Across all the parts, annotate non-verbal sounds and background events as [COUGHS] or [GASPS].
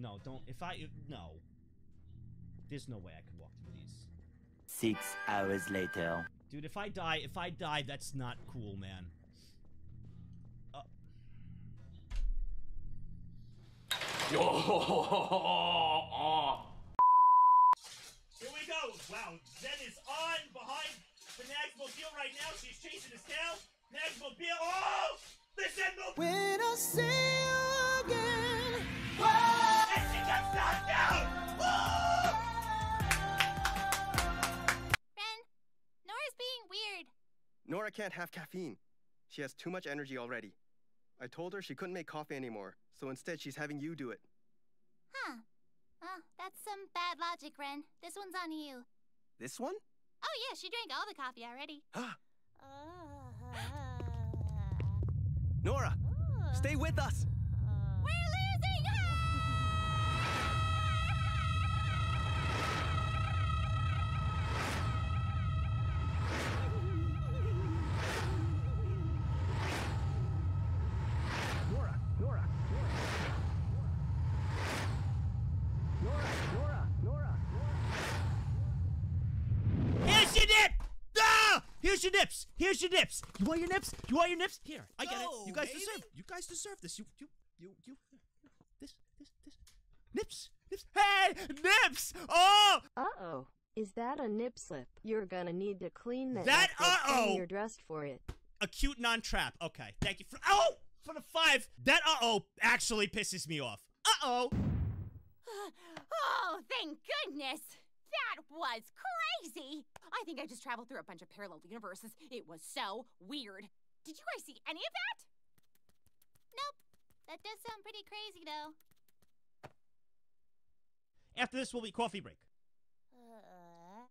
No, don't. If I no, there's no way I can walk through these. Six hours later. Dude, if I die, if I die, that's not cool, man. Uh, [LAUGHS] Here we go! Wow, Zen is on behind the Nags Mobile right now. She's chasing his tail. Nags Mobile. Oh! The Zen When I see you again. And Nora can't have caffeine. She has too much energy already. I told her she couldn't make coffee anymore, so instead she's having you do it. Huh. Oh, that's some bad logic, Ren. This one's on you. This one? Oh, yeah, she drank all the coffee already. [GASPS] Ah, Uh, Nora, stay with us. We're Here's your nips! You want your nips? You want your nips? Here, I get Go, it. You guys baby. deserve. You guys deserve this. You, you, you, you. This, this, this. Nips, nips. Hey, nips! Oh! Uh-oh. Is that a nip slip? You're gonna need to clean that. That up next time uh-oh! You're dressed for it. Acute non-trap. Okay, thank you for. Oh, for the five. That uh oh actually pisses me off. Uh oh. [GASPS] Oh, thank goodness! That was crazy! I think I just traveled through a bunch of parallel universes. It was so weird. Did you guys see any of that? Nope. That does sound pretty crazy, though. After this will be coffee break. Uh.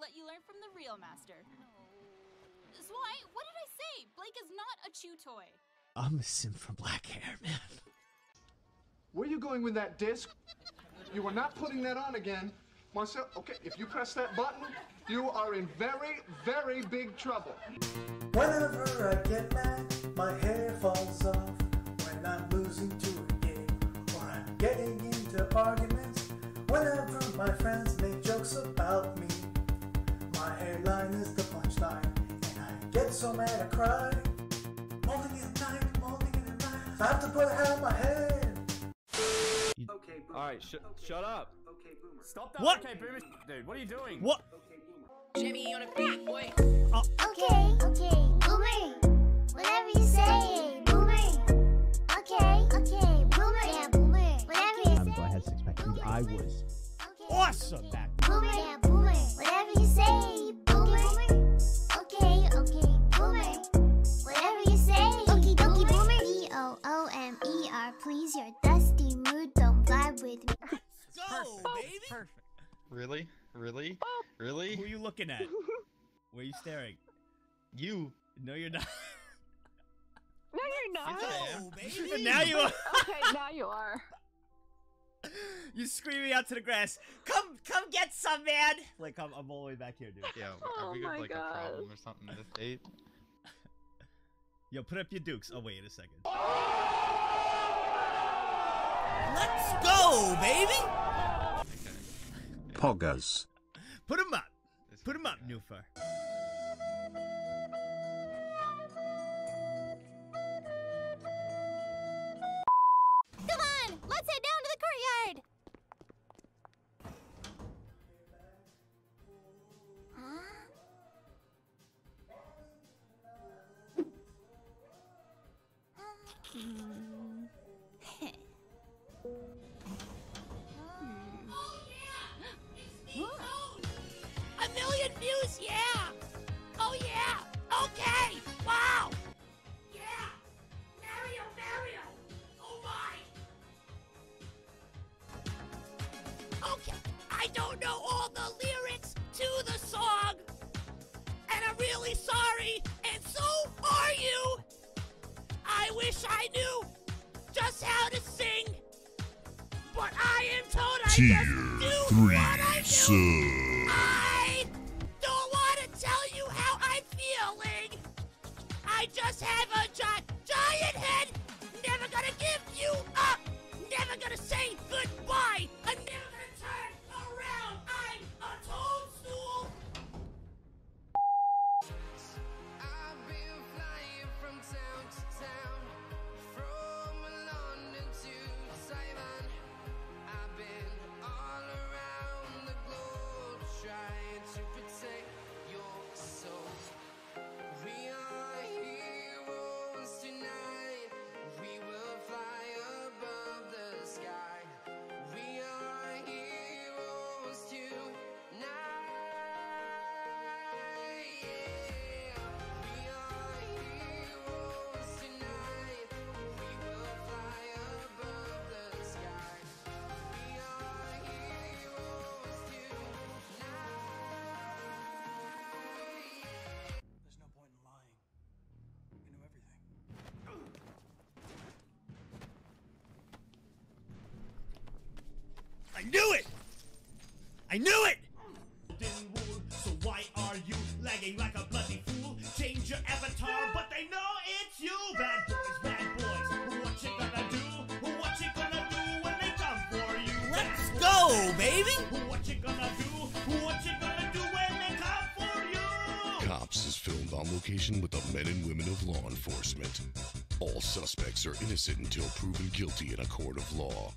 Let you learn from the real master. Zwei, what did I say? Blake is not a chew toy. I'm a sim for black hair, man. Where are you going with that disc? You are not putting that on again. Marcel, okay, if you press that button, you are in very, very big trouble. Whenever I get mad, my hair falls off. When I'm losing to a game, or I'm getting into arguments. Whenever my friends make jokes about me, my hairline is the punchline, and I get so mad I cry. I have to put hat on my head. Okay, boomer. All right, sh- shut up. Okay, boomer. Stop that. What? Okay, boomer. Dude, what are you doing? What? Jimmy on a beat, boy. Uh, okay, okay, boomer. Whatever you say, boomer. Okay, okay, boomer. Yeah, boomer. Whatever you Not until I had six pack. I was Okay, awesome back. Boomer, yeah, boomer. Whatever you say, vibe with me. Go, baby. Perfect. Really? Really? Really? Who are you looking at? [LAUGHS] Where are you staring? You. No, you're not. No, you're not. Go, baby. [LAUGHS] now you are. okay, now you are. [LAUGHS] you screaming out to the grass. Come, come get some, man. Like I'm, I'm all the way back here, dude. Yeah, Oh are we got oh like God. a problem or something this date? Yo, put up your dukes. Oh wait a second. Oh! Let's go, baby. Poggers. Put him up. Put him up, we got. Nufa. Come on, let's head down really sorry, and so are you! I wish I knew just how to sing! But I am told I just do what I do! I don't want to tell you how I'm feeling. I just have a gi- giant head. Never gonna give you up. Never gonna say I I knew it! So why are you lagging like a bloody fool? Change your avatar, but they know it's you! Bad boys, bad boys. What you gonna do? What you gonna do when they come for you? Let's go, baby! What you gonna do? What you gonna do when they come for you? Cops is filmed on location with the men and women of law enforcement. All suspects are innocent until proven guilty in a court of law.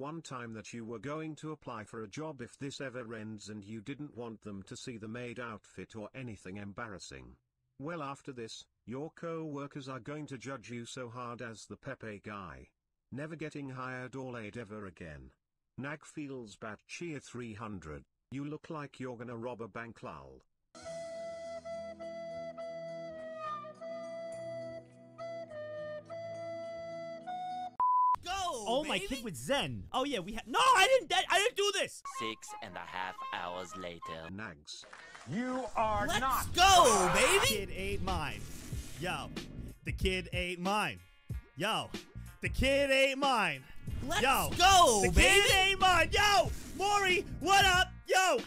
One time that you were going to apply for a job if this ever ends and you didn't want them to see the maid outfit or anything embarrassing. Well after this, your co-workers are going to judge you so hard as the Pepe guy. Never getting hired or laid ever again. Nag feels bad cheer 300, you look like you're gonna rob a bank lol. Go! Oh, my kid with Zen. Oh yeah, we had. No, I didn't. I didn't do this. Six and a half hours later. Nags. You are Let's not. go, baby! Kid ain't mine. Yo, the kid ate mine. Yo, the kid ate mine. Let's Yo, go, the baby! kid ate mine. Yo, Maury, what up? Yo,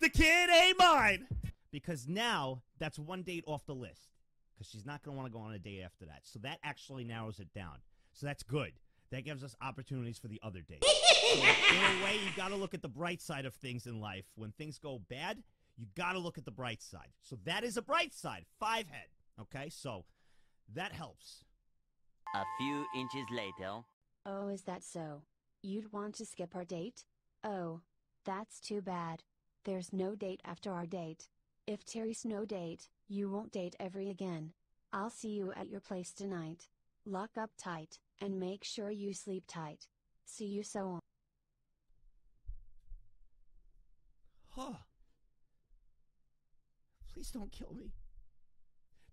the kid ate mine. Because now that's one date off the list. Because she's not going to want to go on a date after that. So that actually narrows it down. So that's good. That gives us opportunities for the other dates. [LAUGHS] So in a way, you got to look at the bright side of things in life. When things go bad, you got to look at the bright side. So that is a bright side. Five head. Okay, so that helps. A few inches later. Oh, is that so? You'd want to skip our date? Oh, that's too bad. There's no date after our date. If Terry's no date, you won't date every again. I'll see you at your place tonight. Lock up tight, and make sure you sleep tight. See you so on. Huh. Please don't kill me.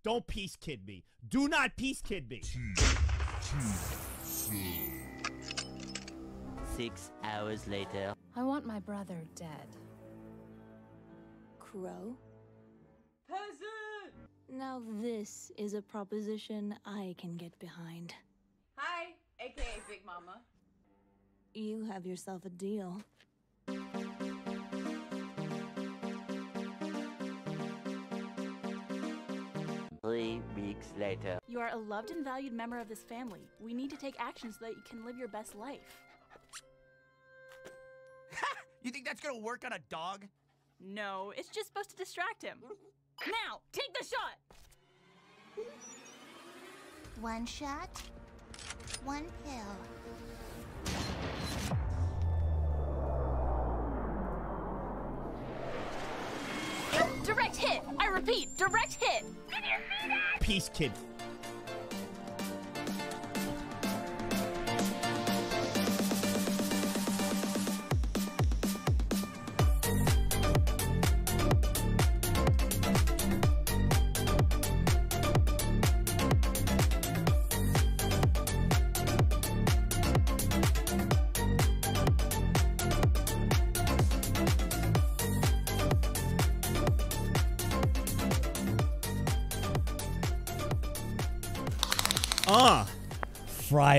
Don't peace kid me. Do not peace kid me. Six hours later. I want my brother dead. Crow? Peasant! Now this is a proposition I can get behind. Hi, aka Big Mama. You have yourself a deal. Three weeks later. You are a loved and valued member of this family. We need to take action so that you can live your best life. You think that's gonna work on a dog? No, it's just supposed to distract him. Now, take the shot! One shot, one pill. Direct hit! I repeat, direct hit! Did you see that? Peace kid.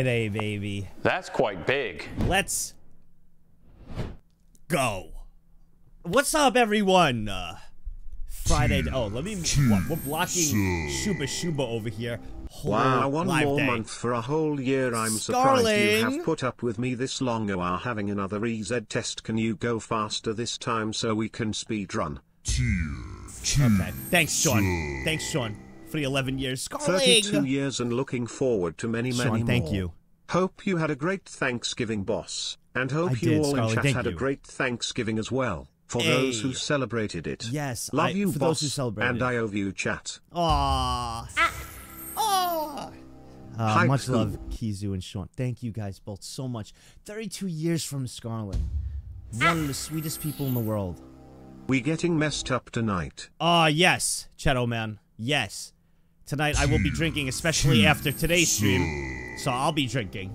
Friday, baby. That's quite big. Let's go. What's up, everyone? Uh, Friday. Oh, let me. What, we're blocking Shuba Shuba over here. Whole Wow, one more day. month for a whole year. I'm surprised you have put up with me this long. You are having another EZ test. Can you go faster this time so we can speed run? Okay. Thanks, Sean. Thanks, Sean, for the 11 years. Scarling. 32 years and looking forward to many, many Sean, more. thank you. Hope you had a great Thanksgiving, boss. And hope I you did, all Scarlett, in chat thank had a great Thanksgiving as well. For those who celebrated it. Yes, Love I- you, for boss. those who celebrated And. I owe you chat. Aww. Aww. Uh, much who? love, Kizu and Sean. Thank you guys both so much. 32 years from Scarlet. One of the sweetest people in the world. We getting messed up tonight. Ah, yes, Cheto Man. Yes. Tonight I will be drinking, especially hmm. after today's stream. So I'll be drinking.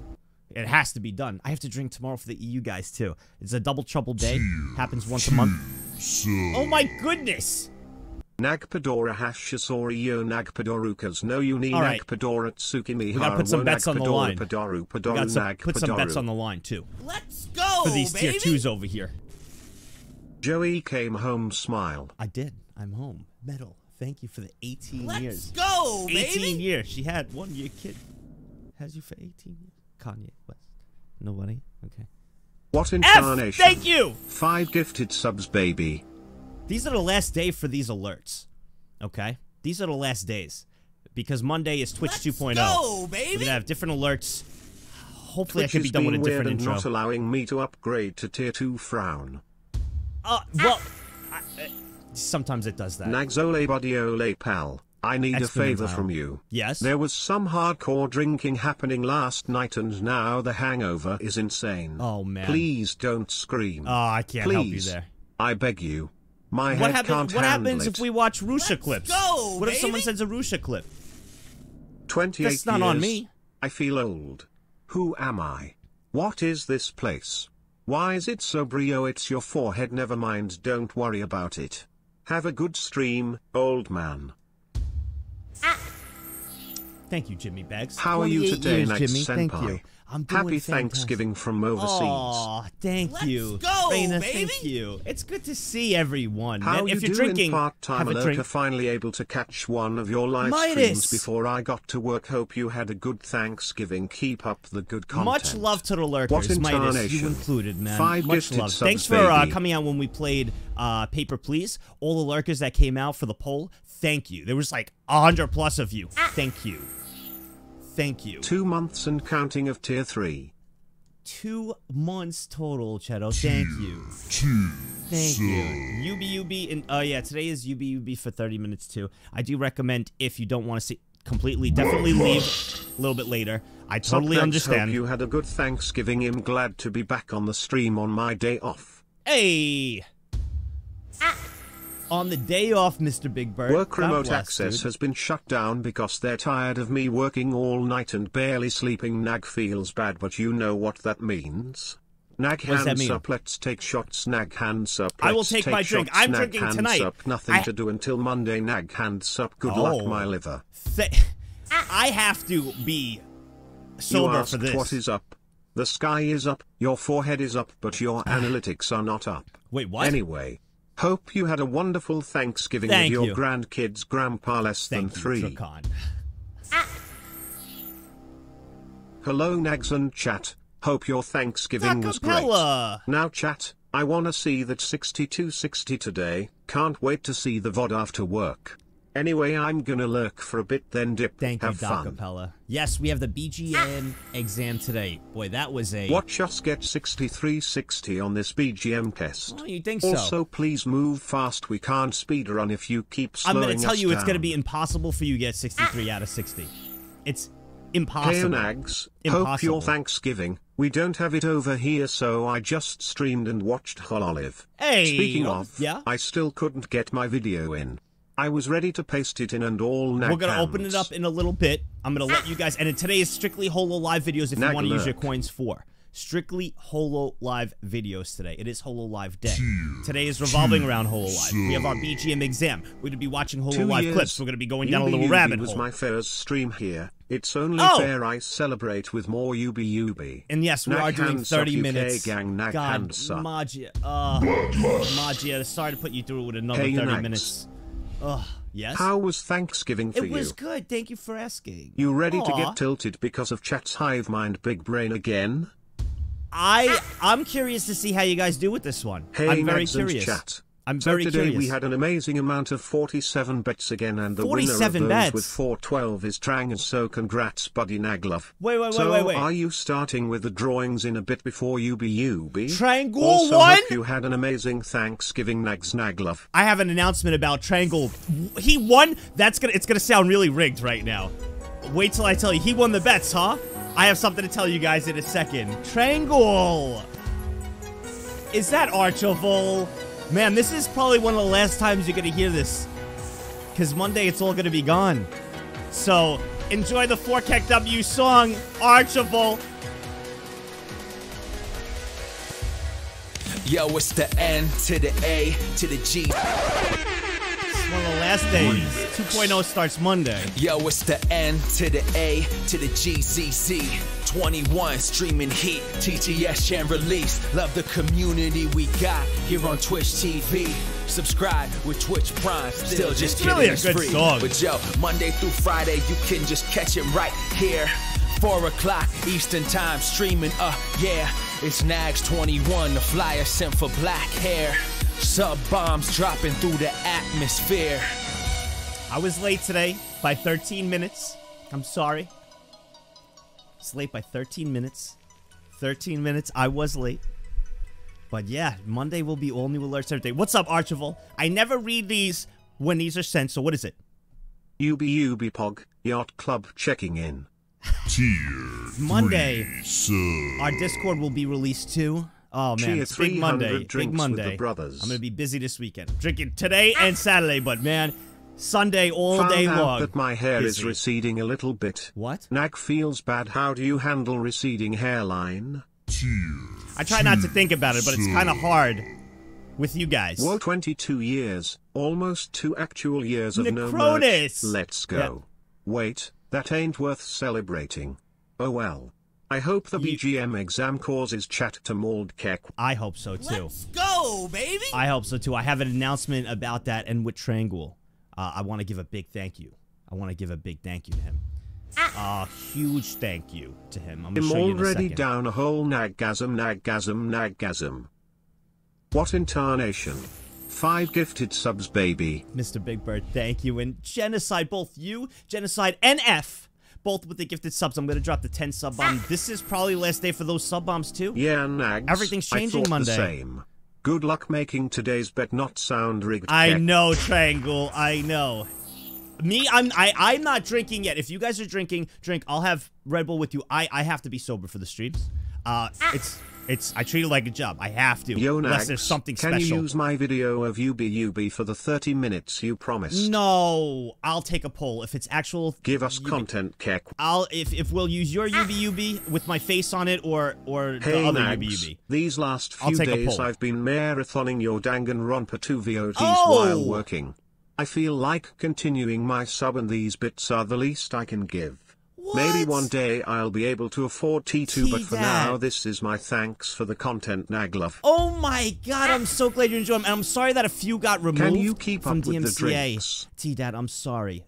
It has to be done. I have to drink tomorrow for the EU guys too. It's a double trouble day. Happens once a month. Oh my goodness! Nagpadora hashasori yo nagpadorukas no uni All right. nagpadora tsukimi We gotta put some bets on the line. Padaru We padaru got some, put some bets on the line too. Let's go, For these tier twos over here. Joey came home smile. I did. I'm home. Medal. Thank you for the 18 Let's years. go, 18 baby. years. She had one year kid. Has you for 18 years. Kanye West. Nobody? Okay. What F, incarnation? thank you! Five gifted subs, baby. These are the last day for these alerts. Okay? These are the last days. Because Monday is Twitch 2.0. go, We're baby. gonna have different alerts. Hopefully I Twitch can be done with a being weird different and intro. not allowing me to upgrade to tier two. Frown. Uh, well, I, uh, sometimes it does that. Nagzole Bodiole pal. I need a favor Exponentile. from you. Yes? There was some hardcore drinking happening last night and now the hangover is insane. Oh, man. Please don't scream. Oh, I can't Please. help you there. I beg you. My what head happens? can't What handle happens it. if we watch Rushia clips? go, what if someone baby. sends a Rushia clip? 28 That's not years. on me. I feel old. Who am I? What is this place? Why is it so brio? It's your forehead. Never mind. Don't worry about it. Have a good stream, old man. Ah. Thank you, Jimmy Bags. How are you today, years, Jimmy? Senpai? Thank you. I'm doing Happy fantastic. Thanksgiving from overseas. Aw, thank Let's you. go, Raina, baby. thank you. It's good to see everyone. How man. you if you're doing, drinking, part-time have a lurker? drink. Finally able to catch one of your live Midas. streams before I got to work. Hope you had a good Thanksgiving. Keep up the good content. Much love to the lurkers, What Midas, you included, man. Five Much love. subs, Thanks for uh, coming out when we played uh, Paper Please. All the lurkers that came out for the poll, thank you. There was like a hundred plus of you. Thank you. Thank you. Two months and counting of tier three. Two months total, Cheto. Thank you. Two. Thank you. Yubi Yubi and oh yeah, today is Yubi Yubi for 30 minutes too. I do recommend if you don't want to see completely, definitely leave a little bit later. I totally Subtext, understand. Hope you had a good Thanksgiving. I'm glad to be back on the stream on my day off. Hey! Ah. On the day off, Mr. Big Bird. Work God remote bless, access dude. has been shut down because they're tired of me working all night and barely sleeping. Nag feels bad, but you know what that means. Nag hands mean? up, let's take shots. Nag hands up. I will let's take my drink. shots, I'm nag drinking hands tonight. Up. Nothing I- to do until Monday. Nag hands up. Good Oh. luck, my liver. Th- [LAUGHS] I have to be you sober asked for this. what is up. The sky is up, your forehead is up, but your analytics are not up. Wait, what? Anyway, hope you had a wonderful Thanksgiving Thank with your you. grandkids, grandpa less Thank than you, three. Drakan. Hello, Nags and chat. Hope your Thanksgiving was great. Now, chat, I wanna see that 6260 today. Can't wait to see the VOD after work. Anyway, I'm gonna lurk for a bit, then dip. Thank Have you, fun. Docapella. Yes, we have the BGM exam today. Boy, that was a. Watch us get 6360 on this BGM test. Oh, you think so? Also, please move fast. We can't speedrun if you keep slowing I'm gonna tell you, it's gonna be impossible for you to get 63 out of 60. It's impossible. Hey, impossible. Nags. Hope your Thanksgiving. We don't have it over here, so I just streamed and watched Hololive. Hey, Speaking oh, of, yeah? I still couldn't get my video in. I was ready to paste it in and all nag We're gonna open it up in a little bit. I'm gonna let you guys. And today is strictly Hololive videos. If you want to use your coins for strictly Hololive videos today. It is Hololive day. Today is revolving around Hololive. We have our BGM exam. We're gonna be watching Holo Two Live years. clips. We're gonna be going down a little rabbit was hole. my first stream here. It's only Oh! fair I celebrate with more Yubi Yubi. And yes, we Nag are doing hands up, 30 UK minutes. Gang, nag God. Magia, uh, Magia, sorry to put you through with another Hey, 30 Nags. minutes. Ugh, yes. How was Thanksgiving for you? it you? was good. Thank you for asking. You ready to get tilted because of chat's hive mind big brain again? I I'm curious to see how you guys do with this one. Hey, I'm very curious. chat. I'm so very today curious. we had an amazing amount of 47 bets again, and the winner of those bets? with 412 is Trang, so congrats, buddy Naglove. Wait, wait, wait, so wait, wait. are you starting with the drawings in a bit before Yubi Yubi? Triangle also, one? hope you had an amazing Thanksgiving, Nags Naglove. I have an announcement about Triangle. He won. That's gonna. It's gonna sound really rigged right now. Wait till I tell you. He won the bets, huh? I have something to tell you guys in a second. Triangle. Is that Archivol? Man, this is probably one of the last times you're gonna hear this. Cause Monday it's all gonna be gone. So enjoy the 4Kek W song, Archibald. Yo, it's the N to the A to the G. It's one of the last days. 2.0 starts Monday. Yo, it's the N to the A to the GCC. 21 streaming heat, TTS and release. Love the community we got here on Twitch TV. Subscribe with Twitch Prime. Still just It's really a good free. song. But yo, Monday through Friday, you can just catch it right here. 4 o'clock Eastern Time, streaming, uh, yeah. It's Nags 21, the flyer sent for black hair. Sub bombs dropping through the atmosphere. I was late today by 13 minutes. I'm sorry. It's late by 13 minutes. 13 minutes. I was late. But yeah, Monday will be all new alerts every day. What's up, Archival? I never read these when these are sent, so what is it? Yubi Yubi Pog, Yacht Club checking in. [LAUGHS] Monday. Our Discord will be released too. Oh man, it's big Monday. Big drinks with the Monday. brothers. I'm gonna be busy this weekend. Drinking today and Saturday, but man, Sunday all Found day out long. that my hair is receding a little bit. What? Nag feels bad. How do you handle receding hairline? I try not to think about it, but it's kind of hard with you guys. Whoa, 22 years, almost two actual years of no Necrotus! merch. Let's go. Wait, that ain't worth celebrating. Oh well. I hope the BGM exam causes chat to mold kek. I hope so too. Let's go, baby. I hope so too. I have an announcement about that, and with Trangul, uh, I want to give a big thank you. I want to give a big thank you to him. A huge thank you to him. I'm I'm show you in a already down a whole naggasm, naggasm, naggasm. What intonation? Five gifted subs, baby. Mr. Big Bird, thank you. And Genocide, both you, Genocide, and F, both with the gifted subs. I'm going to drop the 10 sub bomb. This is probably the last day for those sub bombs, too. Yeah, nags. Everything's I changing thought Monday. The same. Good luck making today's bet not sound rigged. I know, Triangle. I know. Me, I'm I, I'm not drinking yet. If you guys are drinking, drink. I'll have Red Bull with you. I, I have to be sober for the streams. Uh, it's it's I treat it like a job. I have to. Yo, unless Nags, there's something can special. you use my video of Yubi Yubi for the 30 minutes you promised? No, I'll take a poll if it's actual. Give us content, kek. I'll if if we'll use your ah. Yubi Yubi with my face on it or or the Hey other Nags, Yubi Yubi. these last I'll few take a days poll. I've been marathoning your Danganronpa 2 VODs Oh! while working. I feel like continuing my sub and these bits are the least I can give. Maybe one day I'll be able to afford T2 but for now this is my thanks for the content Naglove. Oh my god, I'm so glad you enjoyed them. And I'm sorry that a few got removed you keep from up with the DMCA. drinks? T-Dad, I'm sorry.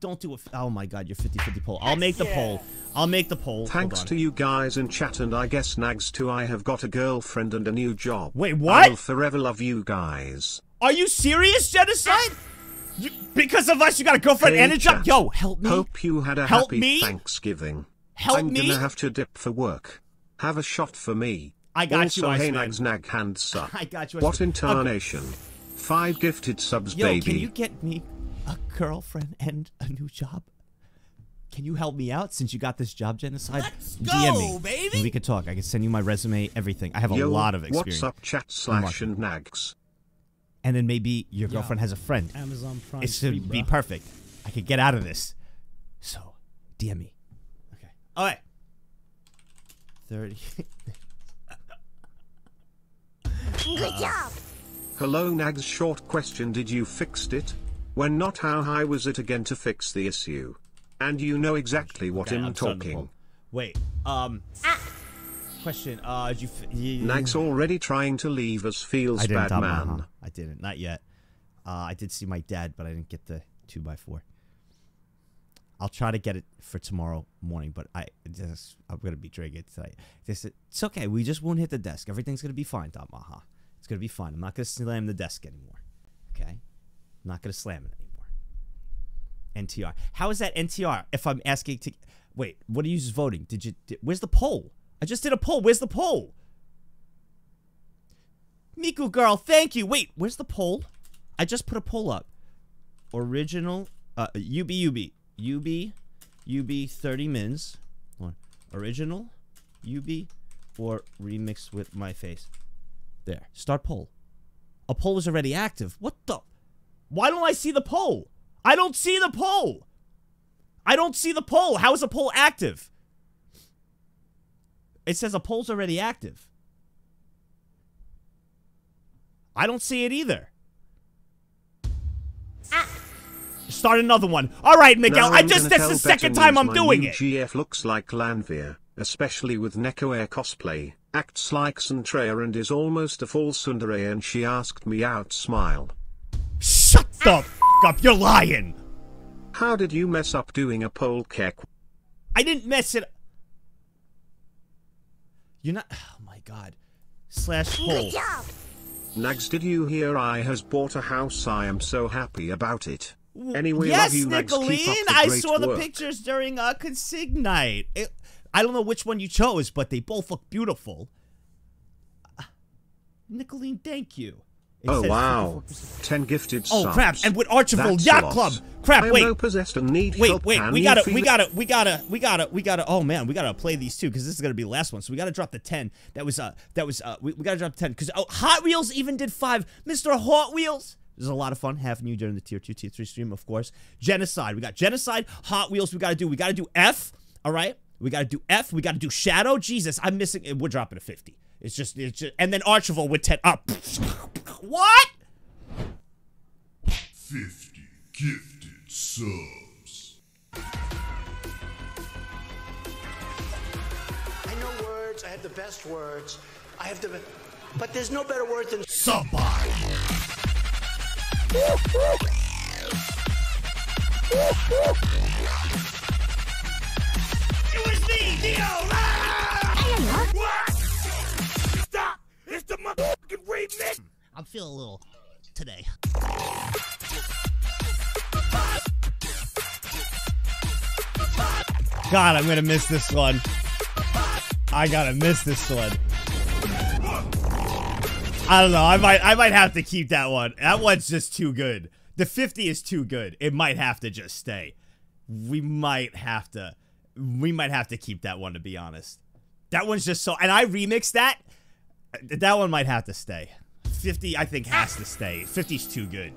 Don't do it. Oh my god, you're 50-50 poll. I'll make the poll. I'll make the poll. Thanks to you guys in chat and I guess Nags too I have got a girlfriend and a new job. Wait, what? I'll forever love you guys. Are you serious, Genocide? You, because of us, you got a girlfriend Hey, and a job? Yo, help me. Hope you had a Help happy me? Thanksgiving. Help I'm me? gonna have to dip for work. Have a shot for me. I got also, you, hey Iceman. Nags Nag hands [LAUGHS] up. I got you, What Iceman. intonation? Five gifted subs, Yo, baby. can you get me a girlfriend and a new job? Can you help me out since you got this job, Genocide? DM me, go, baby. and we can talk. I can send you my resume, everything. I have a Yo, lot of experience. What's up, chat slash and Nags? And then maybe your girlfriend has a friend. Amazon Prime It free, should be bruh. perfect. I could get out of this. So, DM me. Okay. All right. 30. Good [LAUGHS] job. Hello, Nags. Short question Did you fixed it? When not, how high was it again to fix the issue? And you know exactly what Okay, I'm I'm talking. Wait. Um. Question. Uh, you? You Nags already trying to leave us feels I didn't, bad, man. uh-huh. I didn't. Not yet. Uh, I did see my dad, but I didn't get the two by four. I'll try to get it for tomorrow morning, but I just I'm gonna be drinking tonight. This it's okay. We just won't hit the desk. Everything's gonna be fine, Tom Maha. It's gonna be fine. I'm not gonna slam the desk anymore. Okay, I'm not gonna slam it anymore. NTR. How is that NTR? If I'm asking to wait, what are you voting? Did you? Did, where's the poll? I just did a poll. Where's the poll? Miku girl, thank you. Wait, where's the poll? I just put a poll up. Original uh UB UB UB UB 30 mins. One. Original UB or remix with my face. There. Start poll. A poll is already active. What the? Why don't I see the poll? I don't see the poll. I don't see the poll. How is a poll active? It says a poll's already active. I don't see it either. Ah. Start another one. All right, Miguel. Now I just that's the second time I'm doing it. GF looks like Lanvir, especially with Neko Air cosplay, acts like Centrea and is almost a full tsundere and she asked me out smile. Shut the ah. f- up. You're lying. How did you mess up doing a poll kek? I didn't mess it. You're not. Oh my god. Slash poll. Nags did you hear I has bought a house I am so happy about it. Anyway, yes, love you Nicolene. I saw the work. pictures during uh, Consig night. It, I don't know which one you chose, but they both look beautiful. Uh, Nicolene, thank you. It Oh wow. 54%. Ten gifted Oh subs. crap! And with Archibald That's Yacht. Club. Crap! Wait. no possessed and need Wait, wait, we gotta, we gotta, we gotta, we gotta, we gotta. Oh man, we gotta play these two because this is gonna be the last one. So we gotta drop the ten. That was, uh, that was, uh, we, we gotta drop the ten because oh, Hot Wheels even did five. Mister Hot Wheels. This is a lot of fun having you during the tier two, tier three stream, of course. Genocide. We got genocide. Hot Wheels. We gotta do. We gotta do F. All right. We gotta do F. We gotta do Shadow. Jesus, I'm missing. We're dropping a fifty. It's just, it's just, and then Archibald with ten. Up. what? 50 gifted subs. I know words. I have the best words. I have the, be- but there's no better word than Somebody. It was me, Neo! Ah! What? Stop! It's the motherfucking remix! I'm feeling a little today. God, I'm gonna miss this one. I gotta miss this one. I don't know. I might I might have to keep that one. That one's just too good. The 50 is too good. It might have to just stay. We might have to we might have to keep that one to be honest. That one's just so and I remixed that. That one might have to stay. 50 I think has to stay. 50's too good.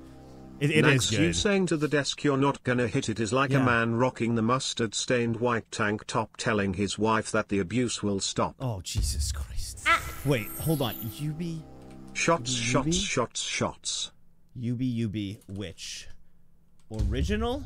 It, it is Nags, good. you saying to the desk you're not gonna hit it is like Yeah. a man rocking the mustard stained white tank top telling his wife that the abuse will stop. Oh, Jesus Christ. Ah. Wait, hold on. UB Shots, shots, UB? shots, shots. UB UB which? Original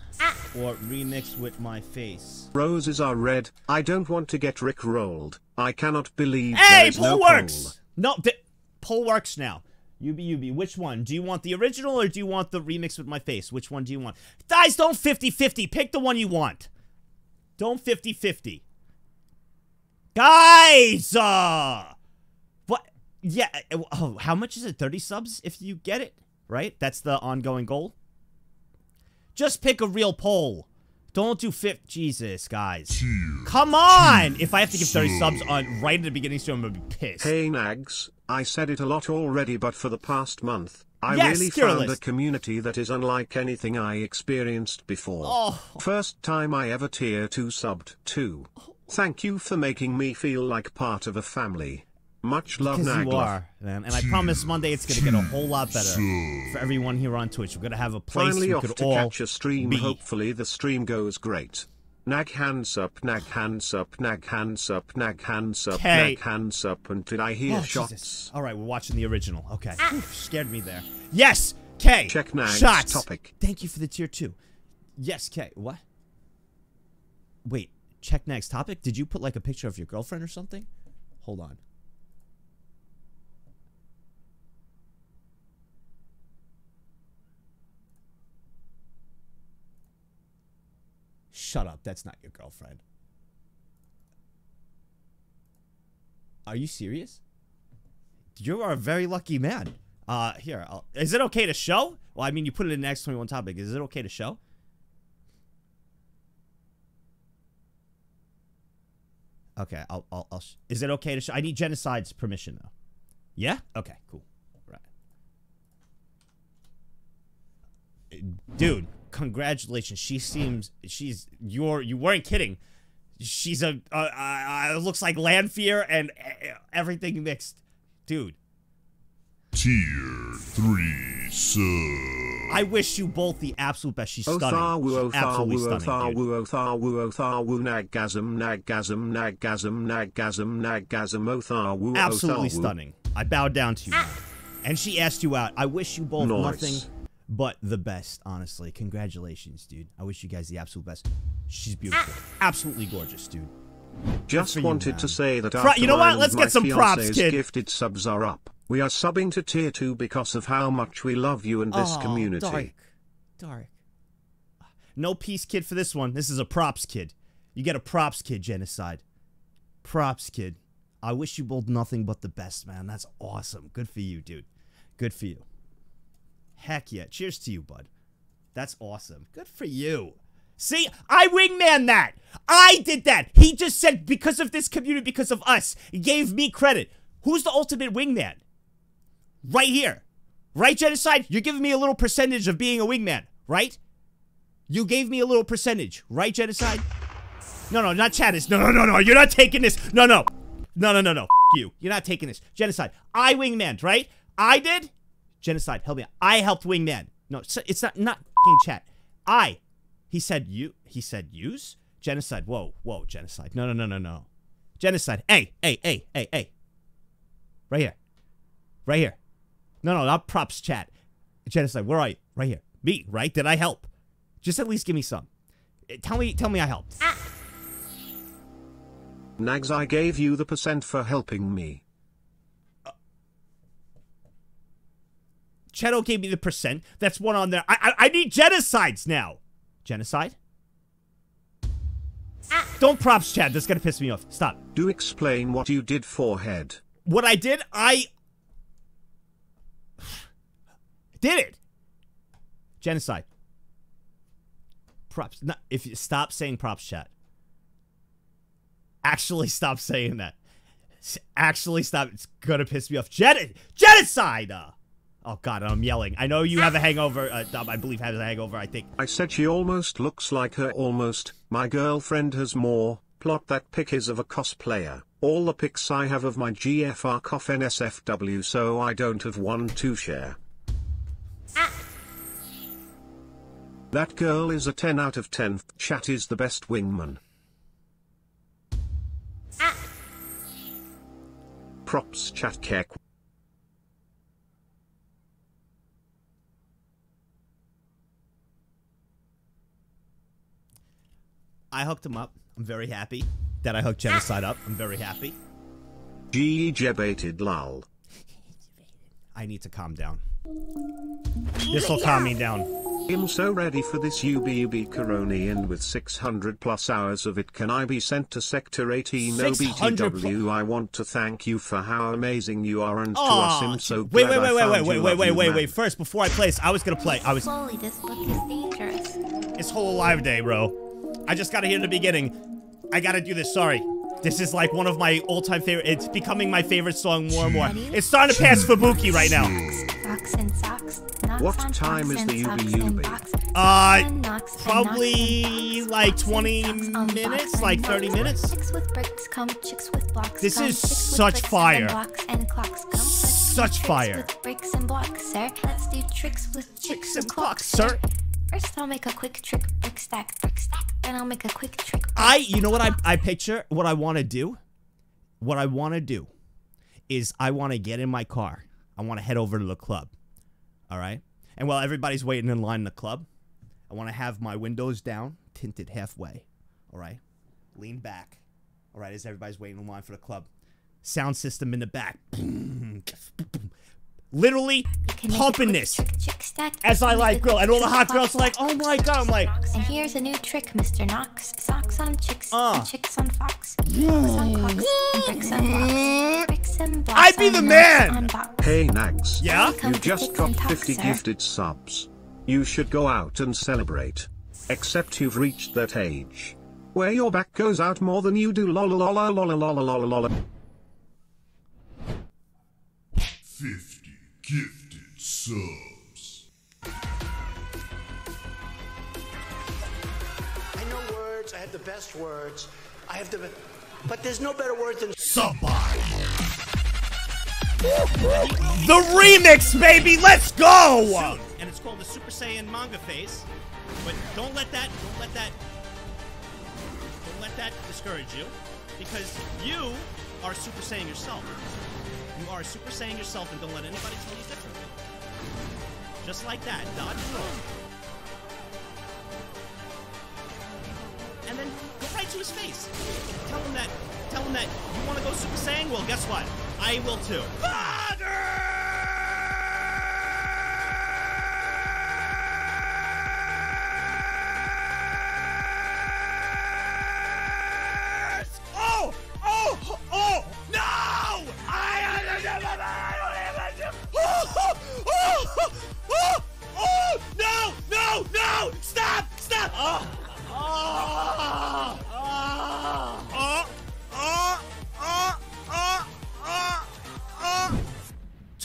or remixed with my face? Roses are red. I don't want to get Rick rolled. I cannot believe Hey, there is no works. No, th- poll works now. Yubi Yubi, which one? Do you want the original or do you want the remix with my face? Which one do you want? Guys, don't 50-50. Pick the one you want. Don't 50-50. Guys, uh what yeah, uh, oh, how much is it? 30 subs if you get it, right? That's the ongoing goal. Just pick a real poll. Don't do fifth. Jesus, guys. Come on! If I have to give 30 subs on right at the beginning stream, I'm gonna be pissed. Hey Nags, I said it a lot already but for the past month, I Yes, really tier found a community that is unlike anything I experienced before. Oh. First time I ever tier 2 subbed too. Oh. Thank you for making me feel like part of a family. Much love Because you are, man. And I promise Monday it's gonna get a whole lot better for everyone here on Twitch. We're gonna have a place Finally we off could to all catch a stream. be. Hopefully the stream goes great. Nag hands up, nag hands up, nag hands up, nag hands up, Okay. nag hands up, and did I hear Oh, shots? Jesus. All right, we're watching the original. Okay. Oof, scared me there. Yes, K. Check Nag's Shots. topic. Thank you for the tier two. Yes, K. What? Wait, check Nag's topic? Did you put like a picture of your girlfriend or something? Hold on. Shut up. That's not your girlfriend. Are you serious? You are a very lucky man. Uh, here, I'll, is it okay to show? Well, I mean, you put it in the X twenty one topic. Is it okay to show? Okay, I'll, I'll, I'll. Is it okay to show? I need genocide's permission though. Yeah. Okay. Cool. Right. Dude, congratulations. She seems she's you're you weren't kidding. She's a uh, uh, uh, looks like land fear and everything mixed, dude. Tier 3 sub. I wish you both the absolute best. She's Oh stunning. thawu, She's oh absolutely thawu, oh stunning. dude. oh oh oh oh Absolutely stunning. I bowed down to you. And she asked you out. I wish you both Nice. nothing but the best, honestly. Congratulations, dude. I wish you guys the absolute best. She's beautiful. Ah! Absolutely gorgeous, dude. Just for you, wanted to say that Pro- after you know what? Let's get some props, fiance's kid. gifted subs are up. We are subbing to tier 2 because of how much we love you and this Aw, community. Dark. Dark. No peace kid for this one. This is a props kid. You get a props kid genocide. Props kid. I wish you both nothing but the best, man. That's awesome. Good for you, dude. Good for you. Heck yeah. Cheers to you, bud. That's awesome. Good for you. See, I wingman that. I did that. He just said because of this community, because of us. Gave me credit. Who's the ultimate wingman? Right here. Right, Genocide? You're giving me a little percentage of being a wingman, right? You gave me a little percentage, right, Genocide? No, no, not Chattis. No, no, no, no. You're not taking this. No, no. No, no, no, no. You. You're not taking this. Genocide. I wingman, right? I did? Genocide, help me out. I helped wingman. No, it's- it's not not fing chat. I. He said you. He said use? Genocide. Whoa, whoa, genocide. No, no, no, no, no. Genocide. Hey, hey, hey, hey, hey. Right here. Right here. No, no, not props chat. Genocide. Where are you? Right here. Me, right? Did I help? Just at least give me some. Eh, Tell me, tell me I helped. Nags, I gave you the percent for helping me. Cheto gave me the percent. That's one on there. I, I, I need genocides now. Genocide? Don't props chat. That's gonna piss me off. Stop. Do explain what you did forehead. What I did, I did it. Genocide. Props. No, if you stop saying props chat. Actually, stop saying that. Actually, stop. It's gonna piss me off. Gen- genocide. Oh God, I'm yelling. I know you have a hangover. Uh, Dom, I believe has a hangover. I think. I said she almost looks like her almost. My girlfriend has more. Plot that pic is of a cosplayer. All the pics I have of my GFR cough NSFW so I don't have one to share. That girl is a 10 out of 10. Chat is the best wingman. Props chat kek. I hooked him up. I'm very happy that I hooked genocide up. I'm very happy. GE jebated lol. I need to calm down. This will calm me down. I'm so ready for this Yubi Yubi Coroni and with 600 plus hours of it can I be sent to Sector 18 600 OBTW I want to thank you for how amazing you are and to us I'm so wait, glad wait, I wait, wait, found wait, you, wait, wait, love wait, you, wait, man. wait. First, before I play this, I was gonna play. I was. Slowly, this book is dangerous. It's Hololive day, bro. I just gotta hear the beginning. I gotta do this. Sorry. This is like one of my all-time favorite. It's becoming my favorite song more and more. It's starting to pass Fubuki right now. Socks and socks. Knocks What time is the socks UBUB? and box. Uh, And knocks and probably like 20 and socks on box minutes, like 30 minutes. Chicks with bricks come, chicks with blocks This is such fire. And blocks and clocks come. Such fire. With bricks and blocks, sir. Let's do tricks with chicks and clocks, sir. First, I'll make a quick trick, brick stack, brick stack. Then I'll make a quick trick. I, you know what I, I picture? What I want to do? What I want to do is I want to get in my car. I want to head over to the club. All right? And while everybody's waiting in line in the club, I want to have my windows down, tinted halfway. All right? Lean back. All right, as everybody's waiting in line for the club. Sound system in the back. [CLEARS THROAT] [CLEARS THROAT] Literally pumping this trick, chick as I like grill. And all the hot girls are like, oh my god. I'm like, And here's a new trick, Mr. Knox. Socks on chicks Uh. and chicks on fox. Blocks on clocks and bricks and blocks. Bricks and blocks I'd be the man! Hey Nags. Yeah? You just dropped talk, 50 sir. gifted subs. You should go out and celebrate. Except you've reached that age. Where your back goes out more than you do lola. 50 gifted subs. I know words. I have the best words. I have the, be- but there's no better word than Somebody. The remix, baby. Let's go. And it's called the Super Saiyan manga Face. But don't let that. Don't let that. Don't let that discourage you, because you are Super Saiyan yourself. You are a Super Saiyan yourself, and don't let anybody tell you differently. Just like that. Dodge roll. And then go right to his face. Tell him that. Tell him that you want to go Super Saiyan. Well, guess what? I will too. Oh!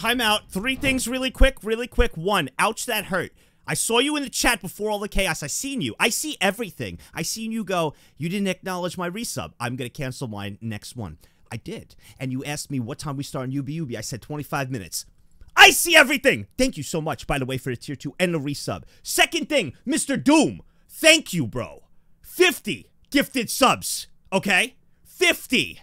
Time out. Three things really quick, really quick. One, ouch, that hurt. I saw you in the chat before all the chaos. I seen you. I see everything. I seen you go, you didn't acknowledge my resub. I'm going to cancel my next one. I did. And you asked me what time we start on Yubi Yubi. I said 25 minutes. I see everything. Thank you so much, by the way, for the tier 2 and the resub. Second thing, Mr. Doom. Thank you, bro. 50 gifted subs. Okay? 50.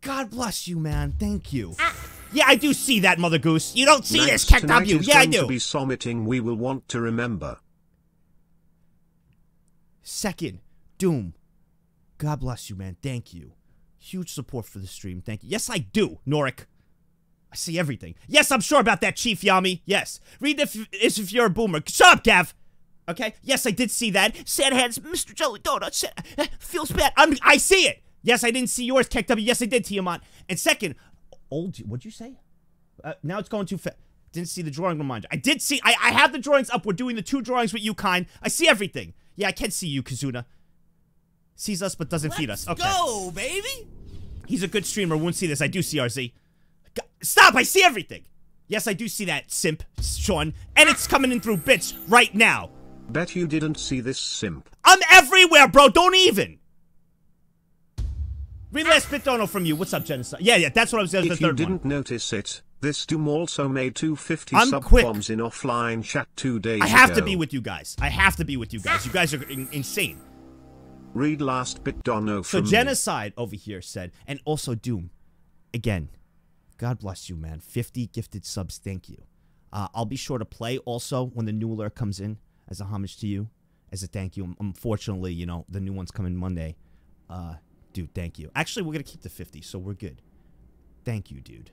God bless you, man. Thank you. Ah. Yeah, I do see that, Mother Goose. You don't see this, Next, Cat tonight is Yeah, I going to do. be summiting we will want to remember. Second, Doom. God bless you, man. Thank you. Huge support for the stream. Thank you. Yes, I do, Norik. I see everything. Yes, I'm sure about that, Chief Yami. Yes. Read if, if you're a boomer. Shut up, Gav. Okay? Yes, I did see that. Sad hands, Mr. Jelly Donut. Sad, eh, feels bad. I'm, I see it. Yes, I didn't see yours, Kek W. Yes, I did, Tiamat. And second, old. What'd you say? Uh, now it's going too fast. Didn't see the drawing reminder. I did see. I, I have the drawings up. We're doing the two drawings with you, kind. I see everything. Yeah, I can see you, Kazuna. Sees us but doesn't feed us. Okay. Go, baby. He's a good streamer. Won't see this. I do see RZ. G- Stop! I see everything. Yes, I do see that simp, Sean, and it's coming in through bits right now. Bet you didn't see this simp. I'm everywhere, bro. Don't even. Read last bit dono from you. What's up, Genocide? Yeah, yeah, that's what I was saying. The If you third one. didn't notice it, this Doom also made 250 I'm sub quick. bombs in offline chat two days I have ago. to be with you guys. I have to be with you guys. You guys are in- insane. Read last bit Dono So from me. genocide over here said, and also Doom. Again, God bless you, man. Fifty gifted subs. Thank you. Uh, I'll be sure to play also when the new alert comes in as a homage to you, as a thank you. Unfortunately, you know the new ones coming Monday. Uh, dude, thank you. Actually, we're gonna keep the fifty, so we're good. Thank you, dude.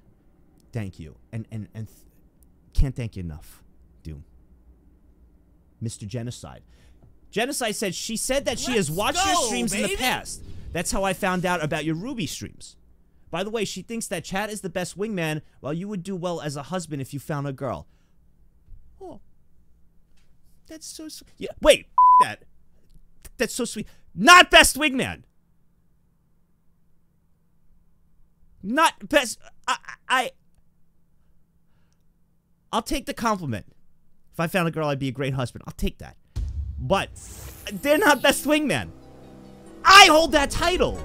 Thank you, and and and th- can't thank you enough, Doom. Mr. Genocide. Genocide said she said that she has Let's watched your go, streams in the past. That's how I found out about your Ruby streams. By the way, she thinks that Chad is the best wingman, while you would do well as a husband if you found a girl. Oh, that's so sweet. Yeah, wait, that. That's so sweet. Not best wingman. Not best. I, I. I'll take the compliment. If I found a girl, I'd be a great husband. I'll take that. But they're not best wingman. I hold that title.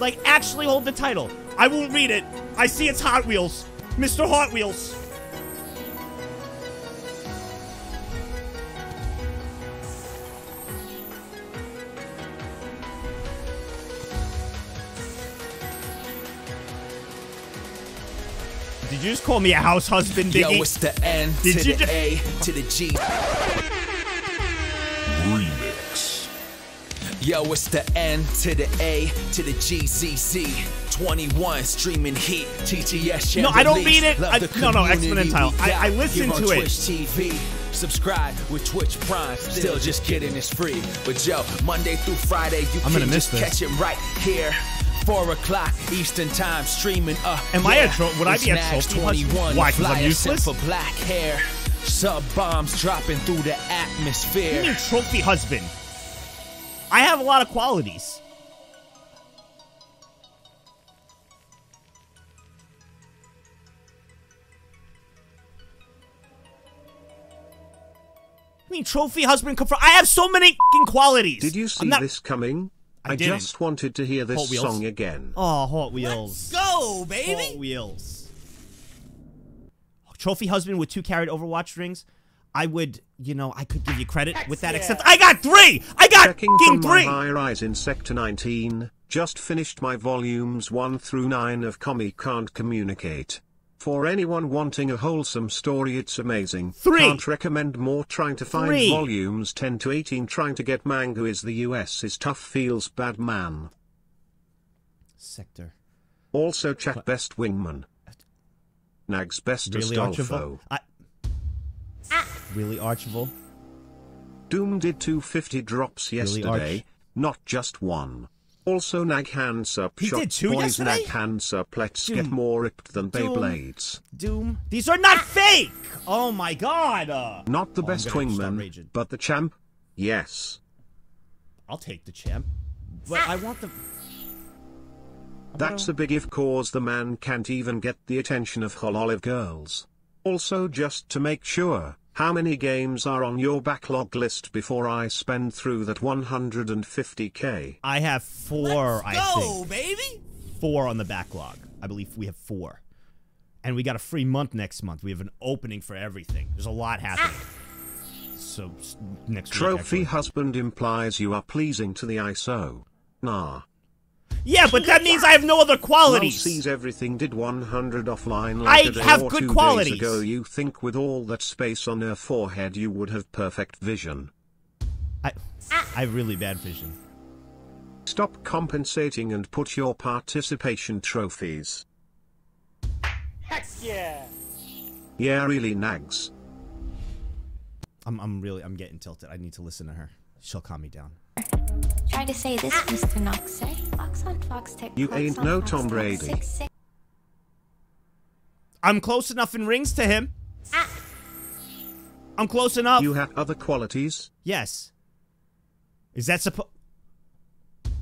Like, actually hold the title. I won't read it. I see it's Hot Wheels. Mr. Hot Wheels. You just call me a house husband, Biggie? Yo, it's the N Did to you the A to the G. Remix. Yo, it's the N to the A to the GCC. 21 streaming heat. TTS No, I don't mean it. Love I- the no, no, exponential. I- got I listen here on to it. Twitch TV. Subscribe with Twitch Prime. Still just kidding, it's free. But yo, Monday through Friday, you I'm can gonna miss just this. catch it right here. Four o'clock Eastern Time, streaming. Uh, Am I a yeah, would I be a Nags trophy husband? 21. Why, 'cause I'm useless? for black hair. Sub bombs dropping through the atmosphere. you mean trophy husband? I have a lot of qualities. I mean, trophy husband come from. I have so many fing qualities. Did you see not, this coming? I, didn't. just wanted to hear this song again. Oh, Hot Wheels. Go, baby. Hot Wheels. Trophy husband with two carried Overwatch rings. I would, you know, I could give you credit with that, except I got three. I got Checking king from my three. high rise in Sector 19, just finished my volumes 1 through 9 of Komi Can't Communicate. For anyone wanting a wholesome story, it's amazing. Three. Can't recommend more. Trying to find Three. volumes 10 to 18. Trying to get manga is the US is tough. Feels bad, man. Sector. Also check Best Wingman. Nag's Best Really, Astolfo. Archibald? I... Really, Archibald? Doom did 250 drops yesterday, Arch? not just one. Also, Nag hands up. He shot did two boys yesterday? Nag hands up. Let's get more ripped than Doom. Beyblades. Doom. These are not fake. Oh my God. Uh, Not the Oh, best wingman, but the champ. Yes. I'll take the champ, but I want the. That's a big if cause the man can't even get the attention of Hololive girls. Also just to make sure, how many games are on your backlog list before I spend through that 150k? I have 4 I Go, think. baby. Four on the backlog. I believe we have four, and we got a free month next month. We have an opening for everything. There's a lot happening. So next Trophy actually. husband implies you are pleasing to the ISO. Nah. Yeah, but that means I have no other Lol qualities. sees everything did 100 offline like I a day have or good two qualities. days ago. You think with all that space on her forehead you would have perfect vision. I, I have really bad vision. Stop compensating and put your participation trophies. Heck yeah. Yeah, really nags. I'm, I'm really, I'm getting tilted. I need to listen to her. She'll calm me down. Try to say this, Mr. Knoxer. Eh? Fox on Fox Tech. You Fox ain't no Fox Tom Brady. six, six. I'm close enough in rings to him. Ah. I'm close enough. You have other qualities? Yes. Is that supposed?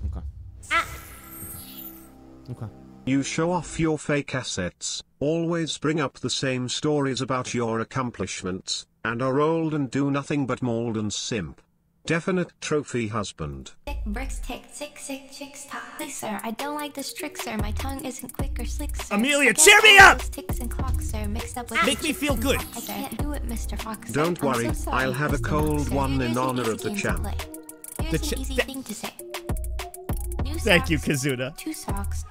Okay. Ah. Okay. You show off your fake assets, always bring up the same stories about your accomplishments, and are old and do nothing but mold and simp. Definite trophy husband. Thick bricks take six sick chicks talk. Please, sir, I don't like this trick, sir. My tongue isn't quick or slick, sir. Amelia, cheer me up! Ticks and clocks, sir, mixed up with Make me feel good. I can't do it, Mr. Fox. sir. Don't worry, so sorry, I'll have a cold Fox, one in honor of the champ. The ch- easy thing to say. New Thank you, socks, Kazuna. Two socks.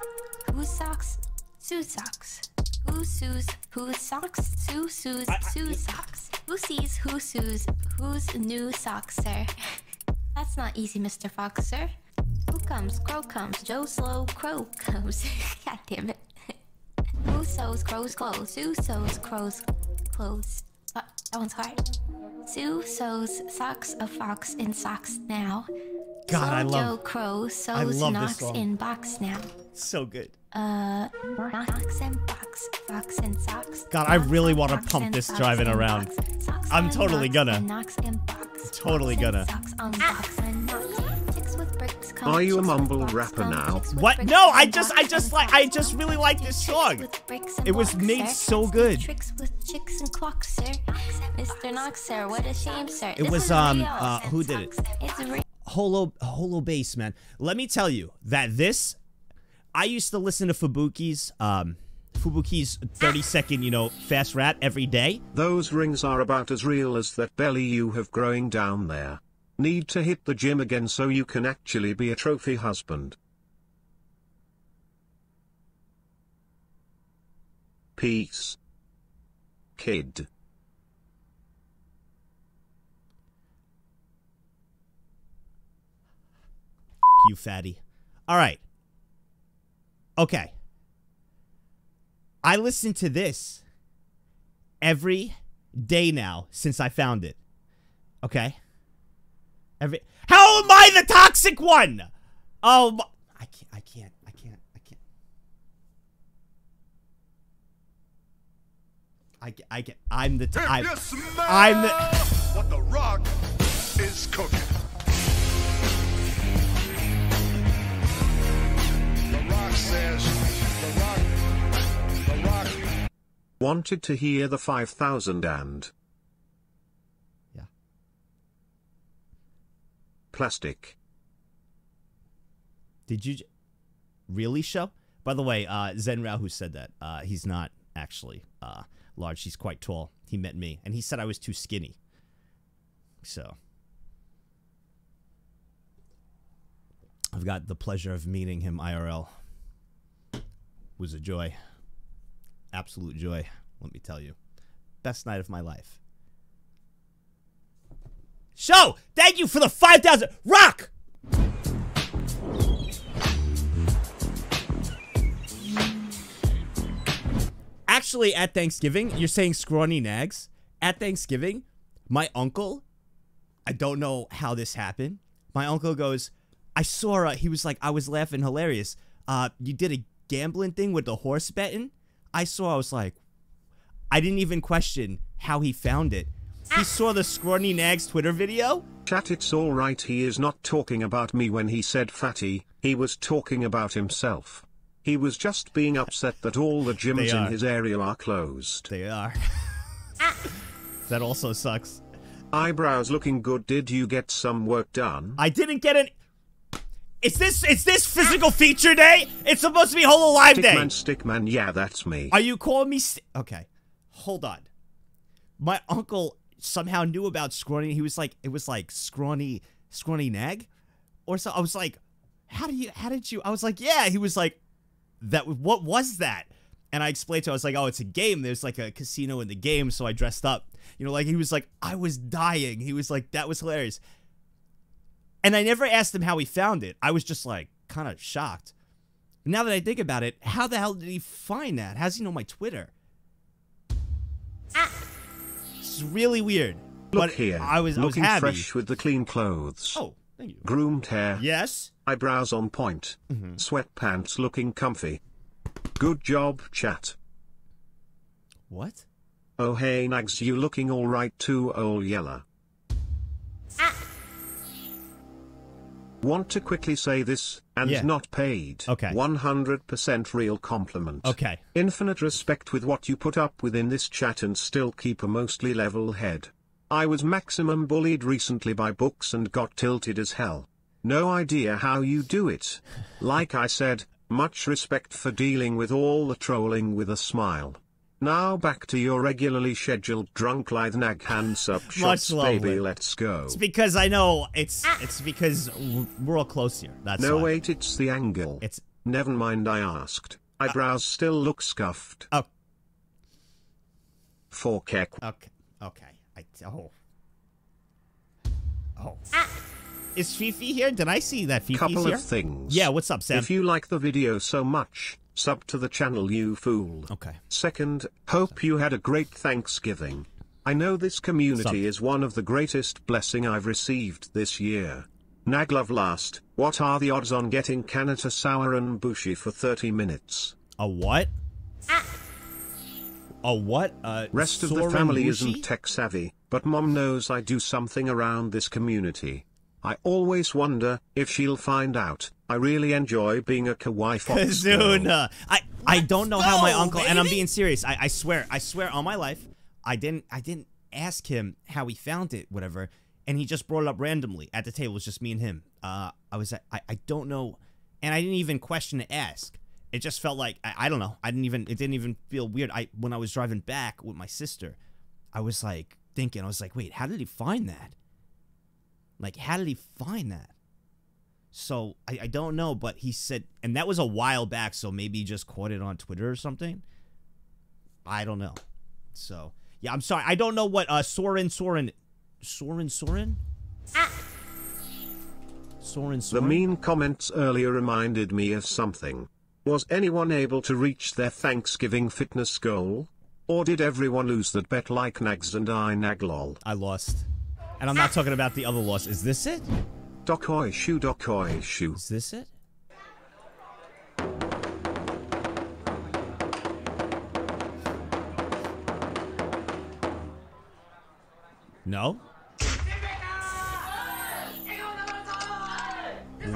Whose socks? Sue socks. Who sues? Whose socks? Sue sues. Sue socks. Who sees? Who sues? Who's new socks, sir? [LAUGHS] That's not easy, Mr. Fox, sir. Who comes? Crow comes. Joe Slow. Crow comes. [LAUGHS] God damn it. [LAUGHS] Who sews crow's clothes? Who sews crow's clothes? Uh, that one's hard. Sue sews socks of fox in socks now. God, I love- Joe Crow I sews love this knocks song. in box now. So good. Uh, Fox and box, fox and socks. God, I really want to pump this driving around. I'm totally gonna. and and box, Totally gonna. Socks on box and knocks. Chicks with bricks come, Are you a mumble rapper now? What? No, I just, I just like, I just really like this song. With bricks and It was made so good. Tricks with chicks and clocks, sir. Mr. Knox, sir, what a shame, sir. It was um, uh, who did it? It's real. Holo Holo bass, man. Let me tell you that this I used to listen to Fubuki's um Fubuki's 30 second, you know, fast rap every day. Those rings are about as real as that belly you have growing down there. Need to hit the gym again so you can actually be a trophy husband. Peace. Kid. You fatty. All right. Okay. I listen to this every day now since I found it. Okay? Every How am I the toxic one? Oh, my- I can't I can't I can't I can't. I ca- I can I'm the I'm, I'm the What the rock is cooking. Wanted to hear the 5000 and. Yeah. Plastic. Did you j- really show? By the way, uh, Zen Rao, who said that, uh, he's not actually uh, large. He's quite tall. He met me, and he said I was too skinny. So, I've got the pleasure of meeting him IRL. Was a joy, absolute joy. Let me tell you, best night of my life. Show, thank you for the five thousand rock. Actually, at Thanksgiving, you're saying scrawny nags. At Thanksgiving, my uncle, I don't know how this happened. My uncle goes, I saw uh, he was like, I was laughing hilarious. Uh, you did a gambling thing with the horse betting. I saw, I was like, I didn't even question how he found it. He ah. saw the scrawny nags Twitter video. Chat, it's alright, he is not talking about me when he said fatty, he was talking about himself. He was just being upset that all the gyms in his area are closed. They are. Ah. [LAUGHS] that also sucks. Eyebrows looking good. Did you get some work done? I didn't get an. Is this is this physical feature day? It's supposed to be Hololive Day. Stickman, Stickman, yeah, that's me. Are you calling me? St- okay, hold on. My uncle somehow knew about scrawny. He was like, it was like scrawny, scrawny nag, or so. I was like, how do you? How did you? I was like, yeah. He was like, that. What was that? And I explained to him, I was like, oh, it's a game. There's like a casino in the game, so I dressed up. You know, like he was like, I was dying. He was like, that was hilarious. And I never asked him how he found it. I was just like, kind of shocked. Now that I think about it, how the hell did he find that? How does he know my Twitter? It's really weird. Look but here. I was I was looking fresh with the clean clothes. Oh, thank you. Groomed hair. Yes. Eyebrows on point. Mhm. Sweatpants looking comfy. Good job, chat. What? Oh hey Nags, you looking alright too, old yeller. Want to quickly say this, and Yeah. not paid. Okay. 100% real compliment. Okay. Infinite respect with what you put up with in this chat and still keep a mostly level head. I was maximum bullied recently by books and got tilted as hell. No idea how you do it. [LAUGHS] Like I said, much respect for dealing with all the trolling with a smile. Now back to your regularly scheduled drunk lithe nag hands up shots baby let's go. It's because I know it's it's because we're all close here. That's no why. wait it's the angle. It's Never mind I asked. Eyebrows still look scuffed. Oh. Forkek. Okay. Okay. I oh. Oh. Is Fifi here? Did I see that Fifi's Couple here? of things. Yeah, what's up, Sam? If you like the video so much, sub to the channel you fool. Okay. Second, hope you had a great Thanksgiving. I know this community Sub. is one of the greatest blessing I've received this year. Naglove last, what are the odds on getting Kanata Soran Bushi for 30 minutes? A what? A what? Uh, Rest of the family Wushi? isn't tech savvy, but mom knows I do something around this community. I always wonder if she'll find out. I really enjoy being a kawaii fox. [LAUGHS] girl. Kazuna. I I don't know how my go, uncle and I'm being serious. I, I swear, I swear on my life, I didn't I didn't ask him how he found it, whatever. And he just brought it up randomly at the table. It was just me and him. Uh, I was I, I don't know, and I didn't even question to ask. It just felt like I, I don't know. I didn't even it didn't even feel weird. I when I was driving back with my sister, I was like thinking. I was like, wait, how did he find that? Like, how did he find that? So I, I don't know, but he said, and that was a while back, so maybe he just caught it on Twitter or something. I don't know. So yeah, I'm sorry. I don't know what uh Soran Soran Soran Soran Soran The mean comments earlier reminded me of something. Was anyone able to reach their Thanksgiving fitness goal? Or did everyone lose that bet like Nags and I Naglol? I lost, and I'm not talking about the other loss. Is this it? Dokoy shoe dokoy shoe. Is this it? No.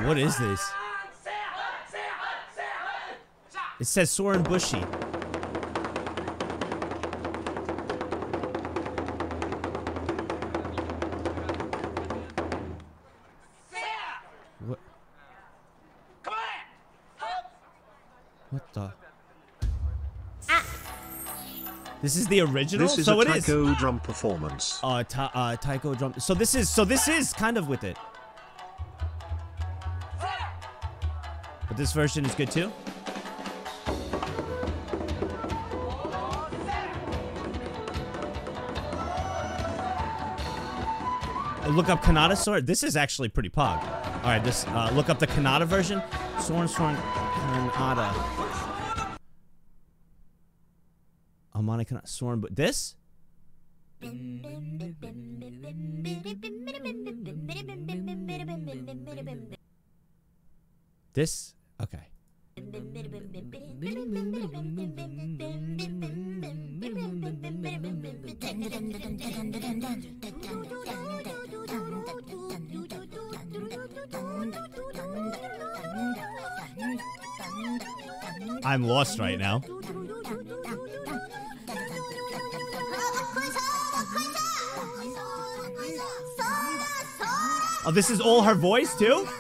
What is this? It says Soran Bushi. This is the original. This is so a it is. taiko drum performance. Uh, ta- uh, taiko drum. So this is. So this is kind of with it. But this version is good too. Look up Kanata sword. This is actually pretty pog. All right, this uh, look up the Kanata version. Soran Soran Kanata. Amane Kanata Soran, but this. This okay. I'm lost right now. Oh, this is all her voice too? [LAUGHS]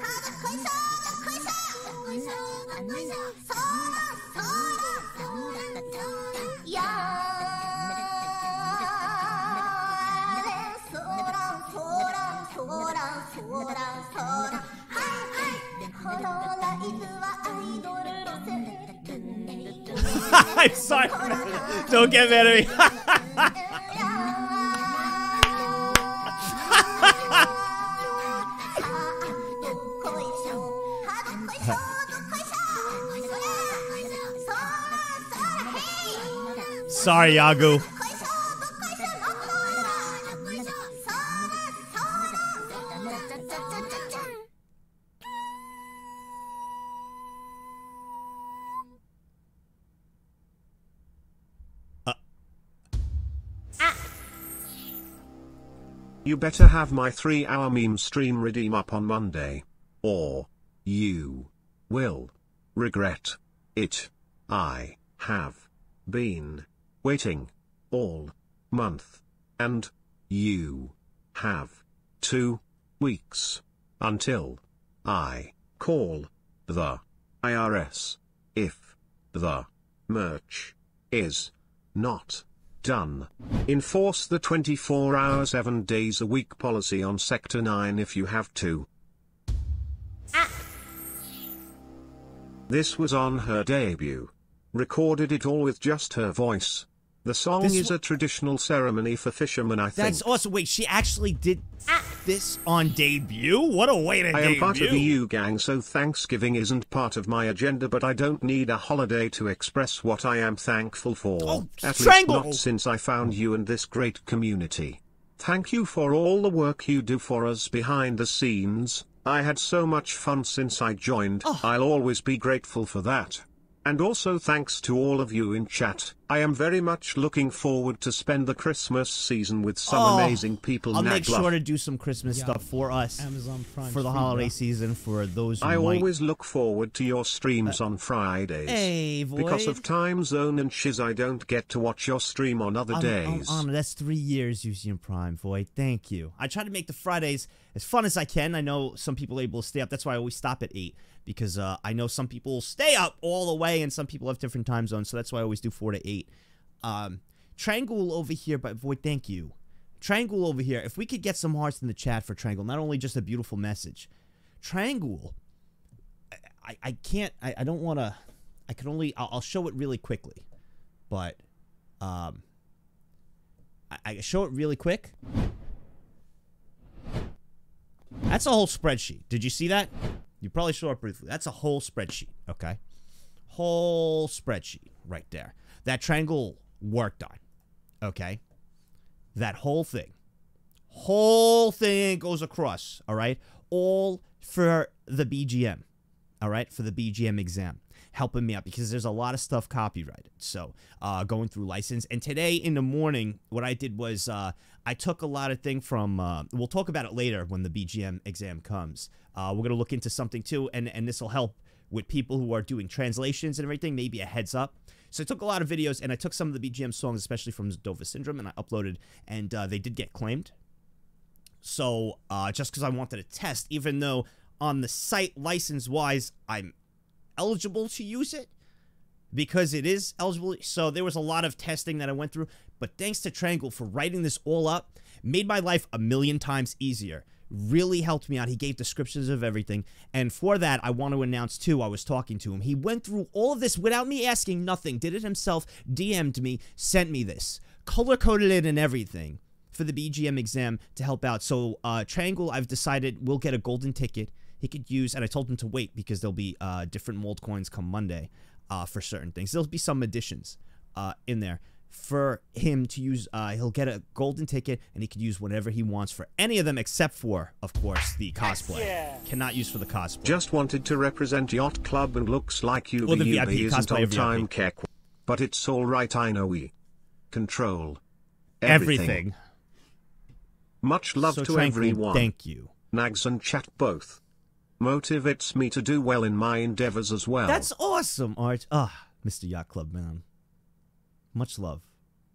I'm sorry. Don't get mad at me. [LAUGHS] Sorry, Yagoo. You better have my 3 hour meme stream redeem up on Monday. Or, you will regret it. I have been waiting all month. And you have two weeks until I call the IRS if the merch is not done. Enforce the 24 hour 7 days a week policy on Sector 9 if you have to. This was on her debut. Recorded it all with just her voice. The song This is a traditional ceremony for fishermen, I think. That's awesome. Wait, she actually did this on debut? What a way to I debut. am part of the U gang, so Thanksgiving isn't part of my agenda, but I don't need a holiday to express what I am thankful for. Oh, At least not since I found you and this great community. Thank you for all the work you do for us behind the scenes. I had so much fun since I joined. Oh. I'll always be grateful for that. And also thanks to all of you in chat. I am very much looking forward to spend the Christmas season with some Oh, amazing people. I'll make Nagluff. sure to do some Christmas Yeah. stuff for us. Amazon Prime for the free, holiday season for those who I might. always look forward to your streams on Fridays. Hey, Void. Because of time zone and shiz, I don't get to watch your stream on other I'm- I'm days. honored. That's three years using Prime, Void. Thank you. I try to make the Fridays as fun as I can. I know some people are able to stay up. That's why I always stop at 8. Because uh, I know some people stay up all the way and some people have different time zones. So that's why I always do 4 to 8. Um, Triangle over here, but Void, thank you. Triangle over here. If we could get some hearts in the chat for Triangle, not only just a beautiful message. Triangle, I, I can't, I, I don't want to, I can only, I'll, I'll show it really quickly. But, um, I, I show it really quick. That's a whole spreadsheet. Did you see that? You probably saw it briefly. That's a whole spreadsheet, okay? Whole spreadsheet right there. That triangle worked on, okay? That whole thing. Whole thing goes across, all right? All for the BGM, all right? For the BGM exam. Helping me out because there's a lot of stuff copyrighted. So, uh, going through license. And today in the morning, what I did was uh, I took a lot of thing from, uh, we'll talk about it later when the BGM exam comes. Uh, we're to look into something too, and, and this will help with people who are doing translations and everything, maybe a heads up. So I took a lot of videos and I took some of the BGM songs, especially from Dova Syndrome, and I uploaded, and uh, they did get claimed. So uh, just because I wanted to test, even though on the site license wise I'm eligible to use it, because it is eligible. So there was a lot of testing that I went through, but thanks to Triangle for writing this all up, made my life a million times easier. Really helped me out. He gave descriptions of everything. And for that, I want to announce too, I was talking to him. He went through all of this without me asking nothing, did it himself, DM'd me, sent me this, color coded it and everything for the BGM exam to help out. So, uh, Triangle, I've decided we'll get a golden ticket he could use, and I told him to wait because there'll be uh, different mold coins come Monday uh, for certain things. There'll be some additions uh, in there for him to use. Uh, he'll get a golden ticket, and he can use whatever he wants for any of them, except for, of course, the cosplay. Yeah. Cannot use for the cosplay. Just wanted to represent Yacht Club and looks like you. Or the UB VIP isn't on time VIP. Keck. But it's alright I know we control Everything. Much love So to Tranquil, everyone. thank you. Nags and chat both. Motivates me to do well in my endeavors as well. That's awesome, Arch. Ah, Mr. Yacht Club man. Much love,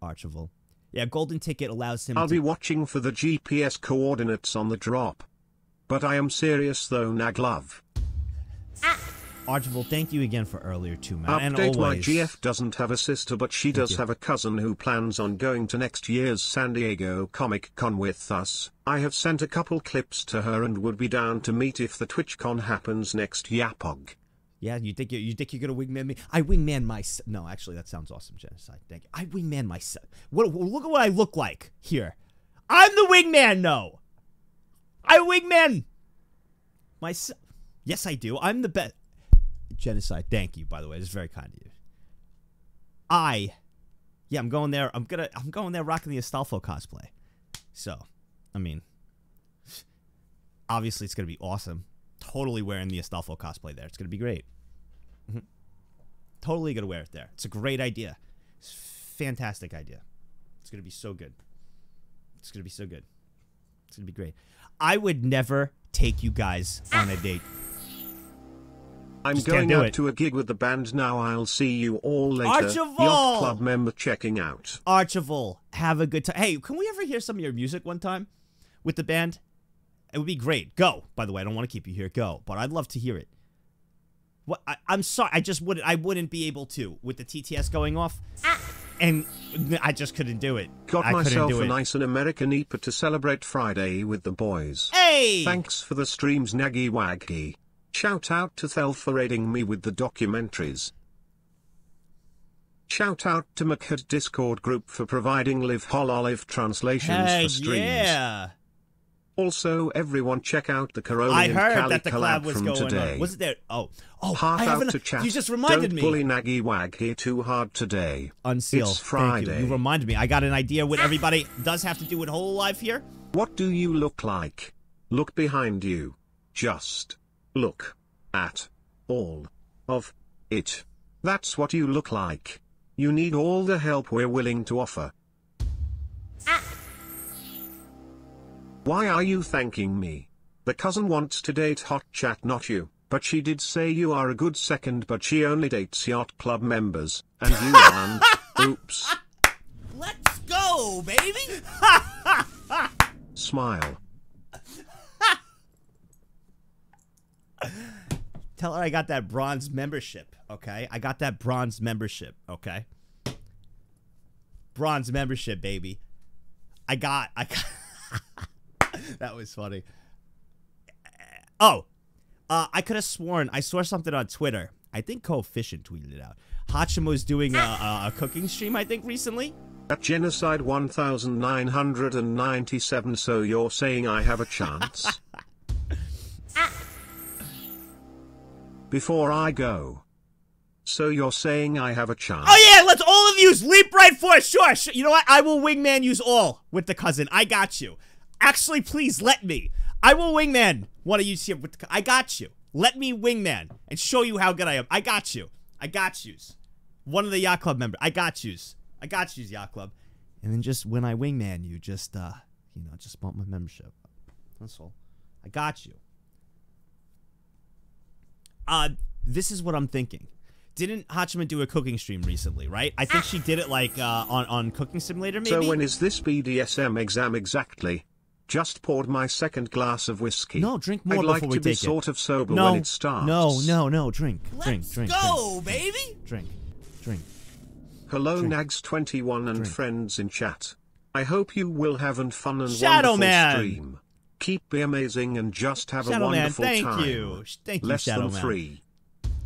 Archival. Yeah, golden ticket allows him I'll to be watching for the GPS coordinates on the drop. But I am serious though, Nag love. Ah. Archibald, thank you again for earlier too, man. and Update my. GF doesn't have a sister, but she does you. have a cousin who plans on going to next year's San Diego Comic Con with us. I have sent a couple clips to her and would be down to meet if the TwitchCon happens next Yapog. Yeah, you think you you think you're gonna wingman me? I wingman myself. No, actually, that sounds awesome, genocide. Thank you. I wingman myself. What? Look at what I look like here. I'm the wingman. No, I wingman myself. Yes, I do. I'm the best. Genocide. Thank you. By the way, it's very kind of you. I, yeah, I'm going there. I'm gonna. I'm going there rocking the Astolfo cosplay. So, I mean, obviously it's gonna be awesome. Totally wearing the Astolfo cosplay there. It's gonna be great. Mhm. Totally gonna wear it there. It's a great idea. It's a fantastic idea. It's gonna be so good. It's gonna be so good. It's gonna be great. I would never take you guys on a date. I'm Just going out it. to a gig with the band now. I'll see you all later. Archival! Yacht Club member checking out. Archival, have a good time. Hey, can we ever hear some of your music one time with the band? It would be great. Go. By the way, I don't want to keep you here. Go, but I'd love to hear it. What? I, I'm sorry. I just wouldn't. I wouldn't be able to with the TTS going off, ah. and I just couldn't do it. Got I myself do a it. nice and American EPA to celebrate Friday with the boys. Hey! Thanks for the streams, Naggy Waggy. Shout out to Thel for aiding me with the documentaries. Shout out to McHat Discord group for providing live hololive translations Hey, for streams. yeah. Also, everyone check out the Corona I and heard Calli that the collab collab was from going today. on. Was it there? Oh, oh, Half I out haven't. to chat. You just reminded Don't me. bully Naggy Waggy too hard today. Unseal. It's Thank you. You reminded me. I got an idea what everybody does have to do with whole life here. What do you look like? Look behind you. Just look at all of it. That's what you look like. You need all the help we're willing to offer. Ah. Why are you thanking me? The cousin wants to date Hot Chat, not you. But she did say you are a good second, but she only dates Yacht Club members. And you [LAUGHS] aren't. Oops. Let's go, baby. Smile. Tell her I got that bronze membership, okay? I got that bronze membership, okay? Bronze membership, baby. I got I got [LAUGHS] [LAUGHS] That was funny. Oh. Uh, I could have sworn I saw something on Twitter. I think Coefficient tweeted it out. Haachama's doing a, a, a cooking stream, I think, recently. At Genocide 1997, so you're saying I have a chance? [LAUGHS] Before I go. So you're saying I have a chance? Oh yeah, let's all of you leap right for it. Sure, sure. You know what? I will wingman use all with the cousin. I got you. Actually, please let me. I will wingman one of you here. I got you. Let me wingman and show you how good I am. I got you. I got yous. One of the yacht club members. I got yous. I got yous, yacht club. And then just when I wingman you, just uh, you know, just bump my membership. That's all. I got you. Uh, this is what I'm thinking. Didn't Haachama do a cooking stream recently, right? I think she did it like uh, on on Cooking Simulator, maybe. So when is this BDSM exam exactly? Just poured my second glass of whiskey. No, drink more I'd like before we to be sort of sober no, when it starts. No, no, no, drink, drink, drink, go, drink, baby. drink. Drink. Hello Nags21 and friends in chat. I hope you will have an fun and Shadow wonderful Man. stream. Keep be amazing and just have Shadow a Man, wonderful thank time. you. Thank you, Less Shadow than Man. three.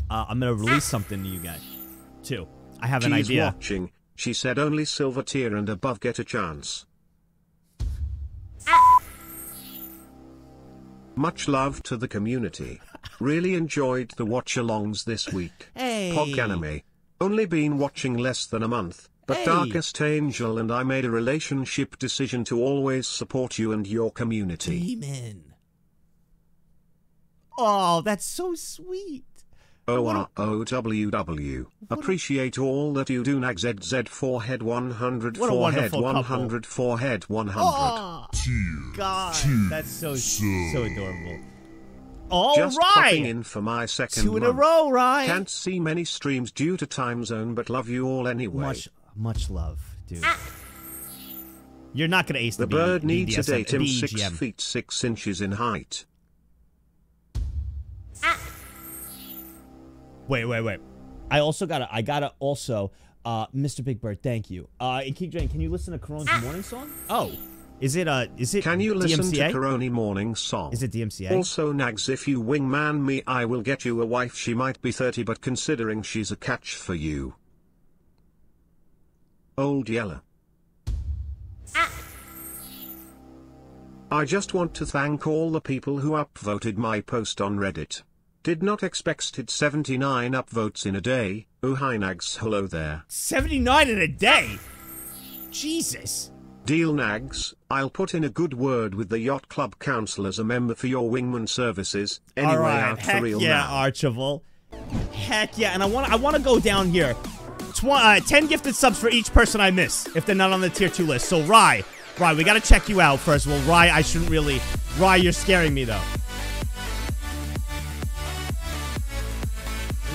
Uh, I'm gonna release something to you guys. Two. I have an She's idea. watching. She said only silver tier and above get a chance. Much love to the community. Really enjoyed the watch-alongs this week. Hey. Pog anime. Only been watching less than a month, but Hey. Darkest Angel and I made a relationship decision to always support you and your community. Demon. Oh, that's so sweet. O-R-O-W-W. Appreciate all that you do NagZZ forehead 100 What a forehead wonderful couple. 100 forehead 100. Oh, ah! God, that's so so adorable. All Just right. popping in for my second Two in a row, right? Can't see many streams due to time zone, but love you all anyway. Much, much love, dude. Ah. You're not gonna ace the, the bird B- needs to BDSM date him six feet six inches in height. Ah. Wait, wait, wait. I also gotta, I gotta also, uh, Mr. Big Bird, thank you. Uh, and King Drain, can you listen to Korone's morning song? Oh, is it, uh, is it Can you listen to Korone morning song? Is it DMCA? Also, Nags, if you wingman me, I will get you a wife. She might be 30, but considering she's a catch for you. Old Yeller. I just want to thank all the people who upvoted my post on Reddit. Did not expect it 79 upvotes in a day. Oh hi Nags, hello there. 79 in a day? Jesus. Deal Nags, I'll put in a good word with the Yacht Club Council as a member for your wingman services. Anyway, right, out heck for real yeah, now. Archibald. Heck yeah, and I want I want to go down here. Tw- uh, Ten gifted subs for each person I miss if they're not on the tier two list. So Rye, Rye, we gotta check you out first. Well, Rye, I shouldn't really. Rye, you're scaring me though.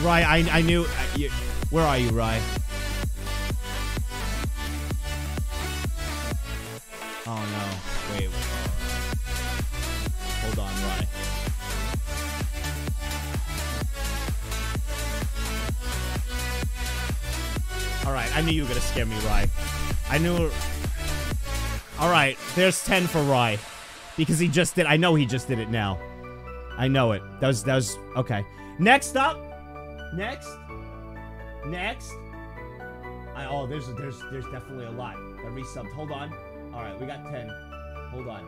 Rye, I I knew. You, where are you, Rye? Oh no! Wait. Hold on, Rye. All right, I knew you were gonna scare me, Rye. I knew. All right, there's ten for Rye, because he just did. I know he just did it now. I know it. That was that was okay. Next up, next, next. I, oh, there's there's there's definitely a lot that resubbed. Hold on. All right, we got ten. Hold on.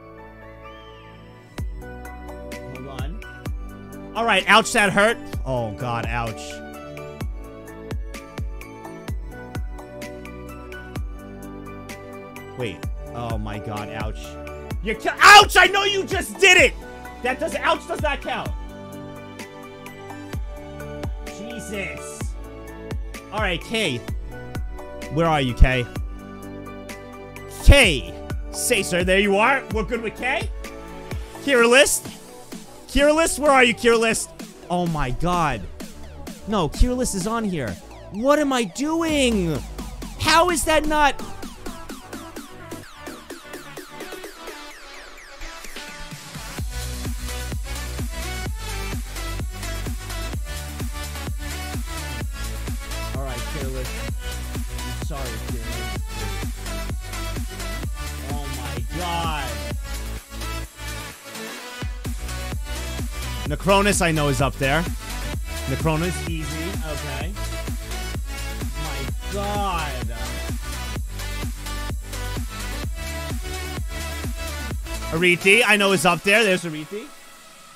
Hold on. All right, ouch, that hurt. Oh God, ouch. Wait. Oh my God, ouch. You ca- ouch! I know you just did it. That does ouch does not count. Jesus. All right, K. Where are you, K? K. Say, sir, there you are. We're good with K. Kira List. Kira List, where are you, Kira List? Oh my God. No, Kira List is on here. What am I doing? How is that not? Necronus, I know, is up there. Necronus, easy. Okay. My God. Arithi, I know is up there. There's Arithi.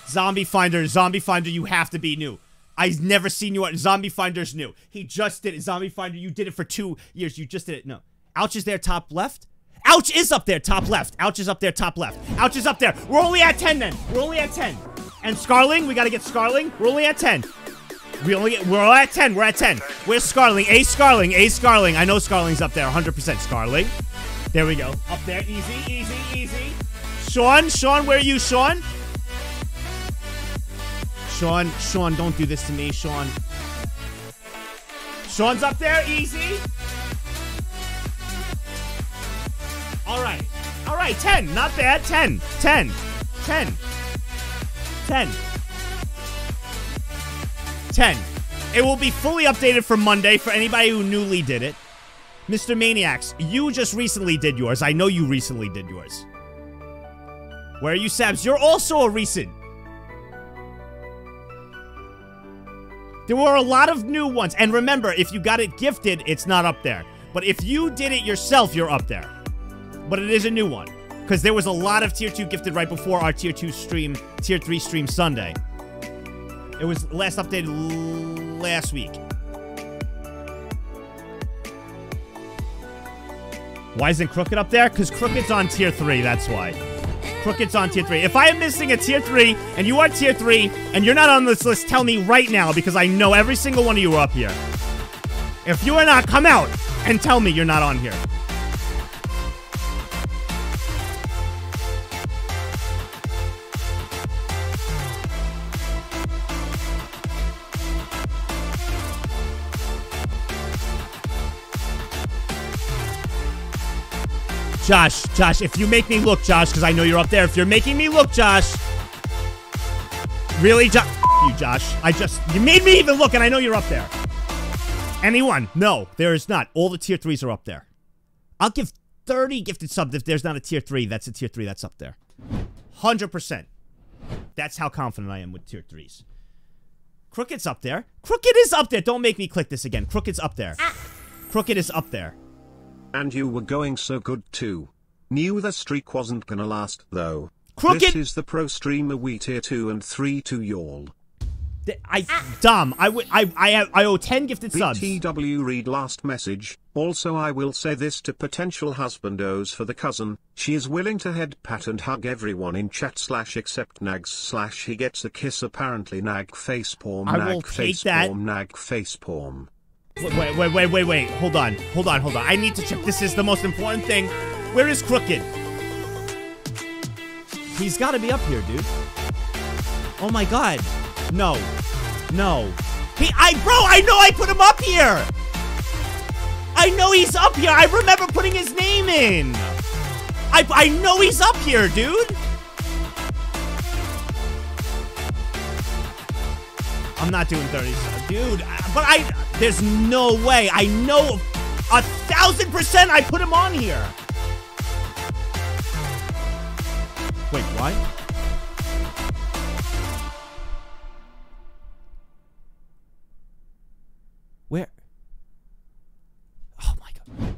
Zombie Finder, Zombie Finder, you have to be new. I've never seen you at Zombie Finder's new. He just did it. Zombie Finder, you did it for two years. You just did it. No. Ouch is there, top left. Ouch is up there, top left. Ouch is up there, top left. Ouch is up there. We're only at 10 then. We're only at 10. And Scarling, we gotta get Scarling. We're only at 10. We only get, we're at 10. We're at 10. Where's Scarling? A Scarling. A Scarling. I know Scarling's up there. 100% Scarling. There we go. Up there. Easy, easy, easy. Sean, Sean, where are you, Sean? Sean, Sean, don't do this to me, Sean. Sean's up there. Easy. All right. All right. 10. Not bad. 10. 10. 10. 10. 10. It will be fully updated for Monday for anybody who newly did it. Mr. Maniacs, you just recently did yours. I know you recently did yours. Where are you, Sabs? You're also a recent. There were a lot of new ones. And remember, if you got it gifted, it's not up there. But if you did it yourself, you're up there. But it is a new one. Because there was a lot of Tier 2 gifted right before our Tier 2 stream, Tier 3 stream Sunday. It was last updated last week. Why isn't Crooked up there? Because Crooked's on Tier 3, that's why. Crooked's on Tier 3. If I am missing a Tier 3, and you are Tier 3, and you're not on this list, tell me right now, because I know every single one of you are up here. If you are not, come out and tell me you're not on here. Josh, Josh, if you make me look, Josh, because I know you're up there. If you're making me look, Josh. Really, Josh? You, Josh. I just. You made me even look, and I know you're up there. Anyone? No, there is not. All the tier threes are up there. I'll give 30 gifted subs if there's not a tier three. That's a tier three that's up there. 100%. That's how confident I am with tier threes. Crooked's up there. Crooked is up there. Don't make me click this again. Crooked's up there. Ah. Crooked is up there. And you were going so good too. Knew the streak wasn't gonna last though. Crooked- This is the pro streamer we tier 2 and 3 to y'all. I dumb. I would. I I I owe 10 gifted subs. BTW read last message. Also I will say this to potential husband husbandos for the cousin. She is willing to head pat and hug everyone in chat slash except nags slash he gets a kiss apparently nag facepalm I nag will take that. facepalm nag facepalm. Wait, wait, wait, wait, wait. Hold on, hold on, hold on. I need to check. This is the most important thing. Where is Crooked? He's got to be up here, dude. Oh my god. No. No. He, I, bro, I know I put him up here. I know he's up here. I remember putting his name in. I, I know he's up here, dude. I'm not doing 30, dude. But I, there's no way. I know a thousand percent I put him on here. Wait, what? Where? Oh my god.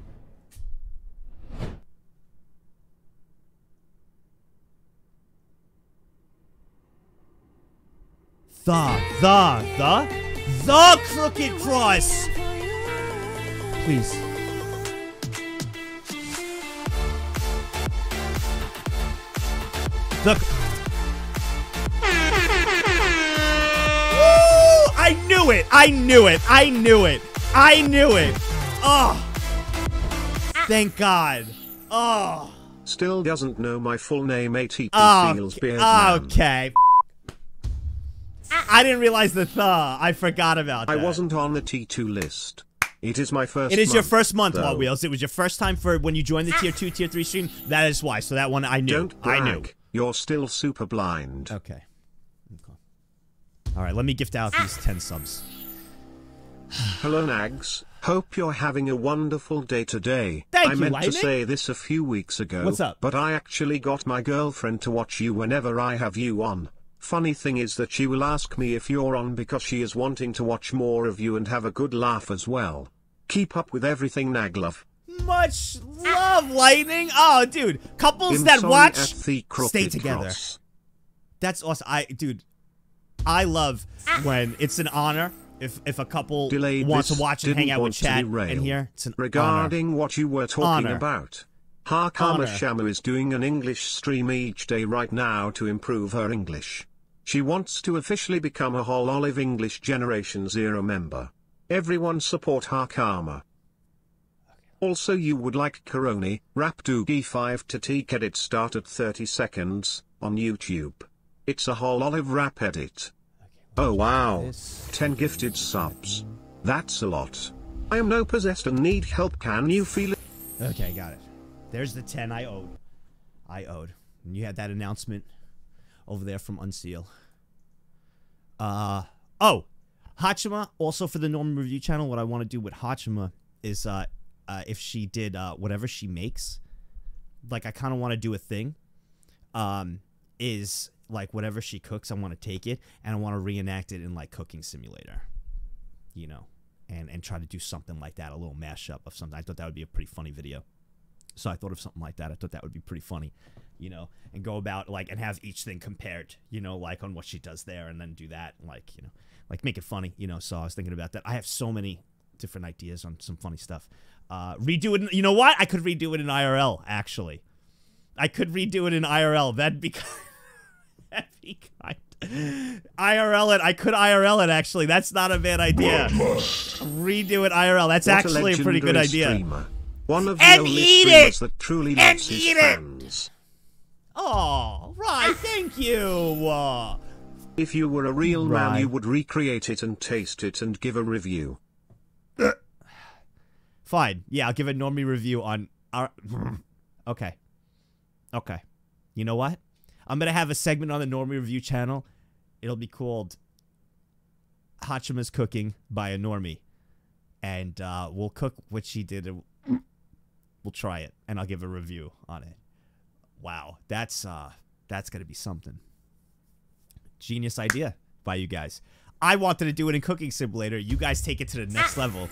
The, the, the, the crooked cross. Please. The. Woo! I knew it. I knew it. I knew it. I knew it. Oh. Thank God. Oh. Still doesn't know my full name ATP Oh, ah, feels okay. beard okay. I didn't realize the thaw. I forgot about I wasn't on the T2 list. It is my first It is your first month, though. Hot Wheels. It was your first time for when you joined the tier two, ah. tier three stream. That is why. So that one I knew. Don't I brag. knew. You're still super blind. Okay. All right, let me gift out these ah. ten subs. Hello, Nags. Hope you're having a wonderful day today. Thank I you, meant Lightning. to say this a few weeks ago. What's up? But I actually got my girlfriend to watch you whenever I have you on. Funny thing is that she will ask me if you're on because she is wanting to watch more of you and have a good laugh as well. Keep up with everything, Naglove. Much love, Lightning. Oh, dude, couples that watch stay together. Cross. That's awesome. I, dude, I love when it's an honor if if a couple Delayed wants to watch and hang out with chat and here. It's an honor. Regarding what you were talking Honor. about. Haachama Honor. Shamu is doing an English stream each day right now to improve her English. She wants to officially become a Hololive English Generation Zero member. Everyone support Haachama. Also you would like Korone, Rap Doogie 5 to Teak edit start at 30 seconds, on YouTube. It's a Hololive rap edit. Oh wow. 10 gifted subs. That's a lot. I am no possessed and need help can you feel it? Okay, got it. There's the 10 I owed. I owed. And you had that announcement over there from Unseal. Uh, oh. Haachama, also for the Normie Review channel, what I want to do with Haachama is uh, uh, if she did uh, whatever she makes, like I kind of want to do a thing, um, is like whatever she cooks, I want to take it and I want to reenact it in like Cooking Simulator, you know, and and try to do something like that, a little mashup of something. I thought that would be a pretty funny video. So I thought of something like that. I thought that would be pretty funny, you know, and go about like and have each thing compared, you know, like on what she does there, and then do that, like you know, like make it funny, you know. So I was thinking about that. I have so many different ideas on some funny stuff. Uh, redo it. In, you know what? I could redo it in IRL. Actually, I could redo it in IRL. That'd be [LAUGHS] that'd be kind. IRL it. I could IRL it. Actually, that's not a bad idea. Redo it IRL. That's What actually a pretty good idea. streamer. One of the And only eat streamers it! that truly And loves his eat it! fans. Oh, right. Thank you. Uh, If you were a real man, you would recreate it and taste it and give a review. [SIGHS] Fine. Yeah, I'll give a normie review on our. [SIGHS] Okay. Okay. You know what? I'm gonna have a segment on the normie review channel. It'll be called Haachama's Cooking by a Normie, and uh, we'll cook what she did. We'll try it, and I'll give a review on it. Wow, that's uh, that's gonna be something. Genius idea by you guys. I wanted to do it in Cooking Simulator. You guys take it to the next ah. level.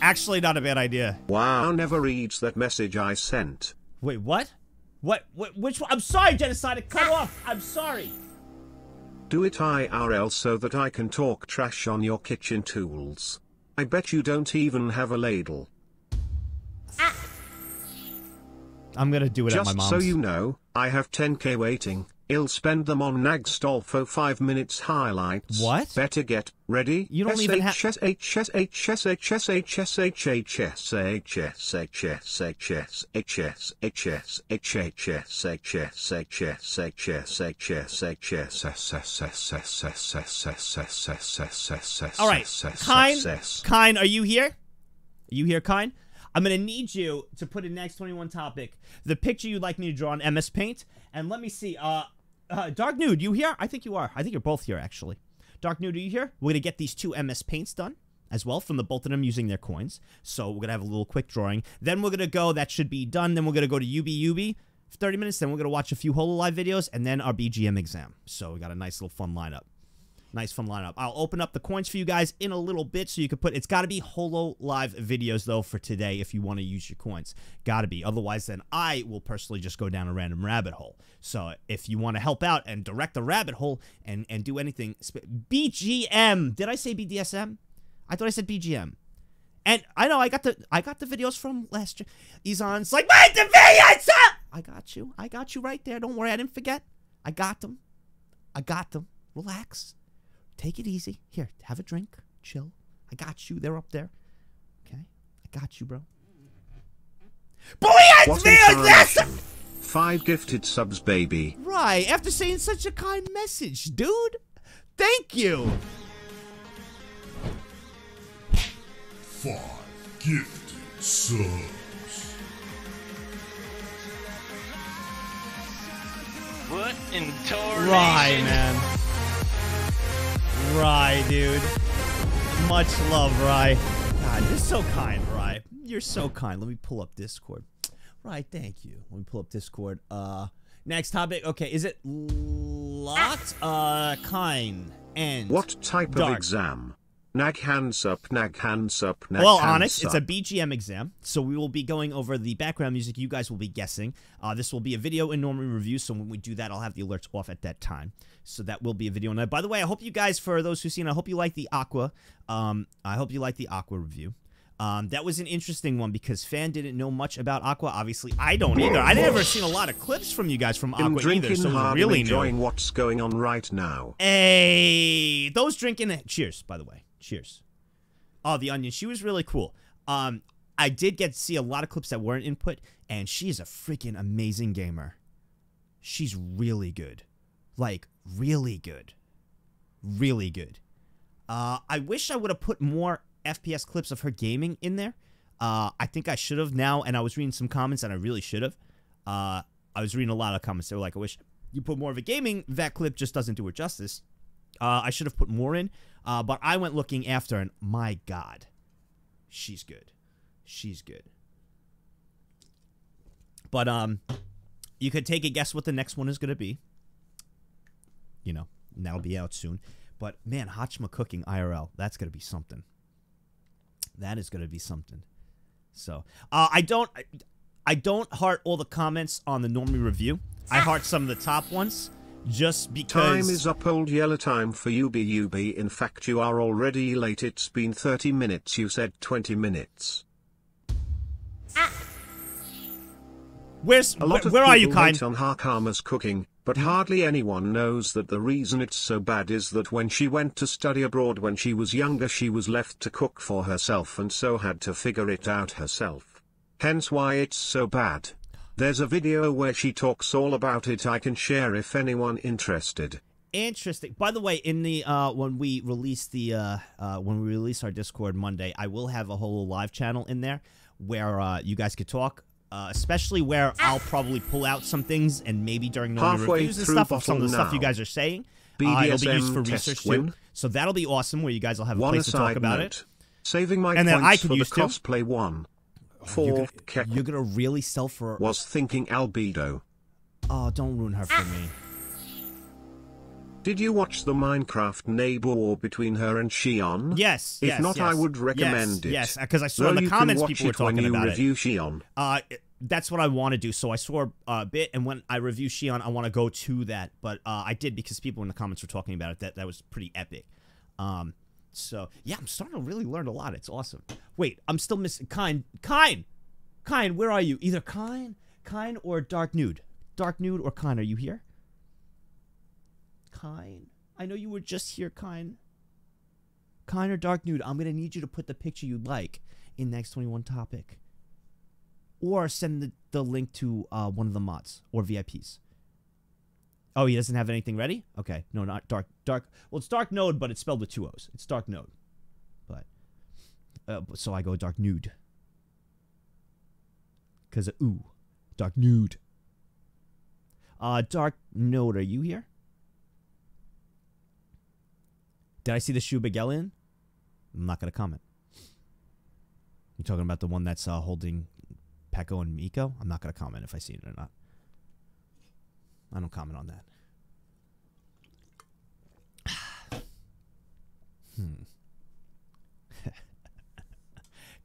Actually, not a bad idea. Wow, never reads that message I sent. Wait, what? What? What? Which one? I'm sorry, Genocide. Cut ah. off. I'm sorry. Do it IRL so that I can talk trash on your kitchen tools. I bet you don't even have a ladle. Ah. I'm gonna do it Just at my mom's. so you know, I have 10k waiting. I'll spend them on Nagstolfo 5 minutes highlights. What? Better get ready. You don't even have- All right, Kine, Kine, are you here? Are you here, Kine? I'm gonna need you to put in next 21 topic the picture you'd like me to draw on MS Paint, and let me see. Uh, uh, Dark Nude, you here? I think you are. I think you're both here actually. Dark Nude, are you here? We're gonna get these two MS Paints done as well from the both of them using their coins. So we're gonna have a little quick drawing. Then we're gonna go. That should be done. Then we're gonna go to UB for 30 minutes. Then we're gonna watch a few Hololive videos, and then our BGM exam. So we got a nice little fun lineup. Nice fun lineup. I'll open up the coins for you guys in a little bit so you can put it's got to be Hololive videos though for today if you want to use your coins. Got to be. Otherwise then I will personally just go down a random rabbit hole. So if you want to help out and direct the rabbit hole and and do anything BGM. Did I say BDSM? I thought I said BGM. And I know I got the I got the videos from last year. Izan's like, wait the videos up! I got you. I got you right there. Don't worry, I didn't forget. I got them. I got them. Relax. Take it easy. Here, have a drink. Chill. I got you. They're up there. Okay? I got you, bro. Boy, What inspiration. Five gifted subs, baby. Right, after saying such a kind message, dude. Thank you. Five gifted subs. What in tarnation? Right, man. Right, dude. Much love, Rye. God, you're so kind, Rye. You're so kind. Let me pull up Discord. Right, thank you. Let me pull up Discord. Uh, next topic. Okay, is it locked? Uh, kind and What type dark. of exam? Nag hands up, nag hands up, nag well, honest, it's a BGM exam, so we will be going over the background music. You guys will be guessing. Uh, this will be a video and normally review, so when we do that, I'll have the alerts off at that time. So that will be a video on that. By the way, I hope you guys, for those who've seen, I hope you like the Aqua. Um, I hope you like the Aqua review. Um, that was an interesting one because fan didn't know much about Aqua. Obviously, I don't either. I never seen a lot of clips from you guys from Aqua drinking either, so hard really and new. enjoying what's going on right now. Hey, those drinking. Cheers, by the way. Cheers. Oh, the onion. She was really cool. Um, I did get to see a lot of clips that weren't input, and she's a freaking amazing gamer. She's really good, like really good, really good. Uh, I wish I would have put more FPS clips of her gaming in there. Uh, I think I should have now, and I was reading some comments, and I really should have. Uh, I was reading a lot of comments. They were like, "I wish you put more of a gaming." That clip just doesn't do her justice. Uh, I should have put more in. Uh, but I went looking after, and my God, she's good. She's good. But um, you could take a guess what the next one is going to be. You know, and that'll be out soon. But man, Haachama cooking IRL, that's going to be something. That is going to be something. So uh, I don't, I don't heart all the comments on the Normie review. I heart some of the top ones, just because. Time is up, old yellow time for you, BUB. In fact, you are already late. It's been 30 minutes. You said 20 minutes. Where's A lot where, of where are you, people kind? on Haachama's cooking, but hardly anyone knows that the reason it's so bad is that when she went to study abroad when she was younger, she was left to cook for herself and so had to figure it out herself. Hence why it's so bad. There's a video where she talks all about it. I can share if anyone interested. Interesting. By the way, in the uh, when we release the uh, uh, when we release our Discord Monday, I will have a Hololive channel in there where uh, you guys could talk. Uh, especially where I'll probably pull out some things and maybe during the reviews and stuff of some of the bottle stuff you guys are saying. Uh, it'll be used for research too. So that'll be awesome where you guys will have a One place to talk about note. it. Saving my And then I the use to. cosplay one. You're For gonna, you're gonna really sell for. was thinking albedo. Oh, don't ruin her for me. Did you watch the Minecraft neighbor war between her and Shion? Yes. If yes, not, I yes, would recommend yes, it. Yes, because I saw Though in the comments people were talking you about review it. Shion. Uh, that's what I want to do. So I saw a bit, and when I review Shion, I want to go to that. But uh, I did because people in the comments were talking about it. That that was pretty epic. Um, so yeah, I'm starting to really learn a lot. It's awesome. Wait, I'm still missing Kine. Kine, Kine, where are you? Either Kine, Kine, or Dark Nude. Dark Nude or Kine, are you here? Kine, I know you were just here, Kine. Kine or Dark Nude, I'm gonna need you to put the picture you'd like in next 21 topic or send the, the link to uh, one of the mods or VIPs. Oh, he doesn't have anything ready? Okay. No, not dark dark. Well, it's dark node, but it's spelled with two O's. It's dark node. But uh, so I go dark nude. Cause of ooh, dark nude. Uh, dark node, are you here? Did I see the shoe Begelian? I'm not gonna comment. You're talking about the one that's uh, holding Peko and Miko? I'm not going to comment if I see it or not. I don't comment on that. [SIGHS] hmm. [LAUGHS]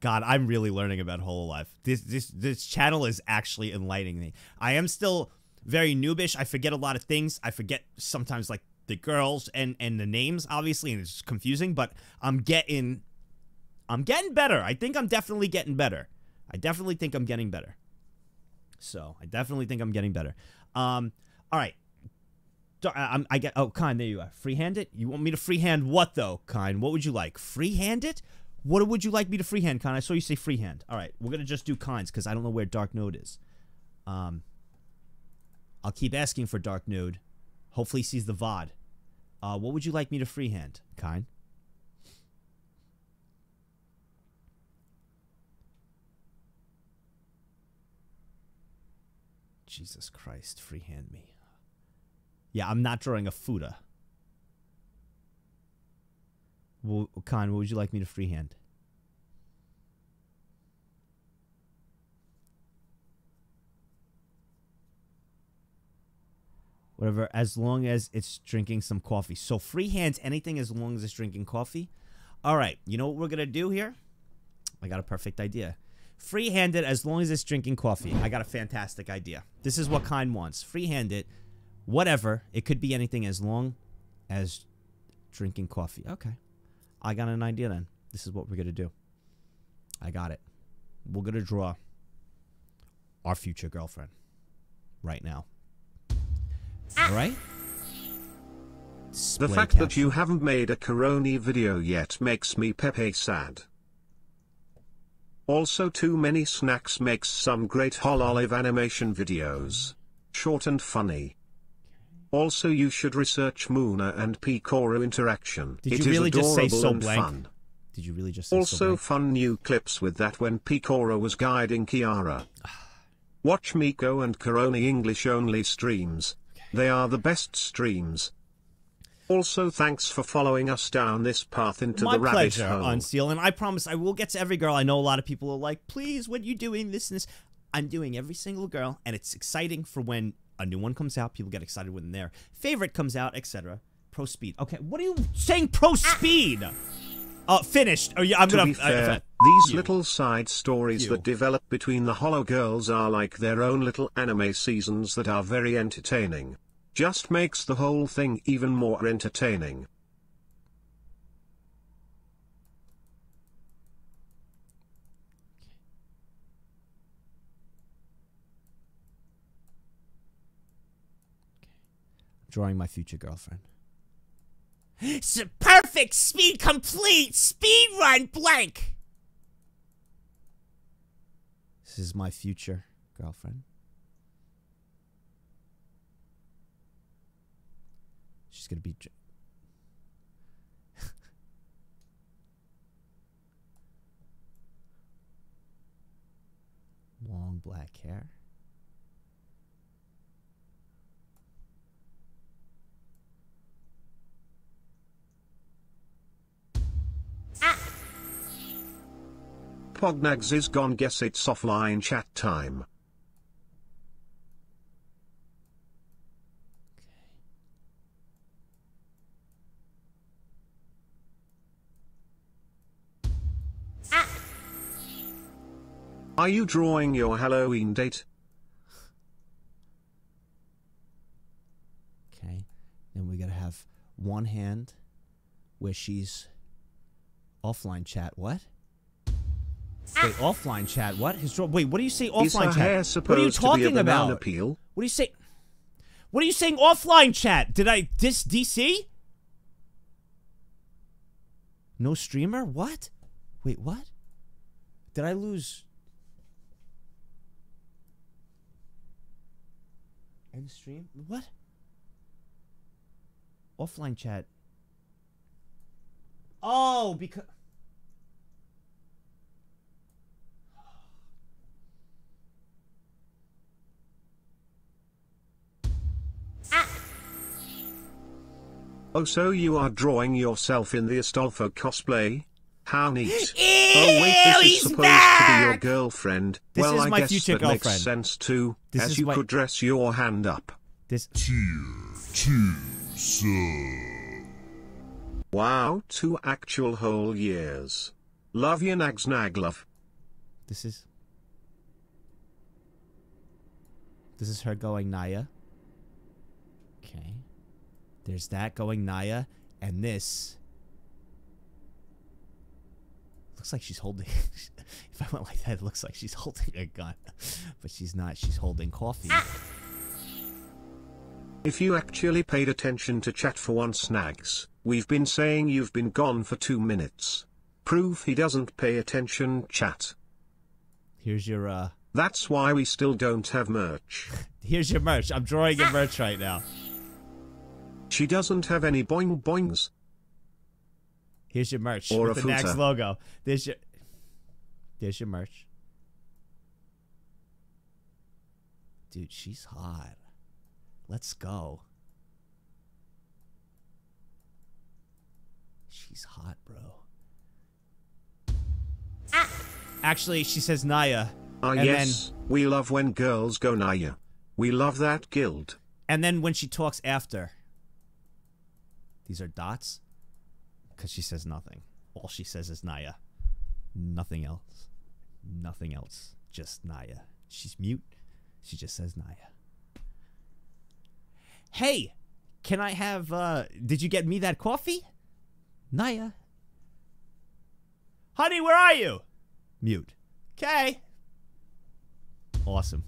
God, I'm really learning about Hololive. This this this channel is actually enlightening me. I am still very noobish. I forget a lot of things. I forget sometimes like the girls and and the names obviously and it's confusing, but I'm getting I'm getting better. I think I'm definitely getting better. I definitely think I'm getting better. So I definitely think I'm getting better. Um, all right. I'm, I get. Oh, kind. There you are. Freehand it. You want me to freehand what though, kind? What would you like? Freehand it? What would you like me to freehand, kind? I saw you say freehand. All right, we're gonna just do kinds because I don't know where Dark Node is. Um, I'll keep asking for Dark Node. Hopefully, sees the VOD. Uh, what would you like me to freehand, kind? Jesus Christ, freehand me. Yeah, I'm not drawing a Fuda. Well, Khan, what would you like me to freehand? Whatever, as long as it's drinking some coffee. So freehands anything as long as it's drinking coffee. All right, you know what we're gonna do here? I got a perfect idea. Freehand it as long as it's drinking coffee. I got a fantastic idea. This is what kind wants. Freehand it, whatever. It could be anything as long as drinking coffee. Okay. I got an idea then. This is what we're to do. I got it. We're to draw our future girlfriend right now. Ah. All right? The fact caption. that you haven't made a Korone video yet makes me Pepe sad. Also too many snacks makes some great Hololive animation videos. Short and funny. Also you should research Moona and Pekora interaction. Did It you is really just say adorable so and blank? fun. Did you really just say so Also blank? fun new clips with that when Pekora was guiding Kiara. [SIGHS] Watch Miko and Korone English only streams. They are the best streams. Also, thanks for following us down this path into My the rabbit pleasure, hole. Unseal, and I promise I will get to every girl. I know a lot of people are like, please, when you doing this and this? I'm doing every single girl, and it's exciting for when a new one comes out. People get excited when their favorite comes out, etc. Pro speed. Okay, what are you saying? Pro speed. Uh, finished. Oh yeah, I'm to gonna. be fair, uh, these you. little side stories You. that develop between the Hollow Girls are like their own little anime seasons that are very entertaining. Just makes the whole thing even more entertaining. drawing my future girlfriend. [GASPS] S- Perfect speed complete speed run blank. This is my future girlfriend. She's gonna be. [LAUGHS] Long black hair. Pognags is gone guess it's offline chat time. Are you drawing your Halloween date? Okay. Then we gotta have one hand where she's offline chat. What? Wait, ah. offline chat. What? His draw- Wait, what do you say offline Is her chat? hair what are you supposed to be a talking about? peel? What do you say? What are you saying offline chat? Did I dis DC? No streamer? What? Wait, what? Did I lose? End stream? What? Offline chat. Oh, because. Oh, so you are drawing yourself in the Astolfo cosplay? How neat. [GASPS] oh, wait, this is supposed to be your girlfriend. This well, is I my guess future that girlfriend. makes sense too, This as you my- could dress your hand up. This. Wow, two actual whole years. Love you, Nags Nag love. This is. This is her going Naya. Okay. There's that going Naya, and this. Looks like she's holding. [LAUGHS] if I went like that, it looks like she's [LAUGHS] holding a gun, but she's not. She's holding coffee. If you actually paid attention to chat for once, Snags, we've been saying you've been gone for two minutes. Proof he doesn't pay attention, chat. Here's your uh. That's why we still don't have merch. [LAUGHS] Here's your merch. I'm drawing your merch right now. She doesn't have any boing boings. Here's your merch Or with a the Nax logo. There's your. There's your merch. Dude, she's hot. Let's go. She's hot, bro. Actually, she says Naya. Ah, and yes, we love when girls go Naya. We love that guild. And then when she talks after, these are dots. Because she says nothing. All she says is Naya. Nothing else. Nothing else. Just Naya. She's mute. She just says Naya. Hey, can I have, uh, did you get me that coffee? Naya. Honey, where are you? Mute. Okay. Awesome.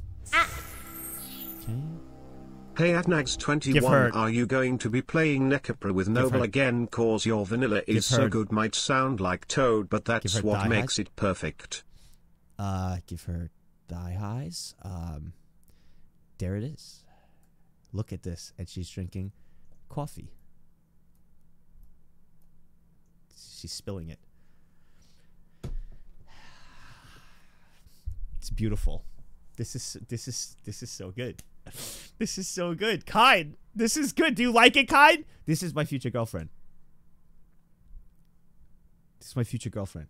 Okay. Hey at Nags21, are you going to be playing Nekopara with Noble again? Cause your vanilla Give is so good might sound like Toad, but that's what makes highs. it perfect. Uh, give her thigh highs. Um, there it is. Look at this, and she's drinking coffee. She's spilling it. It's beautiful. This is this is this is so good. [LAUGHS] This is so good. Kind, this is good. Do you like it, Kind? This is my future girlfriend. This is my future girlfriend.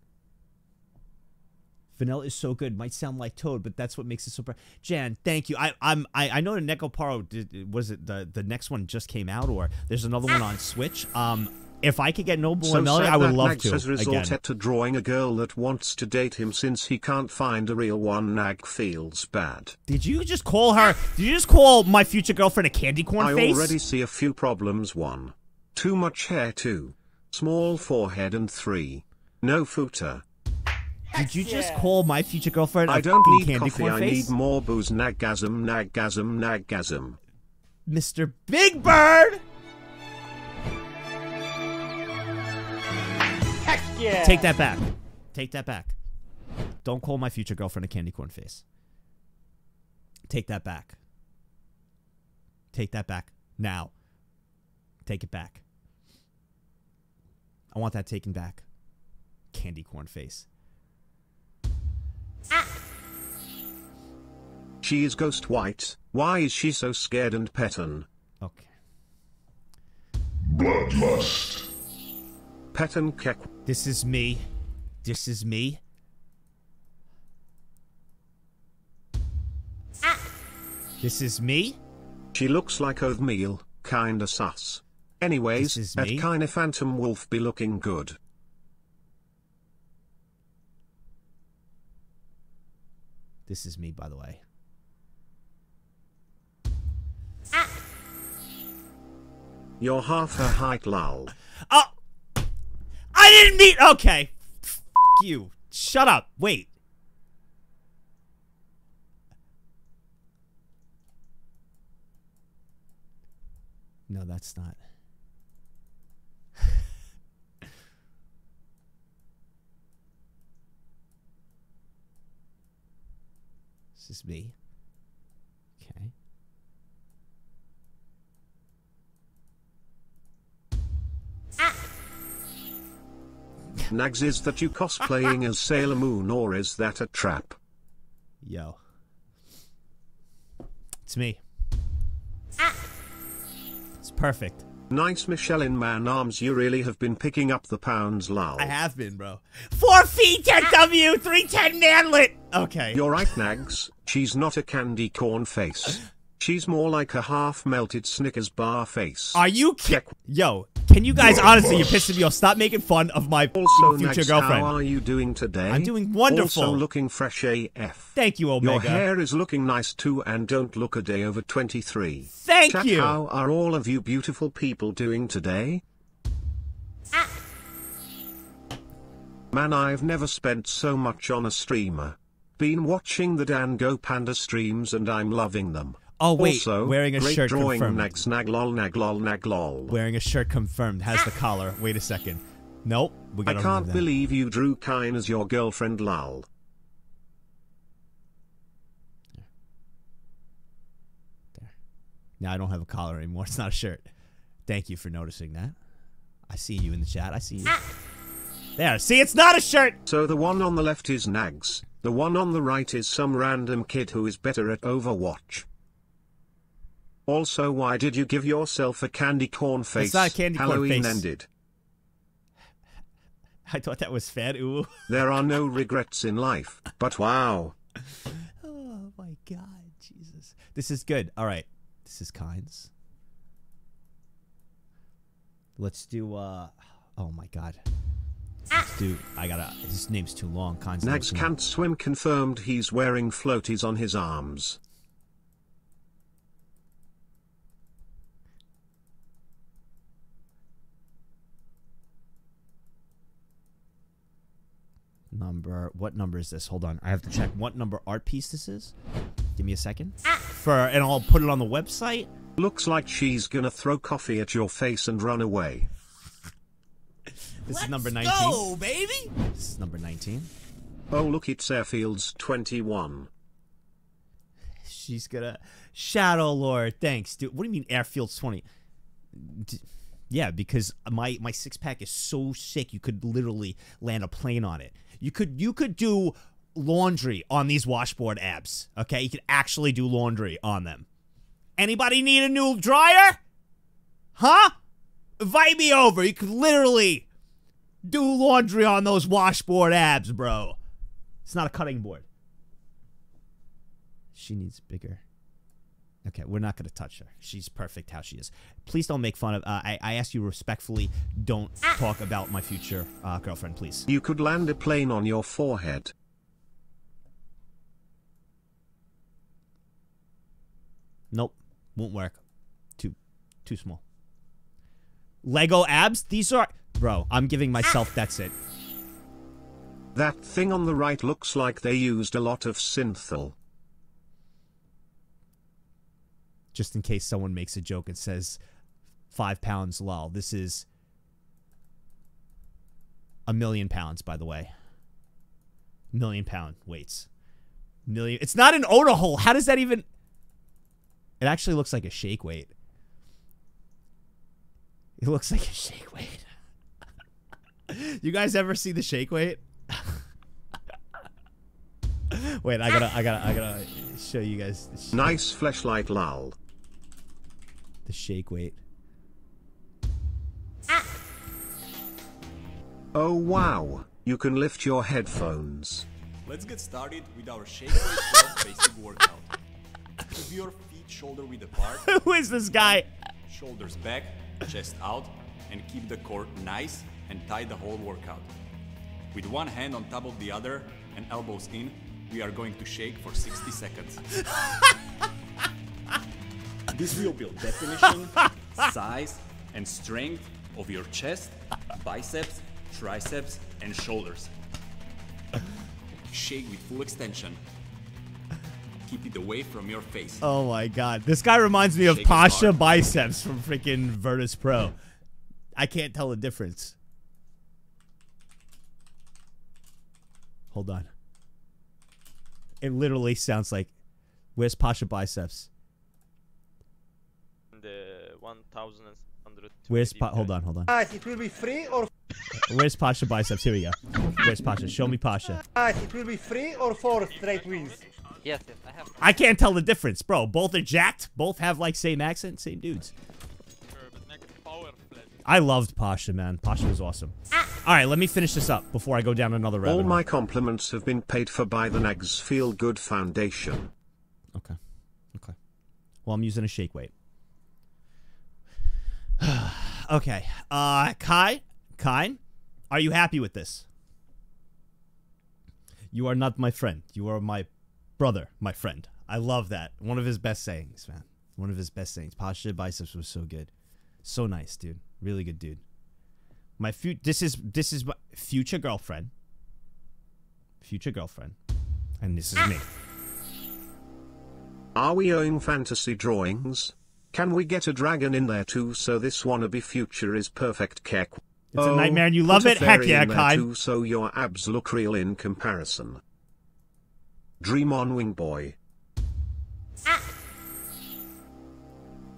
Vanilla is so good. Might sound like Toad, but that's what makes it so. Jan, thank you. I I'm I, I know the Nekopara did, was it the the next one just came out or there's another one on Switch. Um, if I could get Noble So and Melody, sad I would that love Nags to. has Again, resorted to drawing a girl that wants to date him since he can't find a real one. Nag feels bad. did you just call her? Did you just call my future girlfriend a candy corn I face? already see a few problems. One, too much hair. Two, small forehead. And three, no footer. Did you just call my future girlfriend? a I don't need candy coffee. corn I face? need more booze. Nagasm, nagasm, nagasm. Mr. Big Bird. Yeah! Take that back. Take that back. Don't call my future girlfriend a candy corn face. Take that back. Take that back now. Take it back. I want that taken back. Candy corn face. Ah. She is ghost white. Why is she so scared and pettin? Okay. Bloodlust. Pettin kek. This is me. This is me. This is me. She looks like oatmeal, kinda sus. Anyways, that kinda phantom wolf be looking good. This is me, by the way. You're half her height, lol. Oh! I didn't mean. Okay. F- you. Shut up. Wait. No, that's not. [LAUGHS] this is me. Okay. Ah. Nags, is that you cosplaying as Sailor Moon or is that a trap? Yo. It's me. Ah. It's perfect. Nice Michelin man arms, you really have been picking up the pounds, lol. I have been, bro. Four feet, 10W, 310 manlet. Okay. You're right, Nags. She's not a candy corn face. [LAUGHS] She's more like a half melted Snickers bar face. Are you ki- Yo, can you guys honestly, you're pissing me off. Stop making fun of my Also, future Nags, girlfriend. how are you doing today? I'm doing wonderful. Also looking fresh AF. Thank you, Omega. Your hair is looking nice too and don't look a day over 23. Thank Chat, you. How are all of you beautiful people doing today? Ah. Man, I've never spent so much on a streamer. Been watching the Dan Go Panda streams and I'm loving them. Oh, wait, also, wearing a great shirt drawing confirmed. nag snag lol nag lol nag lol. Wearing a shirt confirmed. Has the collar. Wait a second. Nope. We I gotta can't that. believe you drew Kine as your girlfriend lol. There. Now I don't have a collar anymore. [LAUGHS] It's not a shirt. Thank you for noticing that. I see you in the chat. I see you. There. See, it's not a shirt. So the one on the left is Nags. The one on the right is some random kid who is better at Overwatch. Also, why did you give yourself a candy corn face? not a candy corn Halloween face. ended. [LAUGHS] I thought that was fair. Ooh. [LAUGHS] There are no regrets in life, but wow. Oh my god, Jesus. This is good. All right. This is Kynes. Let's do uh oh my god. Let's do I gotta his name's too long. Kynes Nags can't swim confirmed he's wearing floaties on his arms. Number what number is this? Hold on. I have to check what number art piece this is. Give me a second. Ah. For and I'll put it on the website. Looks like she's gonna throw coffee at your face and run away. This is number 19. Go, baby! This is number 19. Oh look it's Airfields 21. She's gonna Shadow Lord. Thanks, dude. What do you mean Airfields 20? D- yeah, because my my six pack is so sick you could literally land a plane on it. You could you could do laundry on these washboard abs. Okay, you could actually do laundry on them. Anybody need a new dryer? Huh? invite me over. You could literally do laundry on those washboard abs, bro. It's not a cutting board. She needs bigger. Okay, we're not gonna touch her. She's perfect how she is. Please don't make fun of. Uh, I I ask you respectfully, don't talk about my future uh, girlfriend, please. You could land a plane on your forehead. Nope, won't work. Too, too small. Lego abs. These are, bro. I'm giving myself. That's it. That thing on the right looks like they used a lot of synthol. Just in case someone makes a joke and says five pounds, lol. This is a million pounds, by the way. Million pound weights. Million. It's not an Oda hole. How does that even? It actually looks like a shake weight. It looks like a shake weight. [LAUGHS] you guys ever see the shake weight? [LAUGHS] Wait, I gotta, I gotta, I gotta show you guys Nice flashlight, lol. The shake weight. Ah. Oh wow, you can lift your headphones. Let's get started with our shake weight basic workout. Keep your feet shoulder width apart. [LAUGHS] Who is this guy? Shoulders back, chest out, and keep the core nice and tight the whole workout. With one hand on top of the other and elbows in, we are going to shake for 60 seconds. [LAUGHS] this will build definition, [LAUGHS] size, and strength of your chest, biceps, triceps, and shoulders. Shake with full extension. Keep it away from your face. Oh my god. This guy reminds me of Shake his Pasha. Biceps from freaking Virtus Pro. I can't tell the difference. Hold on. It literally sounds like where's Pasha Biceps? The 1100. Where's pa- hold on, hold on. Guys, it will be free or Where's Pasha Biceps? Here we go. Where's Pasha? Show me Pasha. guys, it will be free or four straight wins. Yes, yes, I have. I can't tell the difference, bro. Both are jacked. Both have like same accent, same dudes. I loved Pasha, man. Pasha was awesome. All right, let me finish this up before I go down another rabbit All my compliments have been paid for by the Nags Feel Good Foundation. Okay. Okay. Well, I'm using a shake weight. [SIGHS] okay. Uh, Kai, are you happy with this? You are not my friend. You are my brother, my friend. I love that. One of his best sayings, man. One of his best sayings. Pasha biceps was so good, so nice, dude. Really good dude. My fu- This is this is my future girlfriend. Future girlfriend, and this is me. Are we owing fantasy drawings? Can we get a dragon in there too so this wannabe future is perfect kek? It's a nightmare and you love put a it? Heck fairy yeah, in there Kai. too so your abs look real in comparison. Dream on wing boy. Ah.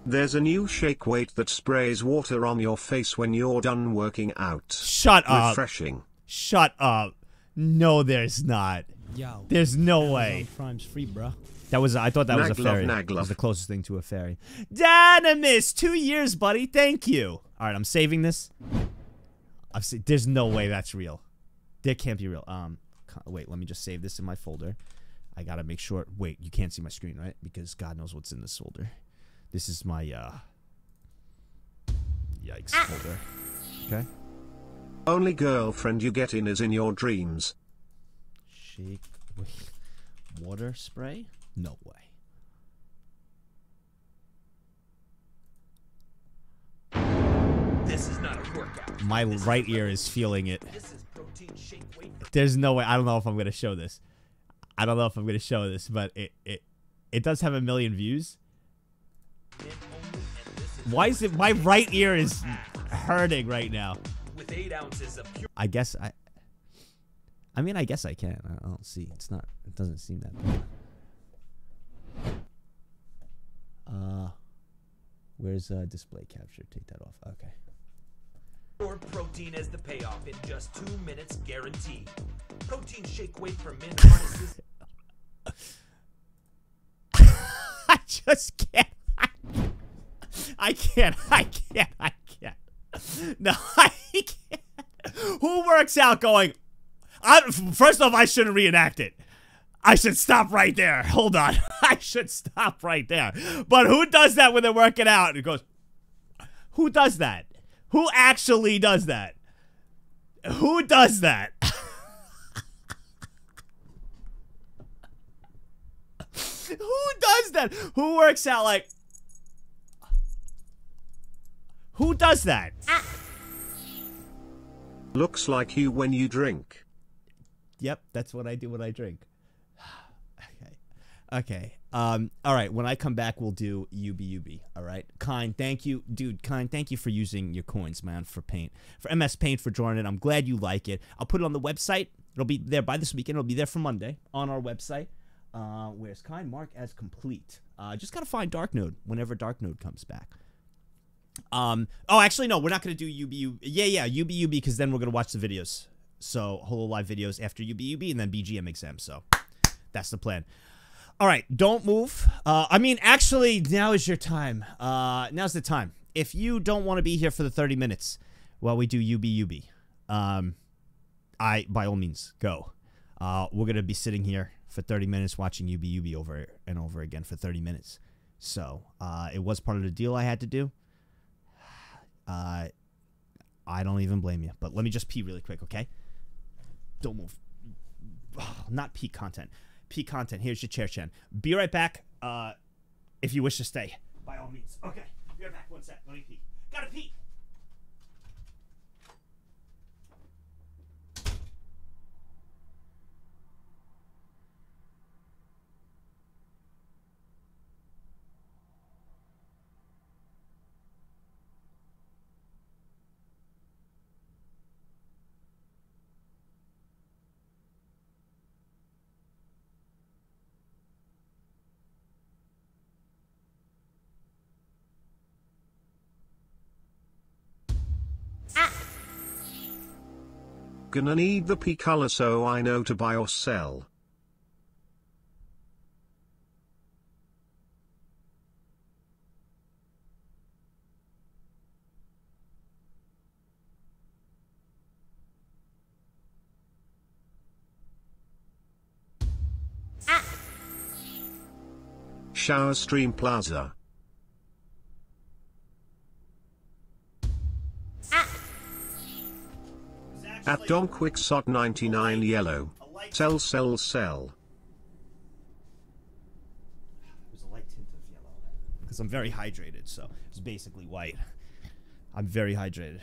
There's a new shake weight that sprays water on your face when you're done working out. Shut up. Refreshing. Shut up. No, there's not. Yo. There's no way. Prime's free, bro. That was I thought that was a Naglov, fairy. That Naglov. was the closest thing to a fairy. Dynamis, two years, buddy. Thank you. All right, I'm saving this. I've se- There's no way that's real. That can't be real. Um, wait. Let me just save this in my folder. I gotta make sure. Wait, you can't see my screen, right? Because God knows what's in this folder. This is my uh. Yikes folder. Okay. Only girlfriend you get in is in your dreams. Shake wait, water spray? No way. This is not a workout. My right ear is feeling it. There's no way. I don't know if I'm gonna show this. I don't know if I'm gonna show this, but it it it does have a million views. Why is it my right ear is hurting right now? With eight ounces of pure. I guess I. I mean, I guess I can. I don't see. It's not. It doesn't seem that bad. Uh, where's uh display capture? Take that off. Okay. Or protein as the payoff in just two minutes guaranteed. Protein shake weight for men harnesses. I just can't. I can't. I can't. I can't. no, [LAUGHS] I can't. Who works out going? I, first off, I shouldn't reenact it. I should stop right there. Hold on. [LAUGHS] I should stop right there. But who does that when they're working out? It goes. Who does that? Who actually does that? Who does that? [LAUGHS] Who does that? Who works out like Who does that? Looks like you when you drink. Yep, that's what I do when I drink. Okay. Um, all right, when I come back we'll do Yubi Yubi, all right? Kind, thank you. Dude, Kind, thank you for using your coins, man, for paint. For MS Paint for drawing it. I'm glad you like it. I'll put it on the website. It'll be there by this weekend. It'll be there for Monday on our website. Uh, where's Kind Mark as complete. Uh, just gotta find Dark Node whenever Dark Node comes back. Um. Oh, actually, no. We're not gonna do UBU. Yeah, yeah, Yubi Yubi because then we're gonna watch the videos. So Hololive videos after Yubi Yubi and then BGM exam. So that's the plan. All right, don't move. Uh, I mean, actually, now is your time. Uh, now's the time. If you don't want to be here for the 30 minutes while we do Yubi Yubi, um, I by all means go. Uh, we're gonna be sitting here for 30 minutes watching Yubi Yubi over and over again for 30 minutes. So uh, it was part of the deal I had to do. [SIGHS] Uh, I don't even blame you. But let me just pee really quick, okay? Don't move. [SIGHS] not peak content. Peak content. Here's your chair, Chen. Be right back. Uh, if you wish to stay, by all means. Okay. Be right back. One sec. Let me pee. Gotta pee. Gonna need the P color so I know to buy or sell. Ah. Shower Stream Plaza. At Dom Quicksot 99 yellow. Sell sell sell. There's a light tint of yellow. Because I'm very hydrated, so it's basically white. I'm very hydrated.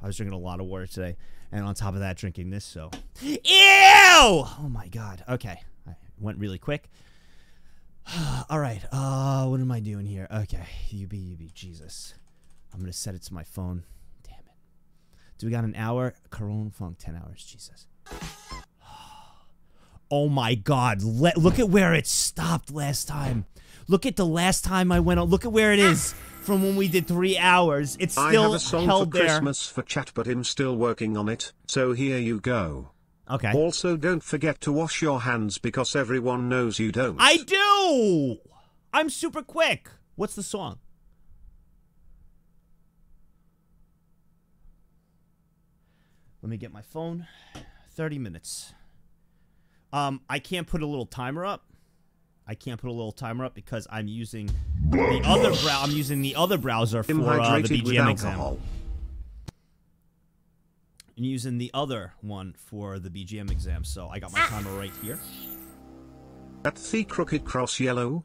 I was drinking a lot of water today, and on top of that, drinking this, so. Ew! Oh my god. Okay. I went really quick. [SIGHS] All right. Uh, what am I doing here? Okay. UB, UB. Jesus. I'm going to set it to my phone. Do we got an hour? Corona Funk, 10 hours. Jesus. [GASPS] Oh my god. Let, look at where it stopped last time. Look at the last time I went on. Look at where it is from when we did three hours. It's still I have a song for there. Christmas for chat, but I'm still working on it. So here you go. Okay. Also, don't forget to wash your hands because everyone knows you don't. I do. I'm super quick. What's the song? Let me get my phone. 30 minutes. Um, I can't put a little timer up. I can't put a little timer up because I'm using the other brow. I'm using the other browser for uh, the BGM exam. I'm using the other one for the BGM exam, so I got my timer right here. At the crooked cross yellow.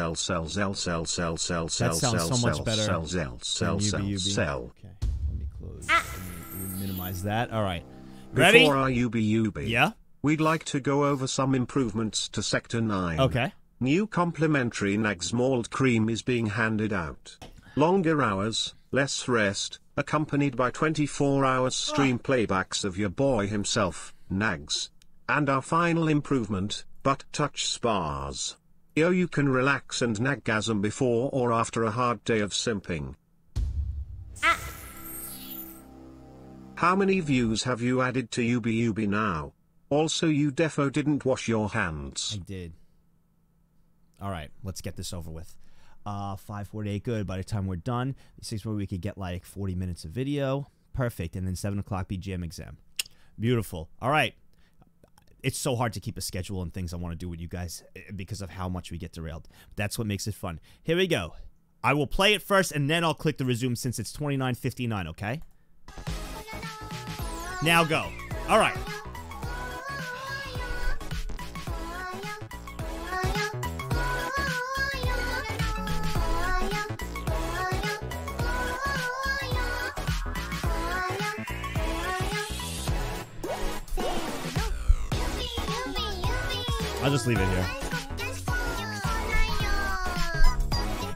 sell sell sell sell sell sell That sell sounds sell so much sell better sell sell sell than sell Yubi Yubi. sell Okay, let me close. Ah. Let me minimize that. All right. Ready? Before our Yubi Yubi, Yeah? we'd like to go over some improvements to Sector 9. Okay. New complimentary Nags Malt cream is being handed out. Longer hours, less rest, accompanied by 24 hours stream ah. playbacks of your boy himself, Nags. And our final improvement, butt touch spas. Yo, you can relax and naggasm before or after a hard day of simping. Ah. How many views have you added to Yubi Yubi now? Also, you defo didn't wash your hands. I did. All right, let's get this over with. Uh, 548, good. By the time we're done, six where we could get like 40 minutes of video. Perfect. And then 7 o'clock BGM exam. Beautiful. All right. It's so hard to keep a schedule and things I want to do with you guys eh, because of how much we get derailed. That's what makes it fun. Here we go. I will play it first and then I'll click the resume since it's 29.59, okay? Now go. All right. I'll just leave it here.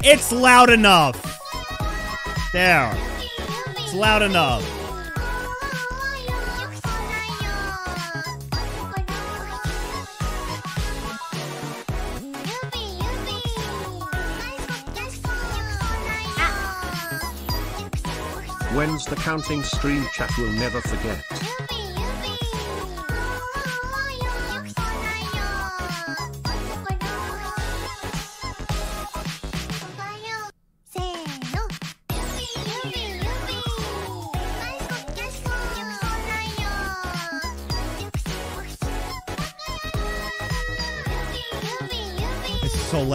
It's loud enough. There. It's loud enough. When's the counting stream chat will never forget.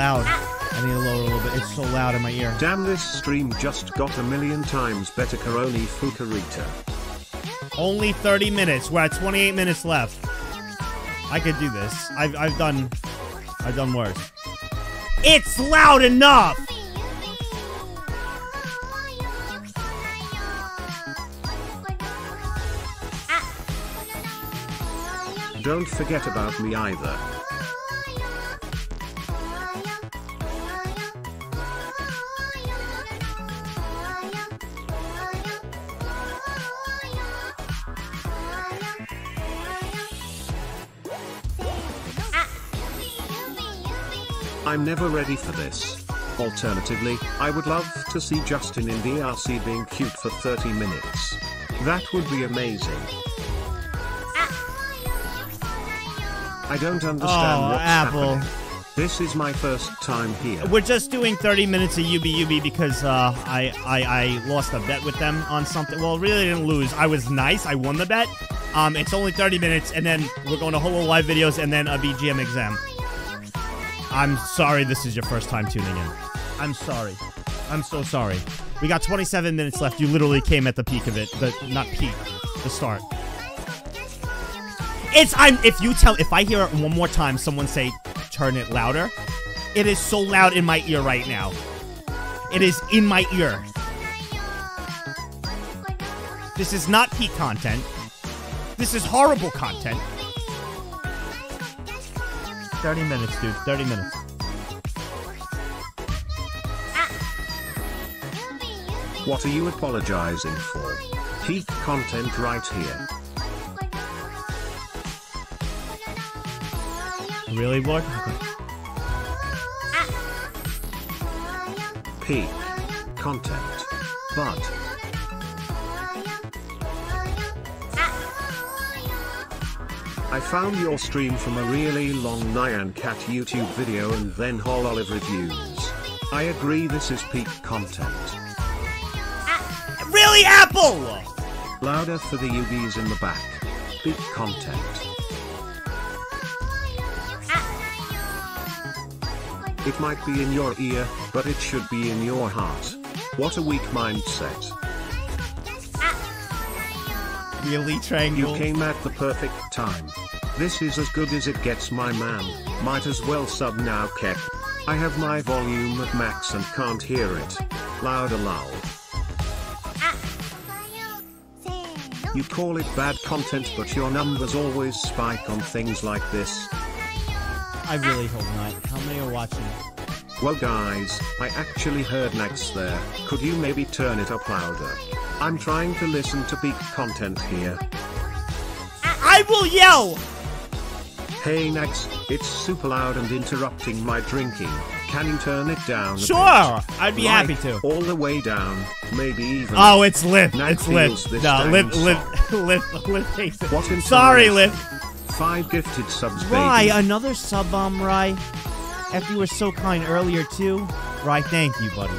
Loud. I need to lower it a little bit. It's so loud in my ear. Damn this stream just got a million times better Caroni Fukarita. Only 30 minutes. We're at 28 minutes left. I could do this. I've, I've done I've done worse. It's loud enough. Ah. Don't forget about me either. I'm never ready for this. Alternatively, I would love to see Justin in DRC being cute for 30 minutes. That would be amazing. I don't understand Oh, what's Apple. happening. This is my first time here. We're just doing 30 minutes of UBUB because uh, I, I I lost a bet with them on something. Well, really didn't lose. I was nice. I won the bet. Um, it's only 30 minutes, and then we're going to Hololive videos and then a BGM exam. I'm sorry this is your first time tuning in. I'm sorry. I'm so sorry. We got 27 minutes left. You literally came at the peak of it. The not peak, the start. It's I'm if you tell if I hear it one more time someone say turn it louder, it is so loud in my ear right now. It is in my ear. This is not peak content. This is horrible content. 30 minutes, dude. 30 minutes. What are you apologizing for? Peak content right here. Really, what? Peak content. But I found your stream from a really long Nyan Cat YouTube video and then Hololive reviews. I agree this is peak content. Really, Apple? Louder for the UBs in the back. Peak content. It might be in your ear, but it should be in your heart. What a weak mindset. Really, Triangle? You came at the perfect time. This is as good as it gets, my man. Might as well sub now, Keck. I have my volume at max and can't hear it. Louder lull. You call it bad content, but your numbers always spike on things like this. I really hope not. How many are watching? Well, guys, I actually heard Nax there. Could you maybe turn it up louder? I'm trying to listen to peak content here. I will yell. Hey Nags, it's super loud and interrupting my drinking. Can you turn it down? Sure? I'd be Like, happy to. All the way down, maybe even. Oh, it's. Nag It's this No, damn Liv, Liv, song. [LAUGHS] Liv, Liv takes it. What Sorry. Liv. Five gifted subs, Rye, baby. another sub, um, Rye. After you were so kind earlier, too. Rye, thank you, buddy.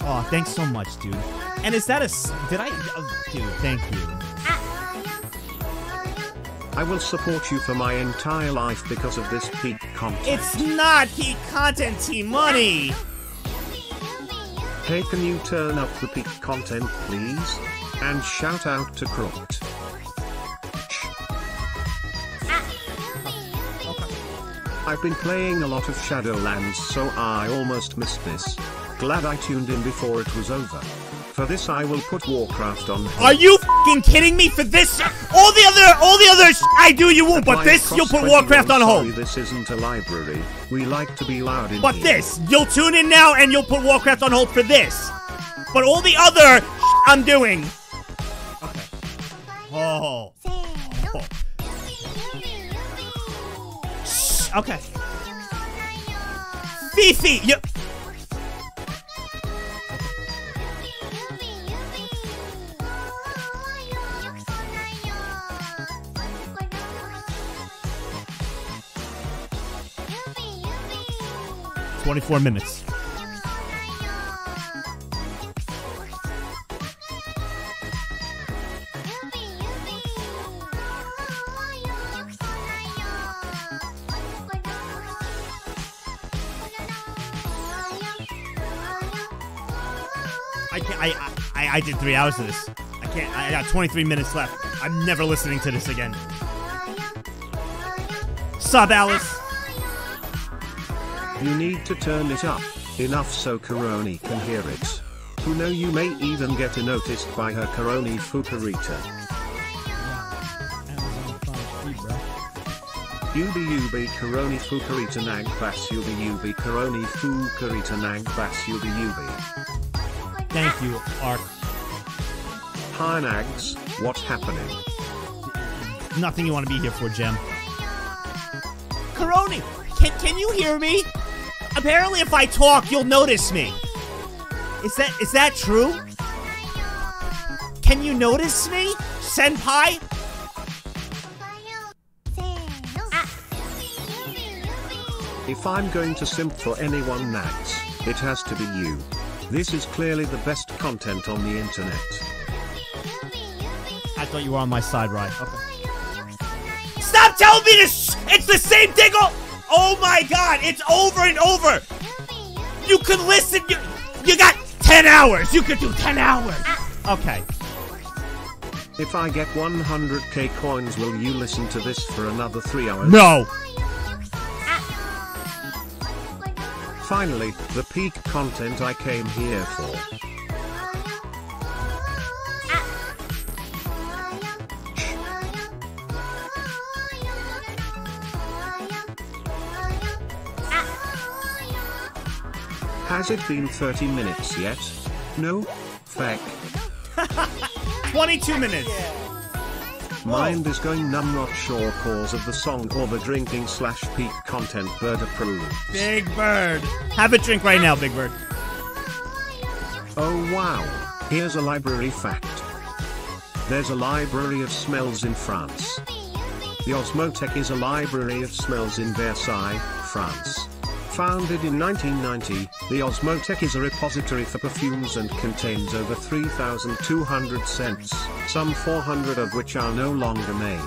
Oh, thanks so much, dude. And is that a? Did I. Oh, dude, thank you. I will support you for my entire life because of this peak content. It's not peak content, Team Money. Hey, can you turn up the peak content, please? And shout out to Crooked. I've been playing a lot of Shadowlands, so I almost missed this. Glad I tuned in before it was over. For this, I will put Warcraft on. Are you fing kidding me for this? All the other, all the other sh- I do you won't, but this you'll put Warcraft on hold. This isn't a library. We like to be loud in But here. this, you'll tune in now and you'll put Warcraft on hold for this. But all the other sh- I'm doing. Okay. Oh. oh. Shh, Okay. Fifi, you. Twenty-four minutes. I can't. I, I I did three hours of this. I can't. I got 23 minutes left. I'm never listening to this again. Sub Alice. You need to turn it up, enough so Korone can hear it. Who know you may even get noticed by her Karoni Fukarita. Yubi Yubi Karoni Fukarita Nag Bass Yubi Yubi Karoni Fukarita Nag Bass Yubi Yubi. Thank you, Ark. Hi Nags, what's happening? Nothing you want to be here for, Gem. Korone, can can you hear me? Apparently, if I talk, you'll notice me. Is that is that true? Can you notice me, Senpai? If I'm going to simp for anyone Nags, it has to be you. This is clearly the best content on the internet. I thought you were on my side, right? Okay. Stop telling me this! It's the same thing! Oh my god, it's over and over! You can listen, you, you got 10 hours! You could do 10 hours! Okay. If I get 100k coins, will you listen to this for another 3 hours? No! Finally, the peak content I came here for. Has it been 30 minutes yet? No? Feck. [LAUGHS] 22 minutes! Mind is going numb not sure cause of the song or the drinking slash peak content bird approves. Big Bird! Have a drink right now, Big Bird. Oh wow, here's a library fact. There's a library of smells in France. The Osmothèque is a library of smells in Versailles, France. Founded in 1990, the Osmothèque is a repository for perfumes and contains over 3,200 scents, some 400 of which are no longer made.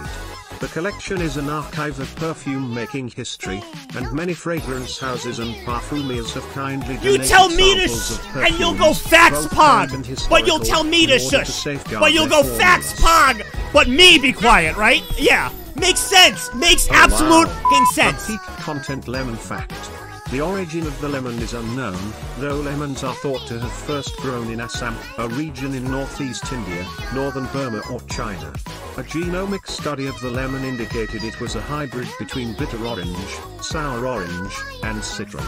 The collection is an archive of perfume making history, and many fragrance houses and parfumiers have kindly You donated tell me to sh- and you'll go fax pog, but you'll tell me to shush, safeguard but you'll go fax pog, but me be quiet, right? Yeah, makes sense, makes Oh, absolute wow. sense. A peak content lemon fact. The origin of the lemon is unknown, though lemons are thought to have first grown in Assam, a region in northeast India, northern Burma or China. A genomic study of the lemon indicated it was a hybrid between bitter orange, sour orange, and citron.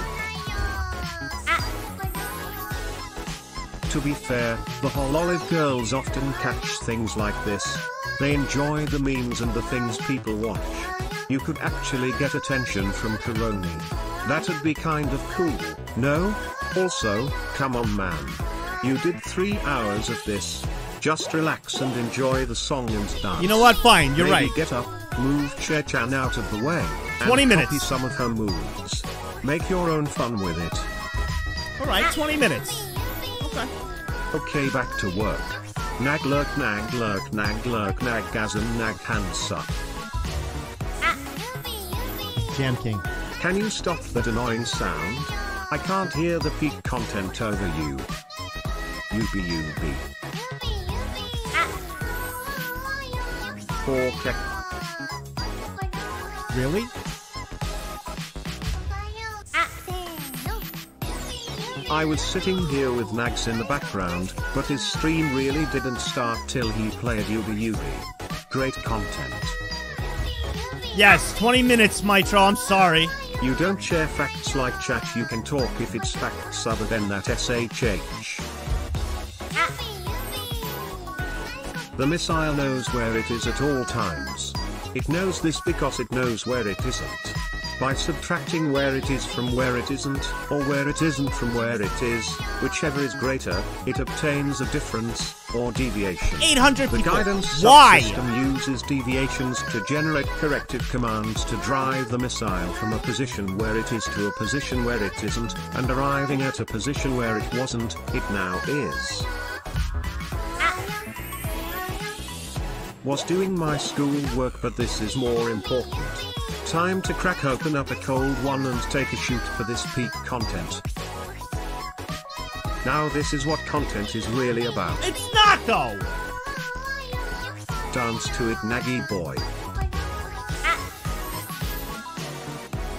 To be fair, the Hololive girls often catch things like this. They enjoy the memes and the things people watch. You could actually get attention from Korone. That'd be kind of cool, no? Also, come on man. You did three hours of this. Just relax and enjoy the song and dance. You know what? Fine, you're Maybe right. get up, move Che-Chan out of the way. and 20 minutes. Copy some of her moves. Make your own fun with it. All right, 20 minutes. Okay. Okay, back to work. Nag lurk nag lurk nag lurk nag gasm nag hand suck. Ah. Jam King. Can you stop that annoying sound? I can't hear the peak content over you. UB 4K. Really? I was sitting here with Nags in the background, but his stream really didn't start till he played UB Great content. Yes, 20 minutes, Mitro. I'm sorry. You don't share facts like chat, you can talk if it's facts other than that SHH. The missile knows where it is at all times. It knows this because it knows where it isn't. By subtracting where it is from where it isn't, or where it isn't from where it is, whichever is greater, it obtains a difference, or deviation. 800 The people. guidance Why? subsystem uses deviations to generate corrective commands to drive the missile from a position where it is to a position where it isn't, and arriving at a position where it wasn't, it now is. Was doing my school work but this is more important. Time to crack open up a cold one and take a shoot for this peak content. Now this is what content is really about. It's not though. Dance to it Naggy boy.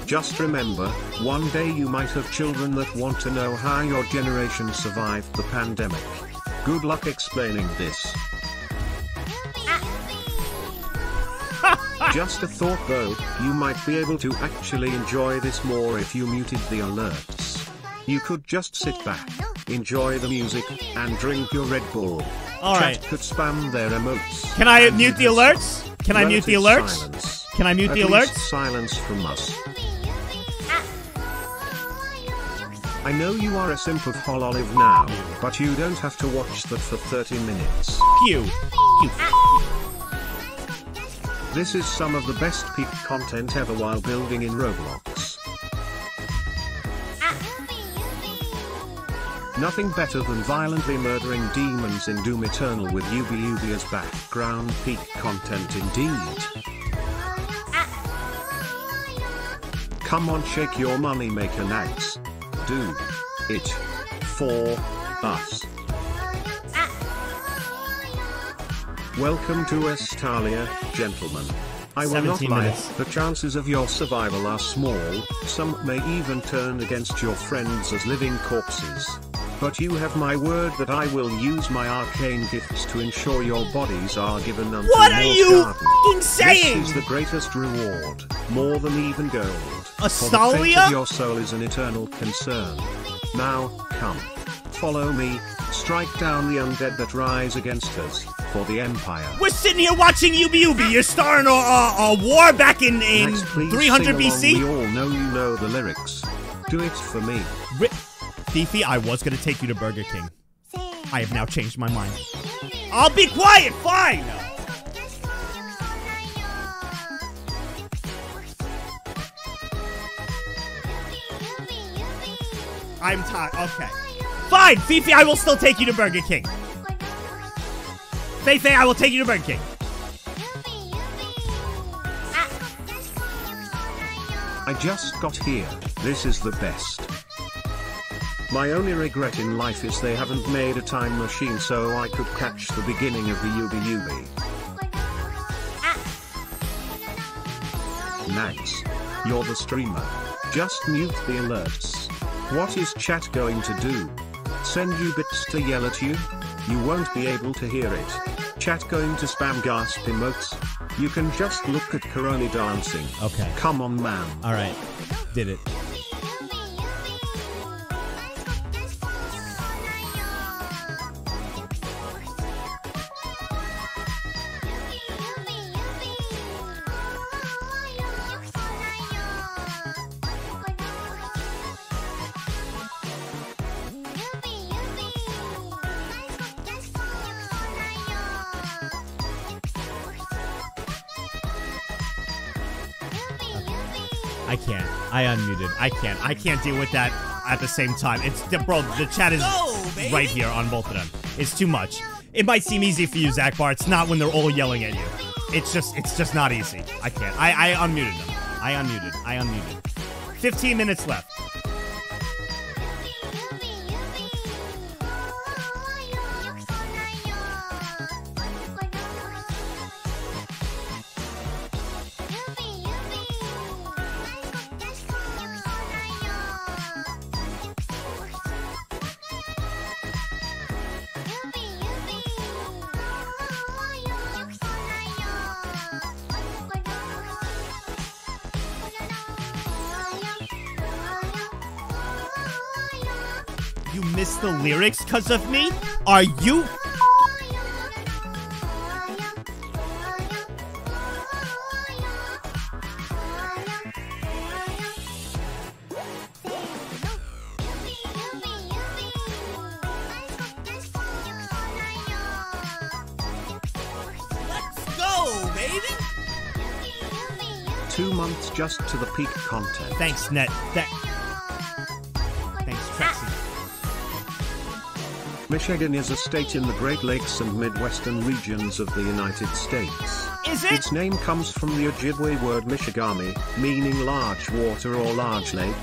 Just remember, one day you might have children that want to know how your generation survived the pandemic. Good luck explaining this. Just a thought though, you might be able to actually enjoy this more if you muted the alerts. You could just sit back, enjoy the music, and drink your Red Bull. All Chat could spam their emotes. Can I mute the alerts? Can I mute the alerts? silence. Can I mute At the alerts? silence from us. I know you are a simp of Hololive now, but you don't have to watch that for 30 minutes. Pew. This is some of the best peak content ever while building in Roblox. Ah, Nothing better than violently murdering demons in Doom Eternal with Yubi Yubi as background peak content indeed. Come on shake your money maker nags. Do it for us. Welcome to Estalia, gentlemen. I will not lie, minutes. the chances of your survival are small, some may even turn against your friends as living corpses. But you have my word that I will use my arcane gifts to ensure your bodies are given unto What are you Garden. fucking saying? This is the greatest reward, more than even gold. For the fate of your soul is an eternal concern. Now, come. Follow me, strike down the undead that rise against us, for the Empire. We're sitting here watching Yubi Yubi. You're starting a, a, a war back in, in Next, 300 sing along. BC. We all know you know the lyrics. Do it for me. Ri- Fifi, I was going to take you to Burger King. I have now changed my mind. I'll be quiet, fine! I'm tired. Okay. Fine, Fifi, I will still take you to Burger King. Feifei, I will take you to Burger King. I just got here. This is the best. My only regret in life is they haven't made a time machine so I could catch the beginning of the Yubi Yubi. Nags. You're the streamer. Just mute the alerts. What is chat going to do? Send you bits to yell at you? You won't be able to hear it. Chat going to spam gasp emotes? You can just look at Korone dancing. Okay. Come on, man. All right. Did it. I unmuted. I can't. I can't deal with that at the same time. It's bro. The chat is right here on both of them. It's too much. It might seem easy for you, Zach Bar. It's not when they're all yelling at you. It's just. It's just not easy. I can't. I. I unmuted them. I unmuted. I unmuted. 15 minutes left. Lyrics because of me? Are you? Let's go, baby. Two months just to the peak content. Thanks, Net. That. Michigan is a state in the Great Lakes and Midwestern regions of the United States. Is it? Its name comes from the Ojibwe word Michigami, meaning large water or large lake.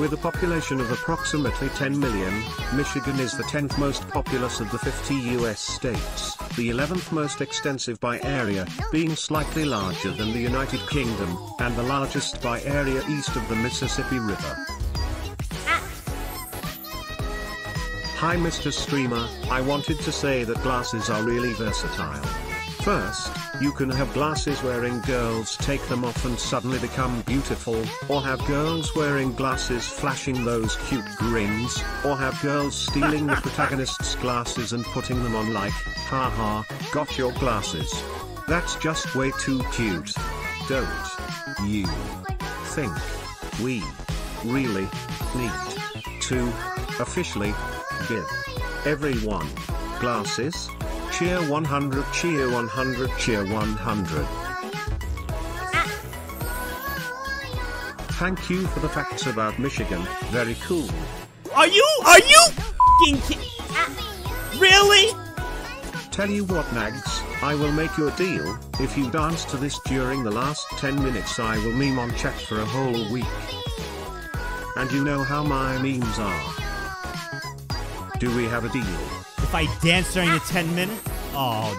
With a population of approximately 10 million, Michigan is the 10th most populous of the 50 U.S. states, the 11th most extensive by area, being slightly larger than the United Kingdom, and the largest by area east of the Mississippi River. Hi Mr. Streamer, I wanted to say that glasses are really versatile. First, you can have glasses wearing girls take them off and suddenly become beautiful, or have girls wearing glasses flashing those cute grins, or have girls stealing the [LAUGHS] protagonist's glasses and putting them on like, haha, got your glasses. That's just way too cute. Don't you think we really need to officially give everyone glasses? Cheer 100, cheer 100, cheer 100. Thank you for the facts about Michigan. Very cool. Are you? Are you? Really? Tell you what, Nags, I will make you a deal. If you dance to this during the last 10 minutes, I will meme on chat for a whole week. And you know how my memes are. Do we have a deal? If I dance during the 10 minutes? Oh.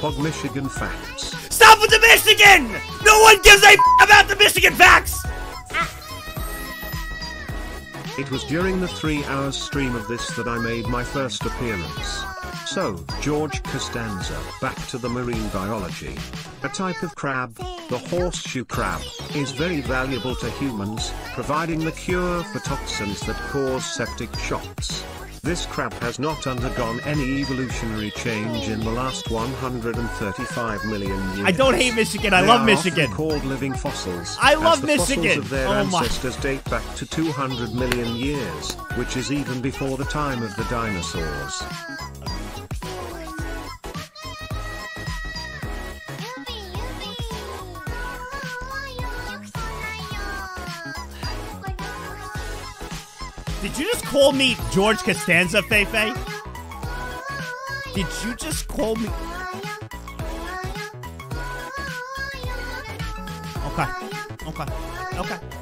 Pog Michigan facts. Stop with the Michigan! No one gives a f- about the Michigan facts! It was during the three hours stream of this that I made my first appearance. So, George Costanza, back to the marine biology. A type of crab, the horseshoe crab, is very valuable to humans, providing the cure for toxins that cause septic shocks. This crab has not undergone any evolutionary change in the last 135 million years. I don't hate Michigan, I They love Michigan. Called living fossils. I love the fossils Michigan. of their Oh my- ancestors date back to 200 million years, which is even before the time of the dinosaurs. Did you just call me George Costanza, Feifei? Did you just call me? Okay. Okay. Okay.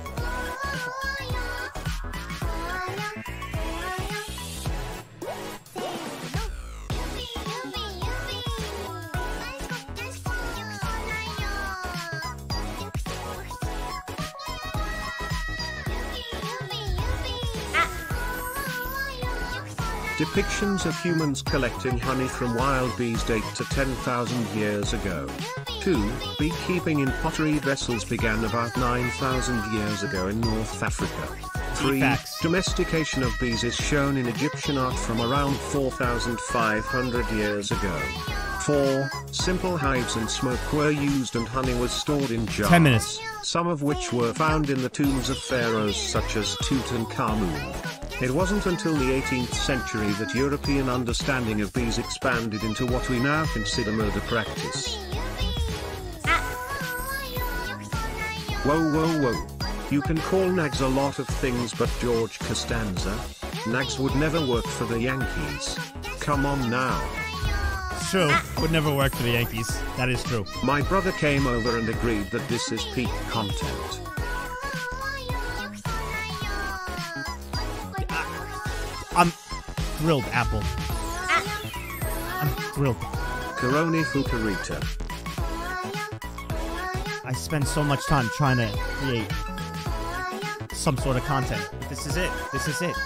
Depictions of humans collecting honey from wild bees date to 10,000 years ago. 2. Beekeeping in pottery vessels began about 9,000 years ago in North Africa. 3. Domestication of bees is shown in Egyptian art from around 4,500 years ago. 4. Simple hives and smoke were used and honey was stored in jars. 10 minutes. Some of which were found in the tombs of pharaohs such as Tutankhamun. It wasn't until the 18th century that European understanding of bees expanded into what we now consider murder practice. Whoa, whoa, whoa. You can call Nags a lot of things but George Costanza? Nags would never work for the Yankees. Come on now. True. Would never work for the Yankees. That is true. My brother came over and agreed that this is peak content. I'm thrilled, Apple. I'm thrilled. Coroni Fukarita. I spend so much time trying to create some sort of content. This is it. This is it.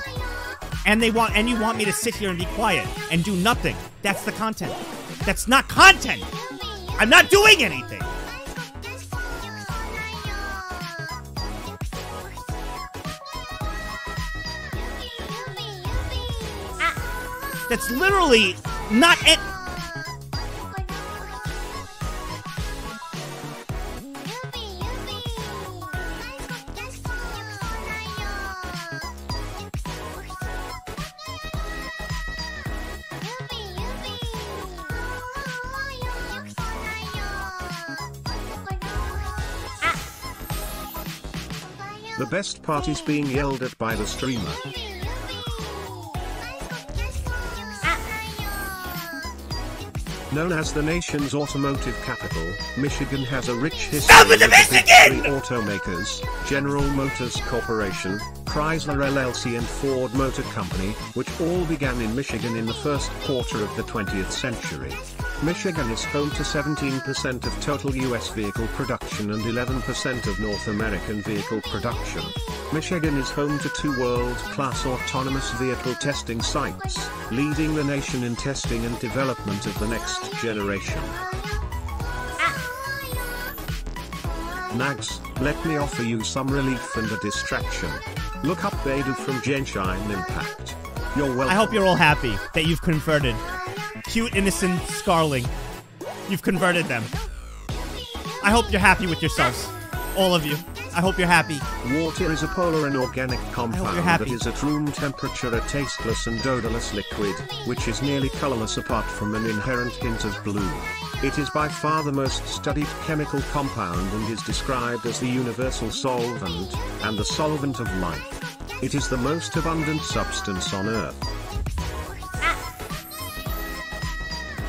And they want and you want me to sit here and be quiet and do nothing. That's the content. That's not content. I'm not doing anything. That's literally not it. Best part is being yelled at by the streamer. Known as the nation's automotive capital, Michigan has a rich history of the big three automakers, General Motors Corporation, Chrysler LLC and Ford Motor Company, which all began in Michigan in the first quarter of the 20th century. Michigan is home to 17% of total US vehicle production and 11% of North American vehicle production. Michigan is home to two world-class autonomous vehicle testing sites, leading the nation in testing and development of the next generation. Nags, let me offer you some relief and a distraction. Look up Beidou from Genshin Impact. You're welcome. I hope you're all happy that you've converted. Cute, innocent Scarling. You've converted them. I hope you're happy with yourselves. All of you. I hope you're happy. Water is a polar and organic compound that is at room temperature a tasteless and odorless liquid, which is nearly colorless apart from an inherent hint of blue. It is by far the most studied chemical compound and is described as the universal solvent, and the solvent of life. It is the most abundant substance on Earth.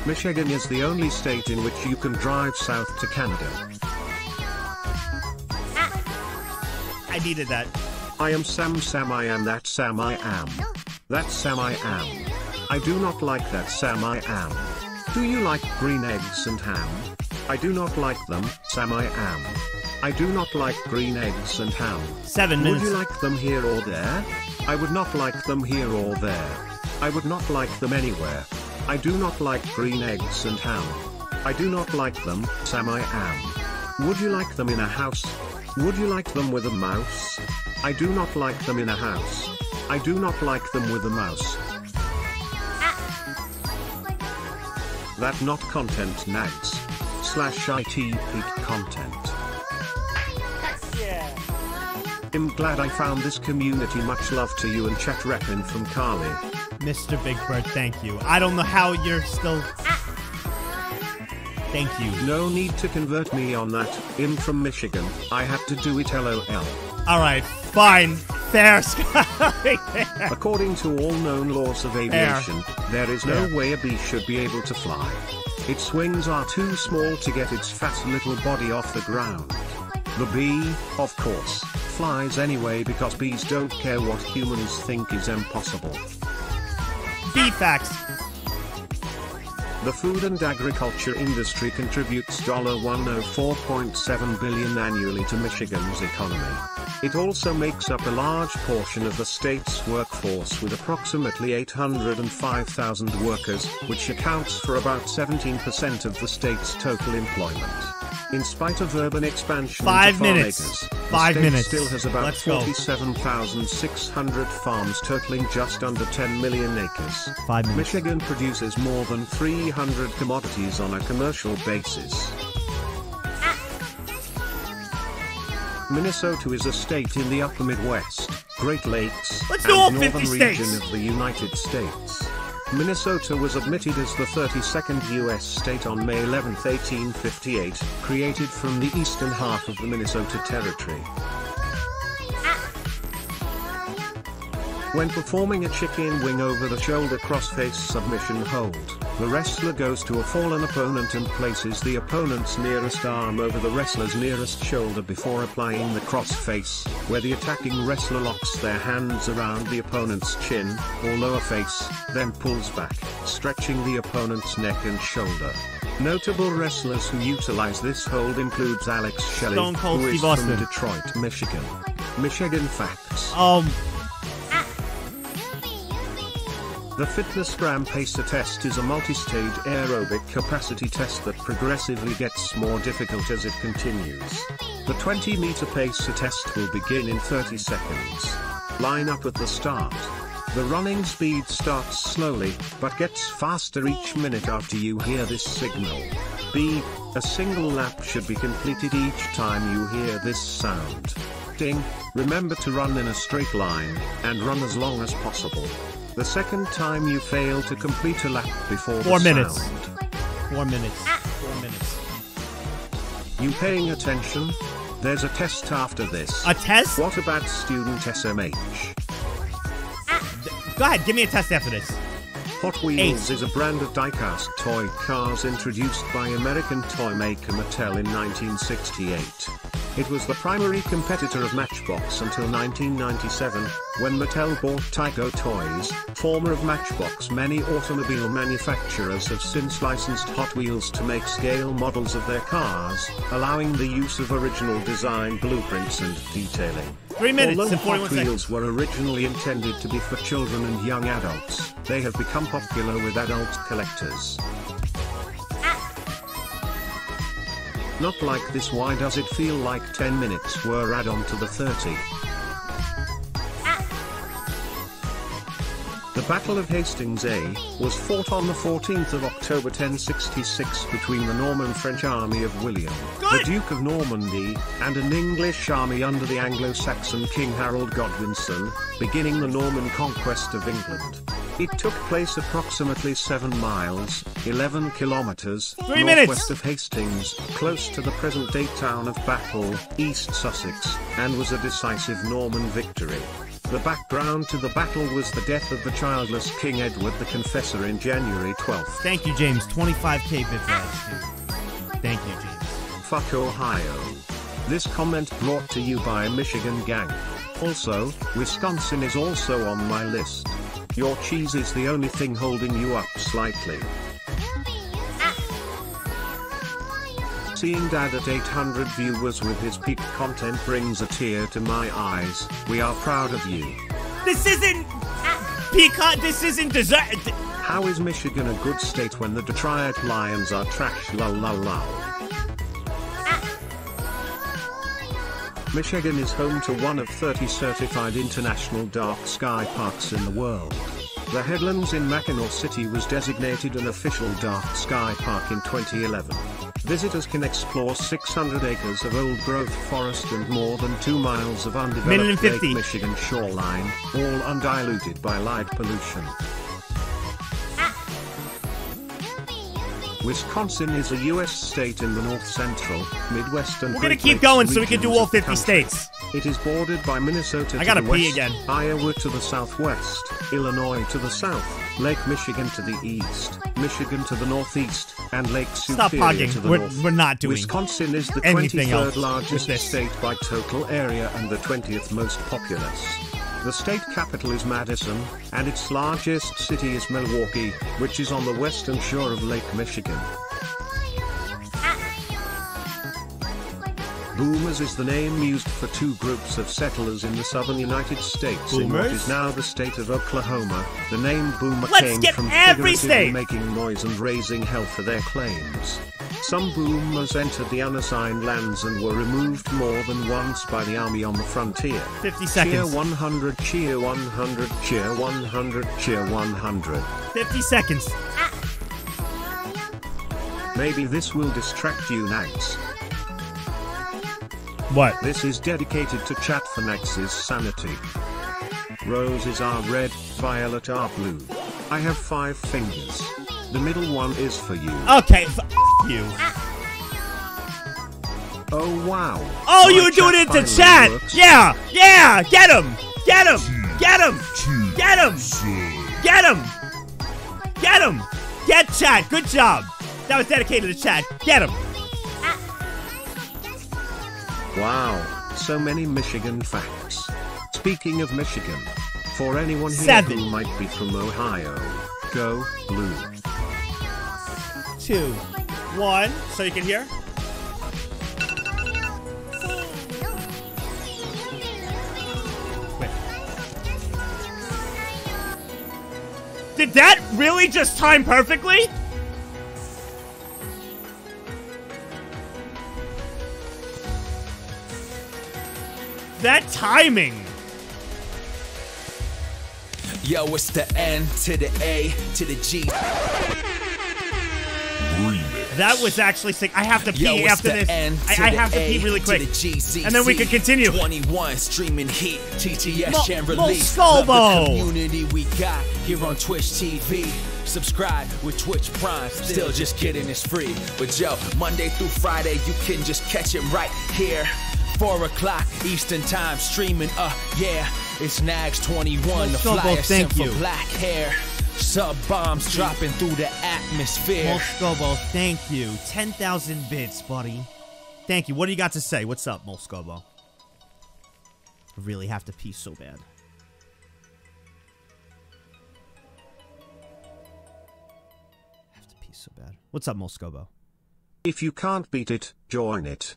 Michigan is the only state in which you can drive south to Canada. I needed that. I am Sam Sam I am that Sam I am. That Sam I am. I do not like that Sam I am. Do you like green eggs and ham? I do not like them, Sam I am. I do not like green eggs and ham. Seven minutes. Would you like them here or there? I would not like them here or there. I would not like them anywhere. I do not like green eggs and ham. I do not like them, Sam I am. Would you like them in a house? Would you like them with a mouse? I do not like them in a house. I do not like them with a mouse. That not content nags. Slash IT peak content. Yeah. I'm glad I found this community. Much love to you and chat reppin' from Carly. Mr. Big Bird, thank you. I don't know how you're still. Thank you. No need to convert me on that. In from Michigan. I had to do it lol. All right, fine. Fair, [LAUGHS] Sky. According to all known laws of aviation, there is no way a bee should be able to fly. Its wings are too small to get its fat little body off the ground. The bee, of course, flies anyway because bees don't care what humans think is impossible. Facts. The food and agriculture industry contributes 104.7 billion annually to Michigan's economy. It also makes up a large portion of the state's workforce with approximately 805,000 workers, which accounts for about 17% of the state's total employment. In spite of urban expansion Five minutes. acres, Five minutes. still has about Let's 47,600 farms totaling just under 10 million acres. Five minutes. Michigan produces more than 300 commodities on a commercial basis. Minnesota is a state in the upper Midwest, Great Lakes, Let's and northern 50 region states. of the United States. Minnesota was admitted as the 32nd U.S. state on May 11, 1858, created from the eastern half of the Minnesota Territory. When performing a chicken wing over the shoulder crossface submission hold, the wrestler goes to a fallen opponent and places the opponent's nearest arm over the wrestler's nearest shoulder before applying the crossface, where the attacking wrestler locks their hands around the opponent's chin or lower face, then pulls back, stretching the opponent's neck and shoulder. Notable wrestlers who utilize this hold includes Alex Shelley, who is from Detroit, Michigan. Michigan facts. Um, The Fitness Gram Pacer test is a multi-stage aerobic capacity test that progressively gets more difficult as it continues. The 20-meter pacer test will begin in 30 seconds. Line up at the start. The running speed starts slowly, but gets faster each minute after you hear this signal. B. A single lap should be completed each time you hear this sound. Ding. Remember to run in a straight line, and run as long as possible. The second time you fail to complete a lap before Four the minutes. sound. four minutes. Four minutes. You paying attention? There's a test after this. A test? What about student SMH? Go ahead, give me a test after this. Hot Wheels is a brand of die-cast toy cars introduced by American toy maker Mattel in 1968. It was the primary competitor of Matchbox until 1997, when Mattel bought Tyco Toys, former of Matchbox. Many automobile manufacturers have since licensed Hot Wheels to make scale models of their cars, allowing the use of original design blueprints and detailing. Three minutes Although and 41 Hot seconds. Wheels were originally intended to be for children and young adults, they have become popular with adult collectors. Not like this why does it feel like 10 minutes were add on to the 30? The Battle of Hastings A was fought on the 14th of October 1066 between the Norman French army of William, the Duke of Normandy, and an English army under the Anglo-Saxon King Harold Godwinson, beginning the Norman conquest of England. It took place approximately 7 miles, 11 kilometers, Three northwest minutes. of Hastings, close to the present-day town of Battle, East Sussex, and was a decisive Norman victory. The background to the battle was the death of the childless King Edward the Confessor in January 12th. Thank you, James. 25k bit flash. Thank you, James. Fuck Ohio. This comment brought to you by Michigan Gang. Also, Wisconsin is also on my list. Your cheese is the only thing holding you up slightly. Seeing Dad at 800 viewers with his peak content brings a tear to my eyes. We are proud of you. This isn't peacock. This isn't dessert. How is Michigan a good state when the Detroit Lions are trash? La la la. Michigan is home to one of 30 certified international dark sky parks in the world. The Headlands in Mackinaw City was designated an official dark sky park in 2011. Visitors can explore 600 acres of old-growth forest and more than 2 miles of undeveloped Lake Michigan shoreline, all undiluted by light pollution. Wisconsin is a U.S. state in the north central, midwest, and We're gonna keep going so we can do all 50 country. states. It is bordered by Minnesota I to gotta the pee west, again. Iowa to the southwest, Illinois to the south, Lake Michigan to the east, Michigan to the northeast, and Lake Stop Superior to the We're- north. we're not doing Wisconsin is the 23rd largest state by total area and the 20th most populous. The state capital is Madison, and its largest city is Milwaukee, which is on the western shore of Lake Michigan. Boomers is the name used for two groups of settlers in the southern United States in what is now the state of Oklahoma. The name boomer Let's came from every figuratively making noise and raising hell for their claims. Some boomers entered the unassigned lands and were removed more than once by the army on the frontier. 50 Cheer seconds. 100, cheer 100, cheer 100, cheer 100. 50 seconds. Maybe this will distract you, Nagzz. What? This is dedicated to Chat for Nax's sanity. Roses are red, violet are blue. I have five fingers. The middle one is for you. Okay, f- you. Oh wow. Oh, My you were doing it to chat. works. Yeah, yeah. Get him. Get him. Get him! Get him! Get him! Get him! Get chat. Good job! That was dedicated to chat. Get him! Wow, so many Michigan facts. Speaking of Michigan, for anyone here Seven. who might be from Ohio, go blue. Two, one, so you can hear. Wait. Did that really just time perfectly? That timing. Yo, it's the N to the A to the G. That was actually sick. I have to pee Yo, after this. N I, to I have to pee really to quick. the GCC. And then we can continue. 21 streaming heat, TTS Mo- and release. Love Scobo. the community we got here on Twitch TV. Subscribe with Twitch Prime. Still just kidding, it's free. But yo, Monday through Friday, you can just catch it right here. 4 o'clock Eastern Time, streaming, uh, yeah. It's Nagzz 21, the Scobo, flyer thank sent for black hair. Sub bombs dropping through the atmosphere. Moscobo, thank you. 10,000 bits, buddy. Thank you. What do you got to say? What's up, Moscobo? I really have to pee so bad. have to pee so bad. What's up, Moscobo? If you can't beat it, join it.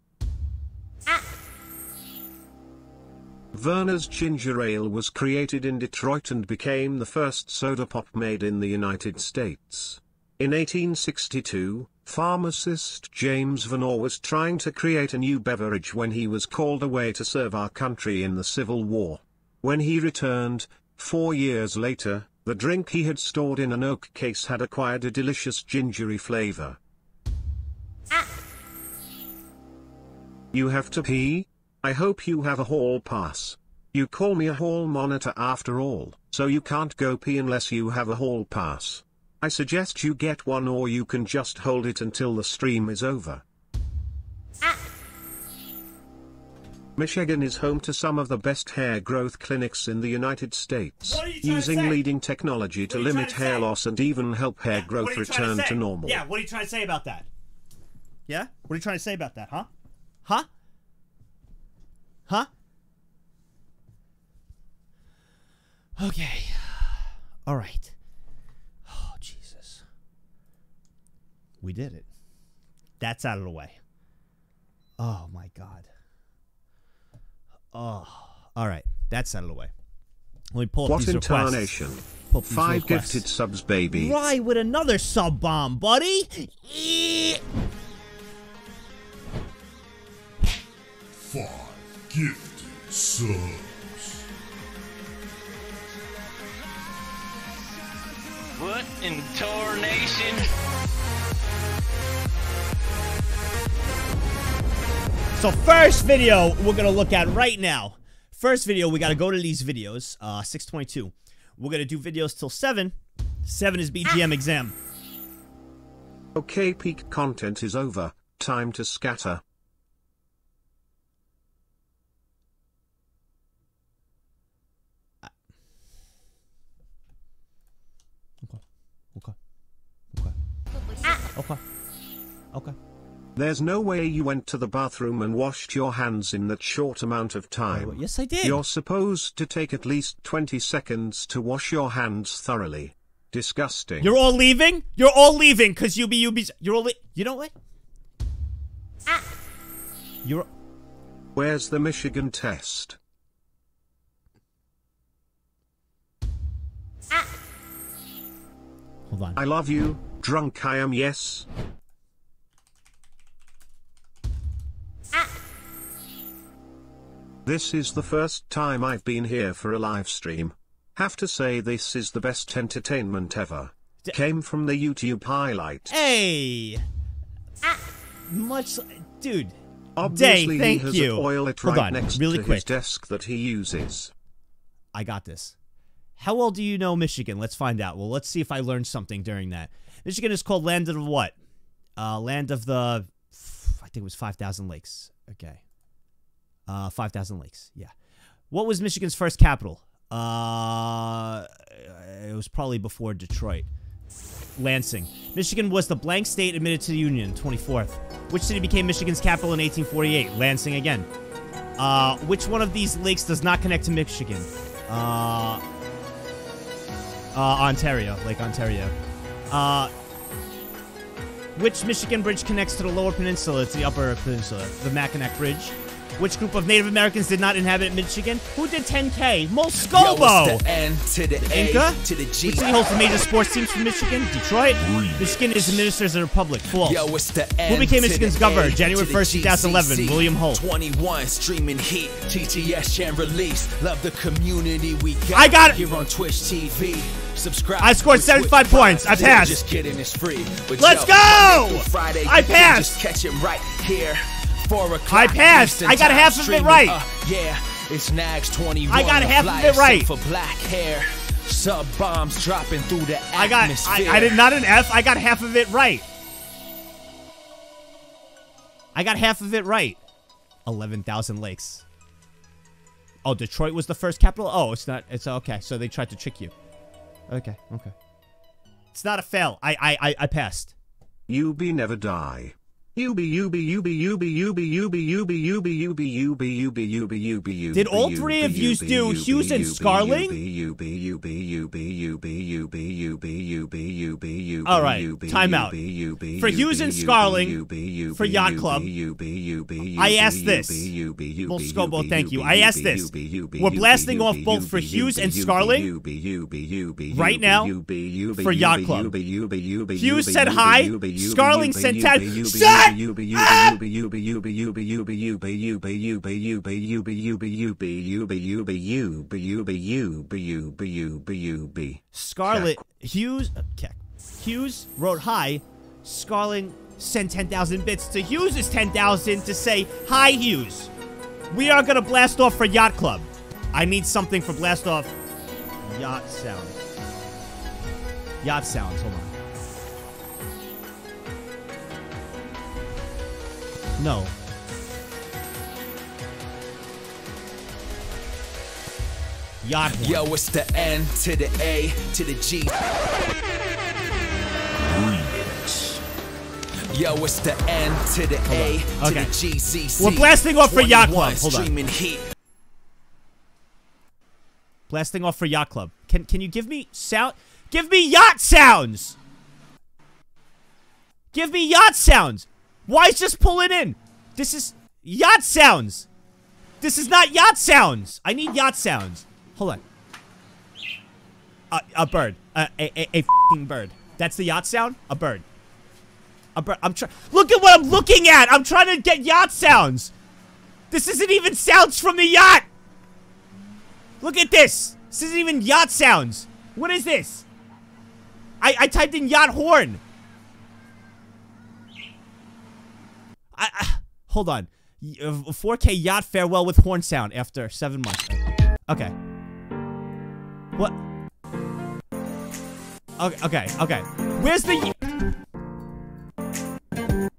Ah. Vernors Ginger Ale was created in Detroit and became the first soda pop made in the United States. In 1862, pharmacist James Vernor was trying to create a new beverage when he was called away to serve our country in the Civil War. When he returned, four years later, the drink he had stored in an oak case had acquired a delicious gingery flavor. Ah. You have to pee? I hope you have a hall pass. You call me a hall monitor after all, so you can't go pee unless you have a hall pass. I suggest you get one or you can just hold it until the stream is over. Michigan is home to some of the best hair growth clinics in the United States, What are you trying to using leading technology to What are you limit to hair say? loss and even help hair What growth are you trying return to, to normal. Yeah, what are you trying to say about that? Yeah? What are you trying to say about that, huh? Huh? Huh? Okay. All right. Oh, Jesus. We did it. That's out of the way. Oh, my God. Oh. All right. That's out of the way. Let me pull up What these requests. incarnation? Pull Five requests. gifted subs, baby. Right with another sub bomb, buddy. Five gifted subs. What in Tornation? So first video we're gonna look at right now. First video we gotta go to these videos. Uh, 622. We're gonna do videos till seven. Seven is BGM exam. Okay, peak content is over. Time to scatter. Okay. Okay. There's no way you went to the bathroom and washed your hands in that short amount of time. yes, I did. You're supposed to take at least 20 seconds to wash your hands thoroughly. Disgusting. You're all leaving? You're all leaving because UB be you be you're all. You know what? Ah. You're. Where's the Michigan test? Ah. Hold on. I love you, drunk I am, yes. Ah. This is the first time I've been here for a live stream. Have to say this is the best entertainment ever. Came from the YouTube highlight. Hey! Ah. Ah, much, dude. Obviously Day, thank he has you. a toilet Hold right on, next really to quick. his desk that he uses. I got this. How well do you know Michigan? Let's find out. Well, let's see if I learned something during that. Michigan is called land of what? Uh, land of the, I think it was 5,000 lakes. Okay. Uh, 5,000 lakes. Yeah. What was Michigan's first capital? Uh, it was probably before Detroit. Lansing. Michigan was the blank state admitted to the Union, 24th. Which city became Michigan's capital in 1848? Lansing again. Uh, which one of these lakes does not connect to Michigan? Uh, uh, Ontario, Lake Ontario. Uh, which Michigan bridge connects to the lower peninsula to the upper peninsula? The Mackinac Bridge. Which group of Native Americans did not inhabit Michigan? Who did 10K? Molscobo! Yo, the the Inca? to the G. Which city holds the major sports teams from Michigan? Detroit? Michigan is administers a republic. False. Yo, the Who became Michigan's governor? January 1st, 2011. William Holt. 21 streaming heat. TTS and release. Love the community we got. I got it. Here on Twitch TV. Subscribe. I scored 75 points. I passed. Just kidding, it's free. Let's go! Friday, I passed. Just catch it right here. Four o'clock. I passed. Eastern I got time, half of it streaming, right. uh, yeah, it's Nagzz 21. I got the half of flyer it right. sent For black hair. Sub bombs dropping through the I got. I. I did not an F. I got half of it right. I got half of it right. Eleven thousand lakes. Oh, Detroit was the first capital. Oh, it's not. It's okay. So they tried to trick you. Okay. Okay. It's not a fail. I. I. I, I passed. You be never die. Did all three of you do Hughes and Scarling? All right, time out. For Hughes and Scarling, for Yacht Club, I asked this. Well, Scobo, thank you. I asked this. We're blasting off both for Hughes and Scarling right now for Yacht Club. Hughes said hi. Scarling you be Shut what? Scarlet Hughes Hughes wrote hi, Scarlet sent 10,000 bits to Hughes's 10,000 to say, Hi Hughes, we are gonna blast off for Yacht Club. I need something for blast off. Yacht sound. Yacht sounds, hold on. No. Yacht horn. Yo, it's the N to the A to the G. Yo, it's the N to the A to Okay. the GCC. We're blasting off for Yacht Club. Hold on. Heat. Blasting off for Yacht Club. Can can you give me sound? Give me yacht sounds. Give me yacht sounds. Why is just pulling in? This is yacht sounds. This is not yacht sounds. I need yacht sounds. Hold on. A, a bird. A, a, a, f***ing bird. That's the yacht sound? A bird. A bird. I'm trying. Look at what I'm looking at. I'm trying to get yacht sounds. This isn't even sounds from the yacht. Look at this. This isn't even yacht sounds. What is this? I, I typed in yacht horn. I, I hold on. Uh, 4K yacht farewell with horn sound after seven months. Okay. What? Okay. Okay. Okay. Where's the? [LAUGHS]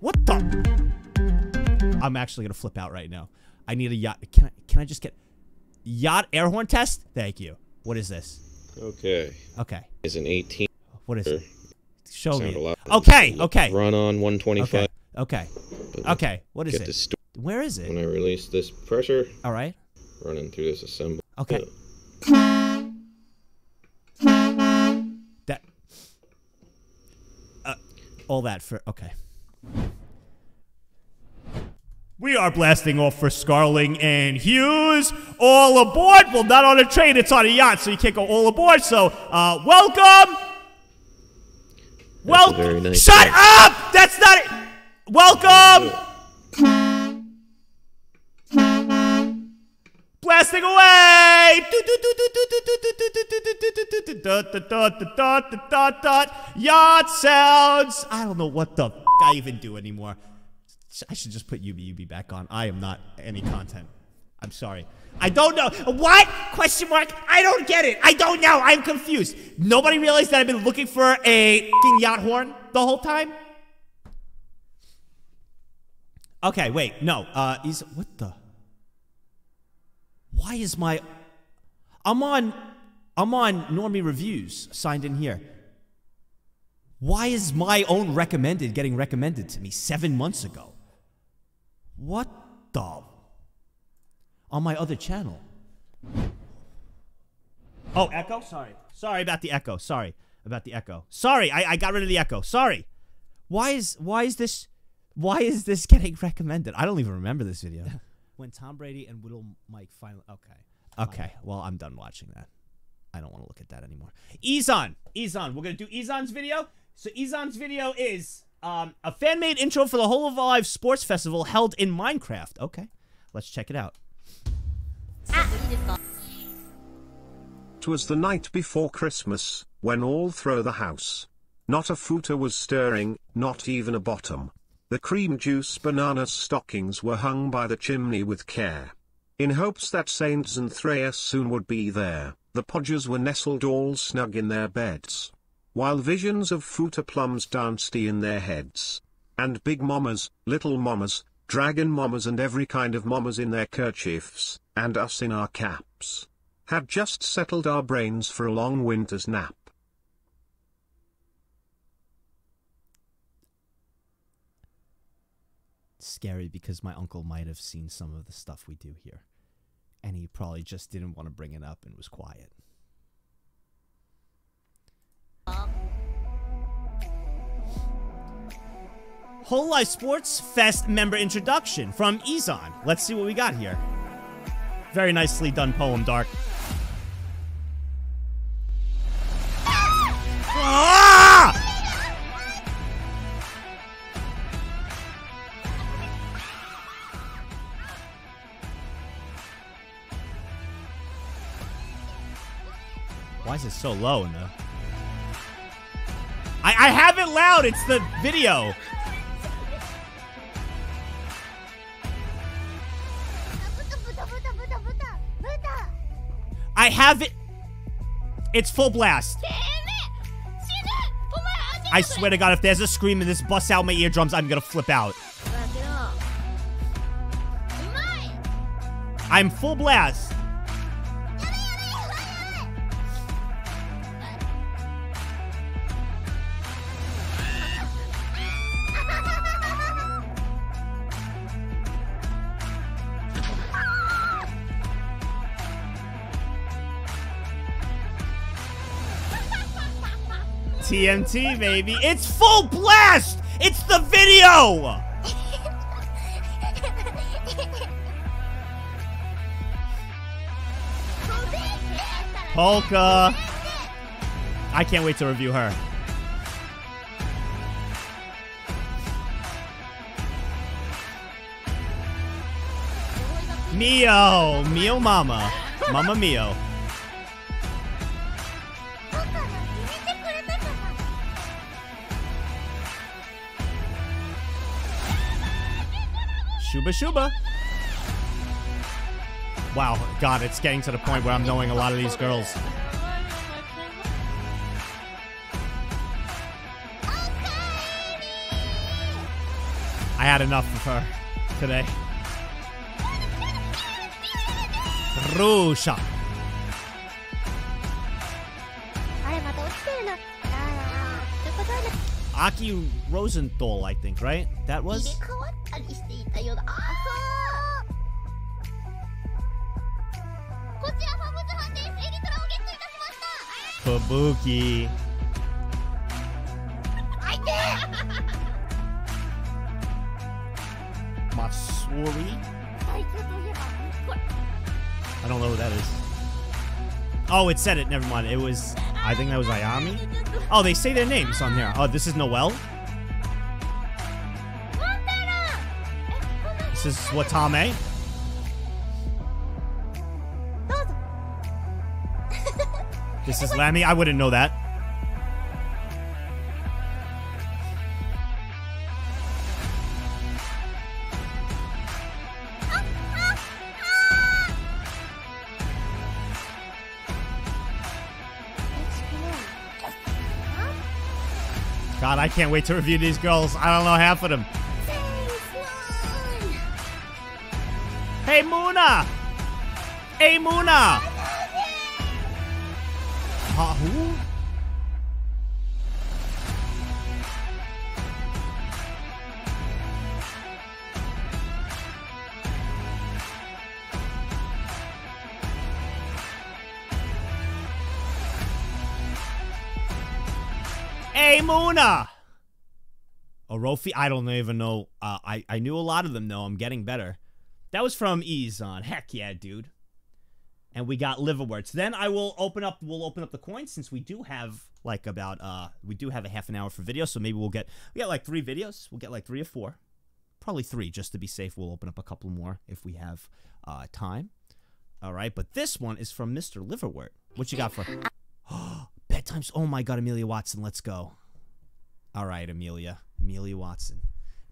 what the? I'm actually gonna flip out right now. I need a yacht. Can I? Can I just get yacht air horn test? Thank you. What is this? Okay. Okay. Is an 18. What is it? Show Sound me. Okay. Okay. Run on 125. Okay. Okay. Okay. What is it? Where is it? When I release this pressure, All right. running through this assembly. Okay. That. Uh, all that for okay. We are blasting off for Scarling and Hughes. All aboard! Well, not on a train, it's on a yacht, so you can't go all aboard. So, uh, welcome! Well, nice shut up! That's not it! Welcome! blasting away. Yacht sounds. I don't know what the f- I even do anymore. I should just put Yubi Yubi back on. I am not any content. I'm sorry. I don't know. What? Question mark? I don't get it. I don't know. I'm confused. Nobody realized that I've been looking for a yacht horn the whole time? Okay, wait. No. Uh, is what the? Why is my? I'm on. I'm on Normie reviews. Signed in here. Why is my own recommended getting recommended to me seven months ago? What the? On my other channel. Oh, echo. Sorry. Sorry about the echo. Sorry about the echo. Sorry, I, I got rid of the echo. Sorry. Why is why is this why is this [LAUGHS] getting recommended? I don't even remember this video. [LAUGHS] when Tom Brady and Whittle Mike finally okay. Okay, well I'm done watching that. I don't want to look at that anymore. Ezon, Ezon, we're gonna do Ezon's video. So Ezon's video is um, a fan-made intro for the Hololive Sports Festival held in Minecraft. Okay, let's check it out. 'Twas the night before Christmas, when all through the house. Not a footer was stirring, not even a bottom. The cream juice banana stockings were hung by the chimney with care. In hopes that Saint Xanthraeus soon would be there, the podgers were nestled all snug in their beds. While visions of footer plums danced in their heads. And big mamas, little mamas, dragon mamas and every kind of mamas in their kerchiefs, and us in our caps. Had just settled our brains for a long winter's nap. scary because my uncle might have seen some of the stuff we do here. And he probably just didn't want to bring it up and was quiet. Hololive Sports Fest member introduction from Ezon. Let's see what we got here. Very nicely done poem, Dark. Ah! Why is it so low in the? I I have it loud. It's the video. I have it. It's full blast. I swear to God, if there's a scream and this busts out my eardrums, I'm gonna flip out. I'm full blast. TMT, baby. It's full blast! It's the video! Polka. I can't wait to review her. Mio. Mio Mama. Mama Mio. Shuba Shuba. Wow, God, it's getting to the point where I'm knowing a lot of these girls. I had enough of her today. Rushia. Aki Rosenthal, I think, right? That was? Kabuki. Matsuri? I don't know who that is. Oh, it said it. Never mind. It was I think that was Ayame. Oh, they say their names on here. Oh, this is Noel. This is Watame. This is Lammy. I wouldn't know that. Can't wait to review these girls. I don't know half of them. Hey, Moona! Hey, Moona! Uh, who? Hey, Moona! Orofi? I don't even know. Uh, I, I knew a lot of them, though. I'm getting better. That was from Ezon. Heck yeah, dude. And we got liverworts. Then I will open up. We'll open up the coins since we do have like about uh we do have a half an hour for video. So maybe we'll get we got like three videos. We'll get like three or four, probably three just to be safe. We'll open up a couple more if we have uh time. All right, but this one is from Mr. Liverwort. What you got for [GASPS] [GASPS] bedtimes? Oh my God, Amelia Watson. Let's go. All right, Amelia. Amelia Watson.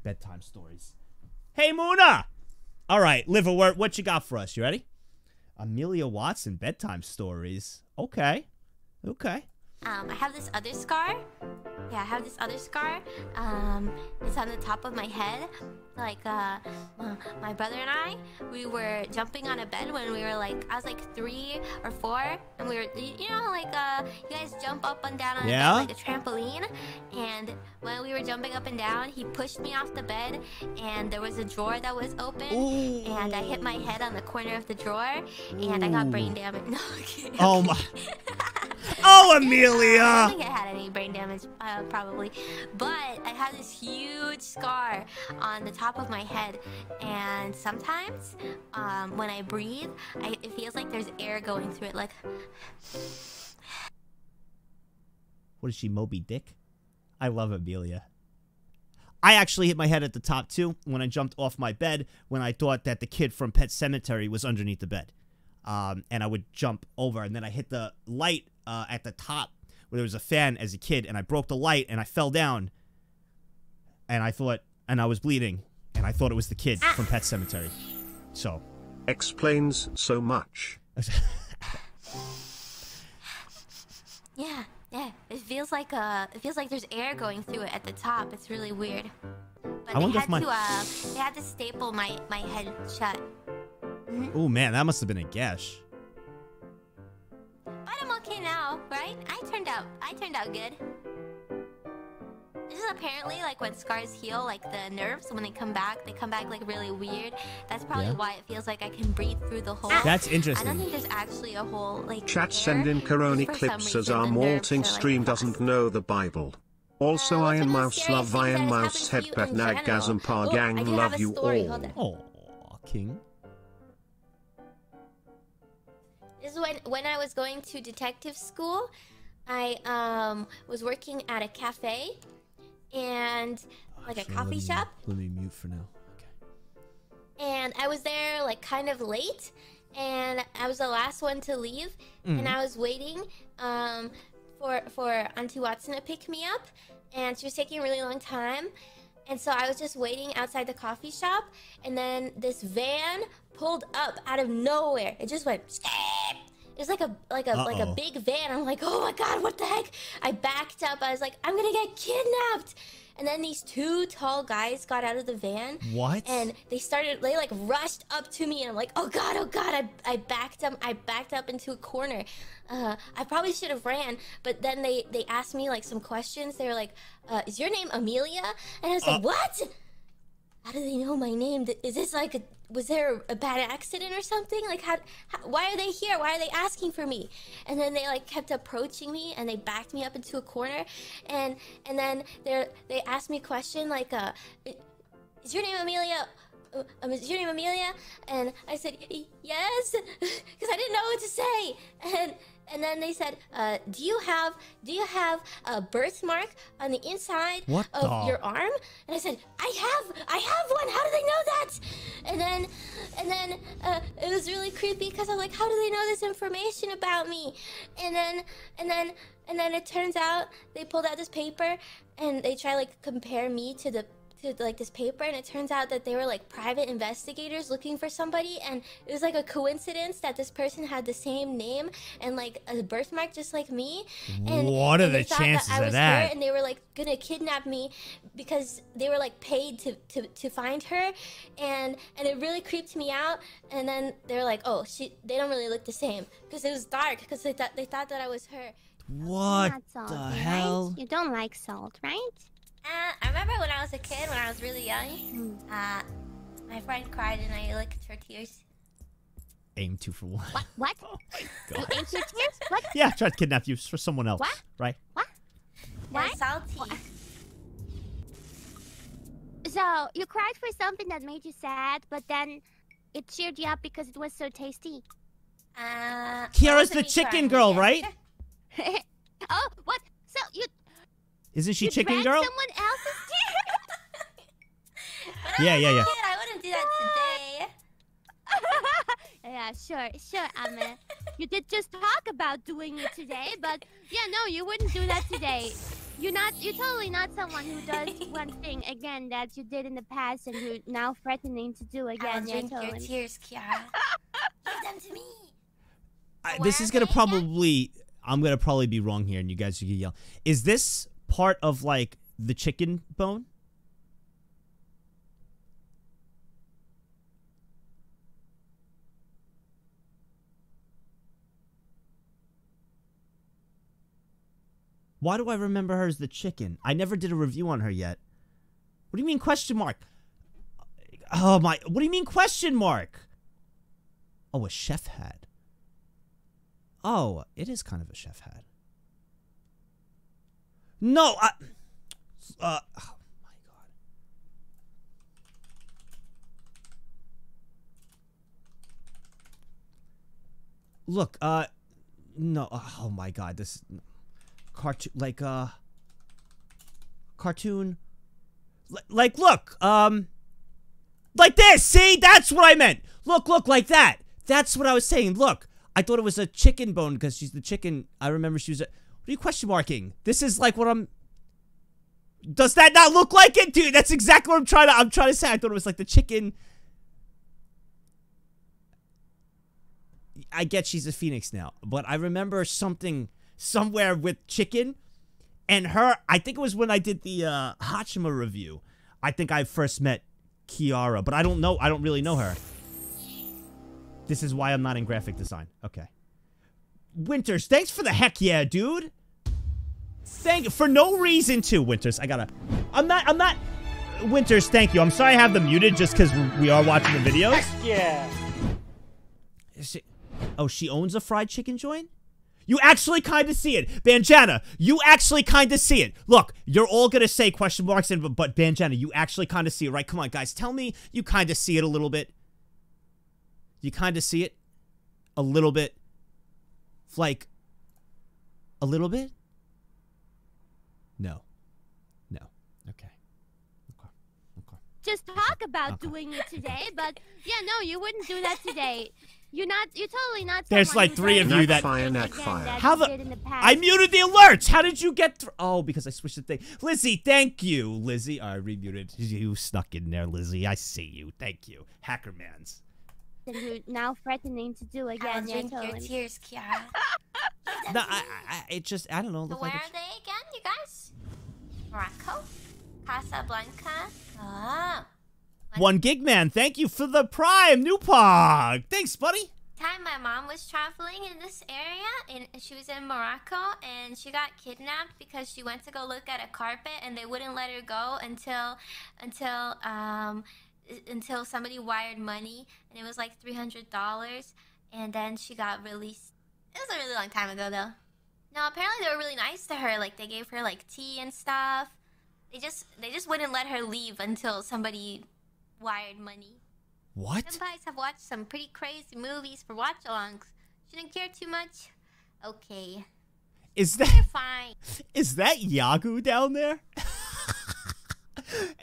Bedtime stories. Hey, Moona. All right, Liverwort. What you got for us? You ready? Amelia Watson bedtime stories. Okay. Okay. Um, I have this other scar. Yeah, I have this other scar. Um, it's on the top of my head. Like, uh, my brother and I, we were jumping on a bed when we were like, I was like three or four, and we were, you know, like, uh, you guys jump up and down on Yeah? a bed like a trampoline. And when we were jumping up and down, he pushed me off the bed, and there was a drawer that was open, and I hit my head on the corner of the drawer, and I got brain damage. [LAUGHS] No, okay, Oh my. Oh, [LAUGHS] I don't think I had any brain damage, uh, probably. But I have this huge scar on the top of my head. And sometimes, um, when I breathe, I, it feels like there's air going through it. Like, What is she, Moby Dick? I love Amelia. I actually hit my head at the top too when I jumped off my bed when I thought that the kid from Pet Sematary was underneath the bed. Um, and I would jump over, and then I hit the light uh, at the top where there was a fan as a kid, and I broke the light and I fell down. And I thought, and I was bleeding, and I thought it was the kid from Pet Sematary. So, Explains so much. [LAUGHS] yeah, yeah. It feels like uh, it feels like there's air going through it at the top. It's really weird. But I they wonder if had my- to uh, they had to staple my my head shut. oh man, that must have been a gash. But I'm okay now, right? I turned out I turned out good. This is apparently like when scars heal, like the nerves when they come back, they come back like really weird. That's probably Yeah. why it feels like I can breathe through the hole. That's interesting. I interesting. don't think there's actually a hole like Chat there. send in Coroni Just for some clips as our the malting are, like, stream doesn't know the Bible. Also, oh, Ironmouse oh, love Ironmouse headbutt naggasm par I gang love you all. Oh, King. This is when when I was going to detective school. I um was working at a cafe and like a coffee let me- shop Let me mute for now. Okay. And I was there like kind of late and I was the last one to leave Mhm. and I was waiting um for for Auntie Watson to pick me up and she was taking a really long time and so I was just waiting outside the coffee shop and then this van pulled up out of nowhere. It just went it was like a like a like a big van. I'm like, oh my god, what the heck? I backed up. I was like, I'm gonna get kidnapped. And then these two tall guys got out of the van. What? And they started they like rushed up to me and I'm like, oh god, oh god, I, I backed up I backed up into a corner. Uh, I probably should have ran, but then they they asked me like some questions. They were like, uh, is your name Amelia? And I was like, Uh. what? How do they know my name? Is this like a was there a bad accident or something? Like how, how why are they here? Why are they asking for me? And then they like kept approaching me and they backed me up into a corner and and then they they asked me a question like uh is your name Amelia? Uh, um, is your name Amelia? And I said "Y- yes, [LAUGHS] because I didn't know what to say. And and then they said, uh, do you have do you have a birthmark on the inside What of the- your arm? And I said, I have I have one. How do they know that? And then and then uh, it was really creepy because I'm like, how do they know this information about me? And then and then and then it turns out they pulled out this paper and they try like compare me to the to like this paper and it turns out that they were like private investigators looking for somebody and it was like a coincidence that this person had the same name and like a birthmark just like me and What are and they the chances that I of that? her and they were like gonna kidnap me because they were like paid to, to, to find her and and it really creeped me out and then they were like oh she they don't really look the same because it was dark because they thought they thought that I was her What Not salty, the right? hell? You don't like salt, right? Uh, I remember when I was a kid, when I was really young, uh, my friend cried and I licked her tears. Aim two for one. What? What? [LAUGHS] you ate your tears? What? [LAUGHS] Yeah, tried to kidnap you for someone else. What? Right? What? salty. So you cried for something that made you sad, but then it cheered you up because it was so tasty. Uh, Kiara's the chicken girl, right? [LAUGHS] oh, what? So you Isn't she you chicken girl? someone else's [LAUGHS] [LAUGHS] Yeah, yeah, yeah. Kid, I wouldn't do that today. [LAUGHS] yeah, sure, sure, Ame. you did just talk about doing it today, but yeah, no, you wouldn't do that today. You're not. You're totally not someone who does one thing again that you did in the past and you're now threatening to do again. I'll yeah, drink your tears, Kiara. Give them to me. I, this is gonna probably. I'm gonna probably be wrong here, and you guys are gonna yell. Is this part of like the chicken bone? Why do I remember her as the chicken? I never did a review on her yet. What do you mean question mark? Oh my! What do you mean question mark? Oh, a chef hat. Oh, it is kind of a chef hat. No, I. Uh, oh my god. Look, uh, no. Oh my god, this cartoon, like uh, cartoon. Li- Like, look, um, like this. See, that's what I meant. Look, look, like that. That's what I was saying. Look, I thought it was a chicken bone because she's the chicken. I remember she was a. What are you question marking? This is like what I'm. Does that not look like it, dude? That's exactly what I'm trying to. I'm trying to say. I thought it was like the chicken. I get she's a phoenix now, but I remember something somewhere with chicken and her. I think it was when I did the uh, Haachama review. I think I first met Kiara, but I don't know. I don't really know her. This is why I'm not in graphic design. Okay. Winters, thanks for the heck yeah, dude. Thank for no reason to Winters. I gotta. I'm not. I'm not. Winters, thank you. I'm sorry I have them muted just because we are watching the videos. Heck Yeah. Is she, oh, she owns a fried chicken joint? You actually kind of see it. Banjana, you actually kind of see it. Look, you're all going to say question marks, and but Banjana, you actually kind of see it, right? Come on, guys. Tell me you kind of see it a little bit. You kind of see it a little bit. Like, a little bit? No. No. Okay. Okay. Okay. Just talk about doing it today, but yeah, no, you wouldn't do that today. You're not. You're totally not. There's like three of you that. Fire, again Nat Fire. that How the? the. I muted the alerts. How did you get through? Oh, because I switched the thing. Lizzie, thank you, Lizzie. I remuted. You snuck in there, Lizzie. I see you. Thank you, Hackermans. That you're now threatening to do again. I'll yeah, drink your totally. tears, Kiara. [LAUGHS] No, I, I, I, it just, I don't know. So where like are they again, you guys? Morocco? Casablanca? Oh. one gig man. Thank you for the prime, new pog. Thanks, buddy. Time my mom was traveling in this area, and she was in Morocco, and she got kidnapped because she went to go look at a carpet, and they wouldn't let her go until, until, um, until somebody wired money, and it was like three hundred dollars, and then she got released. It was a really long time ago, though. No, apparently they were really nice to her. Like they gave her like tea and stuff. They just they just wouldn't let her leave until somebody wired money. What? Some guys have watched some pretty crazy movies for watch-alongs. She didn't care too much. Okay, Is that fine. [LAUGHS] is that Yagoo down there? [LAUGHS]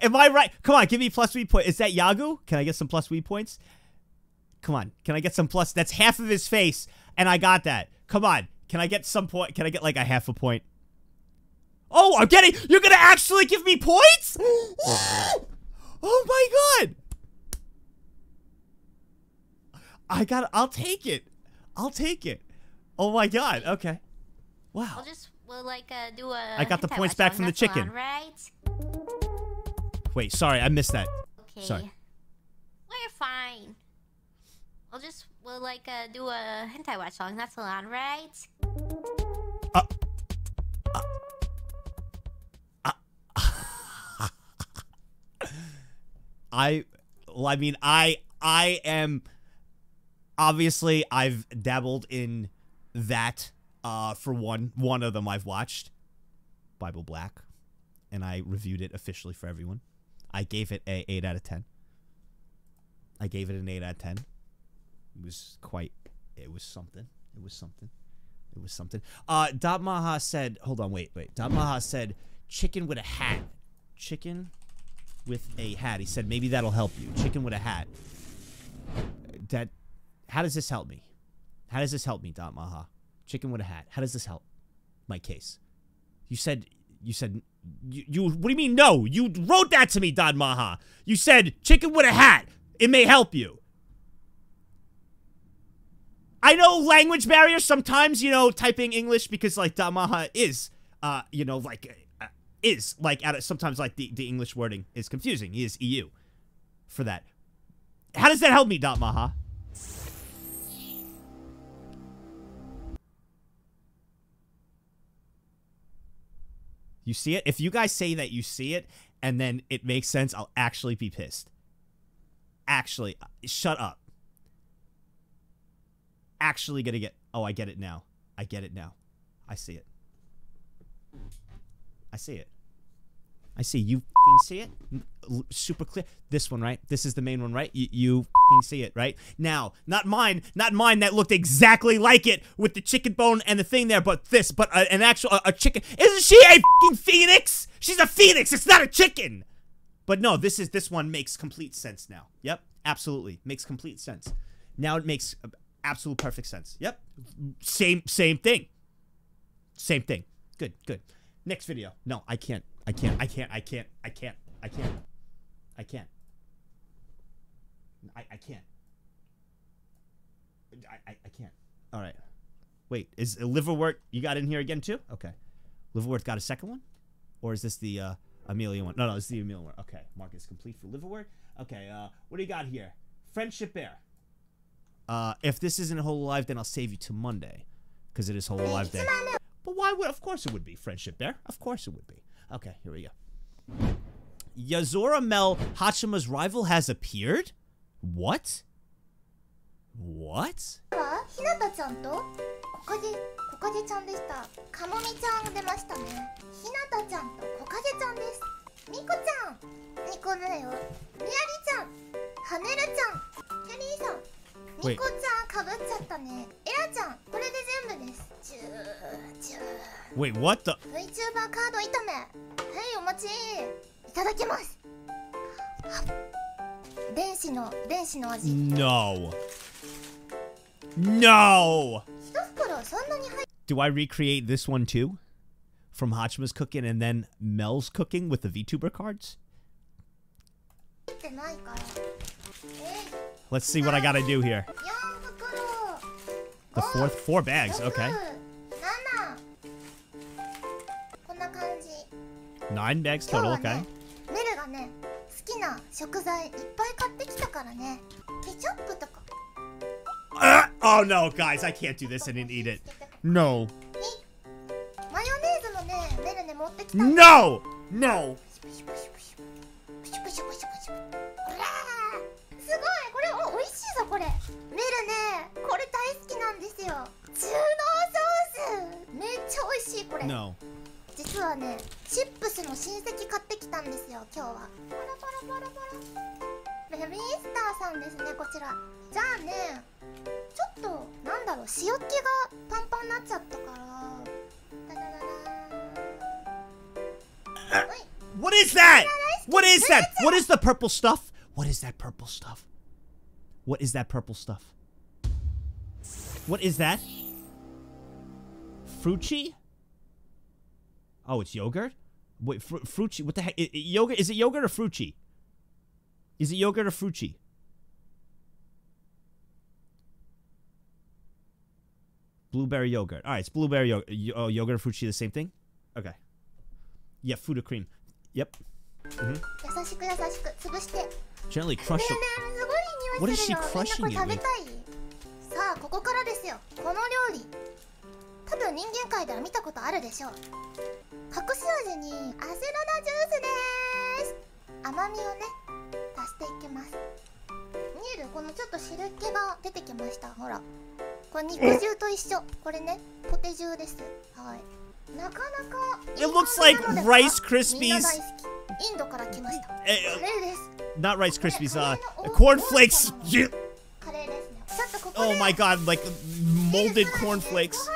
Am I right? Come on, give me plus weed point. Is that Yagoo? Can I get some plus weed points? Come on. Can I get some plus? That's half of his face, and I got that. Come on. Can I get some point? Can I get like a half a point? Oh, I'm getting. You're gonna actually give me points? [GASPS] oh my god! I got. I'll take it. I'll take it. Oh my god. Okay. Wow. We'll just we'll like uh, do a. I got the points back from the chicken. right? Wait. Sorry, I missed that. Okay. Sorry. We're fine. We'll just we'll like uh, do a hentai watch along that salon, right? [LAUGHS] I well, I mean I I am obviously I've dabbled in that uh for one one of them I've watched Bible Black and I reviewed it officially for everyone. I gave it a 8 out of 10. I gave it an 8 out of 10. It was quite it was something. It was something. It was something. Uh Dot Maha said, hold on, wait, wait. Dot Maha said chicken with a hat. Chicken with a hat. He said maybe that'll help you. Chicken with a hat. That how does this help me? How does this help me, Dot Maha? Chicken with a hat. How does this help my case? You said you said you, you what do you mean no? You wrote that to me, Dot Maha. You said chicken with a hat. It may help you. I know language barriers sometimes, you know, typing English because like Damaha is uh, you know, like uh, is like sometimes like the, the English wording is confusing. He is EU for that. How does that help me, Dot Maha? You see it? If you guys say that you see it and then it makes sense, I'll actually be pissed. Actually, shut up. Actually gonna get Oh, I get it now. I get it now. I see it. I see it. I see. You see it? Super clear. This one, right? This is the main one, right? You, you see it, right? Now, not mine, not mine that looked exactly like it with the chicken bone and the thing there, but this, but a, an actual, a, a chicken. Isn't she a phoenix? She's a phoenix. It's not a chicken. But no, this is, this one makes complete sense now. Yep. Absolutely. Makes complete sense. Now it makes uh, absolute perfect sense. Yep. Same, same thing. Same thing. Good, good. Next video. No, I can't. I can't. I can't. I can't. I can't. I can't. I can't. I, I can't. I, I, I can't. All right. Wait, is Liverwort you got in here again too? Okay. Liverwort got a second one? Or is this the uh, Amelia one? No, no, it's the Amelia one. Okay. Mark is complete for Liverwort. Okay, uh, what do you got here? Friendship Bear. Uh, if this isn't a Hololive, then I'll save you to Monday. Because it is Hololive Day. But why would? Of course it would be Friendship Bear. Of course it would be. Okay, here we go. Yazora Mel Hachima's rival has appeared? What? What? ひなたちゃんと？コカゲコカゲちゃんでした。かもみちゃん出ましたね。ひなたちゃんとコカゲちゃんです。みこちゃん。ニコだよ。みやりちゃん。はねるちゃん。キャリーさん。ちゃんかぶっちゃったね。エラちゃん。これで全部です。Wait, what the? VTuber カードいお待ち No No Do I recreate this one too? From Haachama's cooking and then Mel's cooking with the VTuber cards? Let's see what I gotta do here. The fourth, four bags, okay. Nine bags total, okay. メルがね、好きな食材いっぱい買ってきたからね。ケチャップとか。Uh, oh no, guys, I can't do this and eat it. No. No! No! すごいこれお美味しいぞこれメルねこれ大好きなんですよ中濃ソースめっちゃ美味しいこれ No 実はねチップスの親戚買ってきたんですよ今日はパラパラパラパラベビースターさんですねこちらじゃあねちょっとなんだろう塩っ気がパンパンになっちゃったからダダダダ What is that? What is that? What is the purple stuff? What is that purple stuff? What is that purple stuff? What is that? Frucci? Oh, it's yogurt? Wait, fr- Frucci. What the heck? I- I- yogurt? Is it yogurt or Frucci? Is it yogurt or Frucci? Blueberry yogurt. All right, it's blueberry yogurt. Oh, yogurt or Frucci the same thing? Okay. Yeah, food or cream. Yep. hmm 優しく優しく潰してね Gently え crush ね it. えすごい What 匂 is いす she るよみんな crushing これ you 食べ with? たいさあここからですよこの料理 多分人間界では見たことあるでしょう。隠し味にアセロラジュースです。甘みをね足していきます。見えるこのちょっと汁気が出てきました。ほら。これ肉汁と一緒。これねポテ汁です。はい。なかなかインドから来ました。カレ Eh, ーです。Not Rice Krispies, uh, cornflakes. カレーですね。ちょっとここで Oh my god, like molded cornflakes.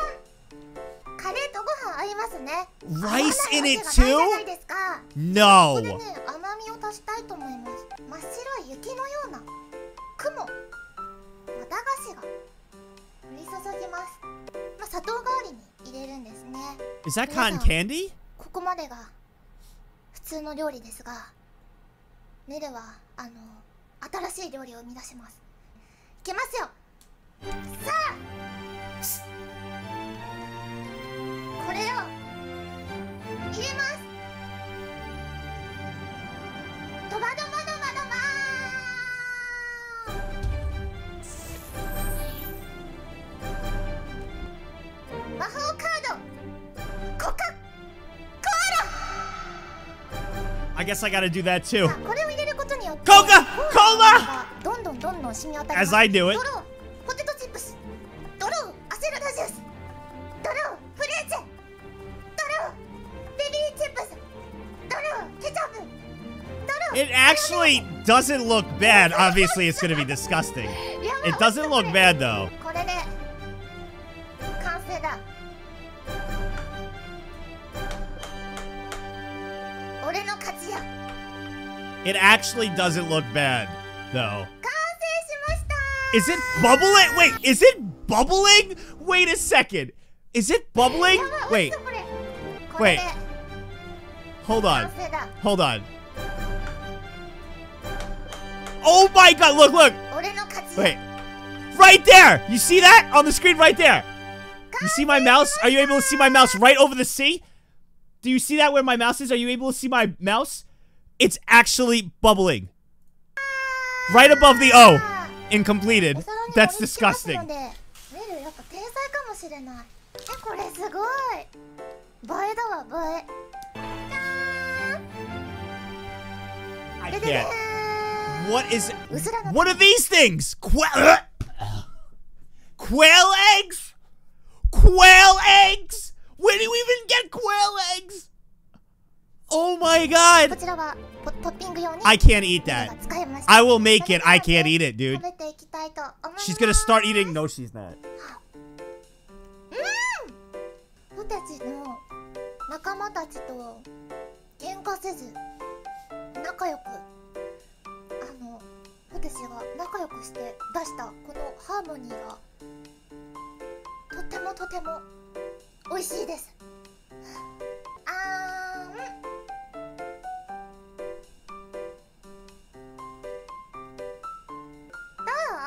カレーとご飯合いますね。Rice in わ it けがないじゃないですか。No. ここでね甘みを足したいと思います。真っ白い雪のような雲。綿菓子が降り注ぎます。まあ砂糖代わりに入れるんですね。Is that cotton ん candy? ここまでが普通の料理ですがネルはあの新しい料理を生み出します。いきますよ。さあこれを入れますドバドバドバドバ魔法カードコカ・コーラ I guess I gotta do that too. これを入れる [LAUGHS] It actually doesn't look bad. Obviously, it's going to be disgusting. It doesn't look bad, though. It actually doesn't look bad, though. Is it bubbling? Wait, is it bubbling? Wait a second. Is it bubbling? Wait. Wait. Hold on. Hold on. Oh my god, look, look. Wait. Right there! You see that? On the screen right there. You see my mouse? Are you able to see my mouse right over the sea? Do you see that where my mouse is? Are you able to see my mouse? It's actually bubbling. Right above the O. Incompleted. That's disgusting. I can't what is- What are these things? Quail- Quail eggs? Quail eggs? Where do we even get quail eggs? Oh my god! I can't eat that. I will make it. I can't eat it, dude. She's gonna start eating- No, she's not. Hmm! ポテチが仲良くして出したこのハーモニーがとてもとても美味しいです。あーん。ど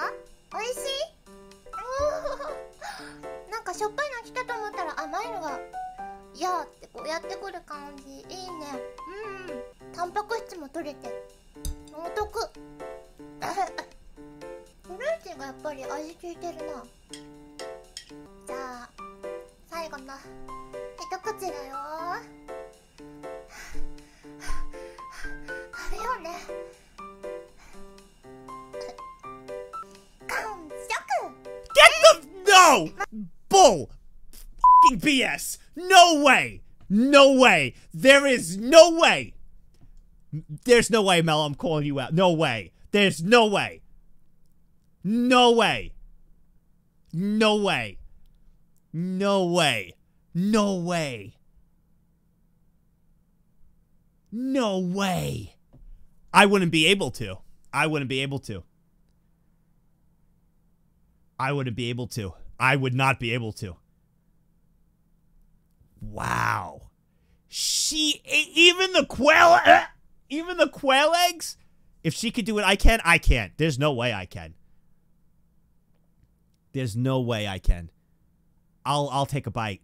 う美味しい。[LAUGHS] なんかしょっぱいの来たと思ったら甘いのがいやーってこうやってくる感じ。いいね。うん。タンパク質も取れて。お得フルーツがやっぱり味効いてるなじゃあ最後の一口だよ食べようね完食 Get the. No! Bull! Fucking BS! No way! No way! There is no way! There's no way, Mel. I'm calling you out. No way. There's no way. No way. No way. No way. No way. No way. I wouldn't be able to. I wouldn't be able to. I wouldn't be able to. I would not be able to. Wow. She even the quail uh, even the quail eggs if she could do it I can I can't. There's no way I can. There's no way I can. I'll I'll take a bite.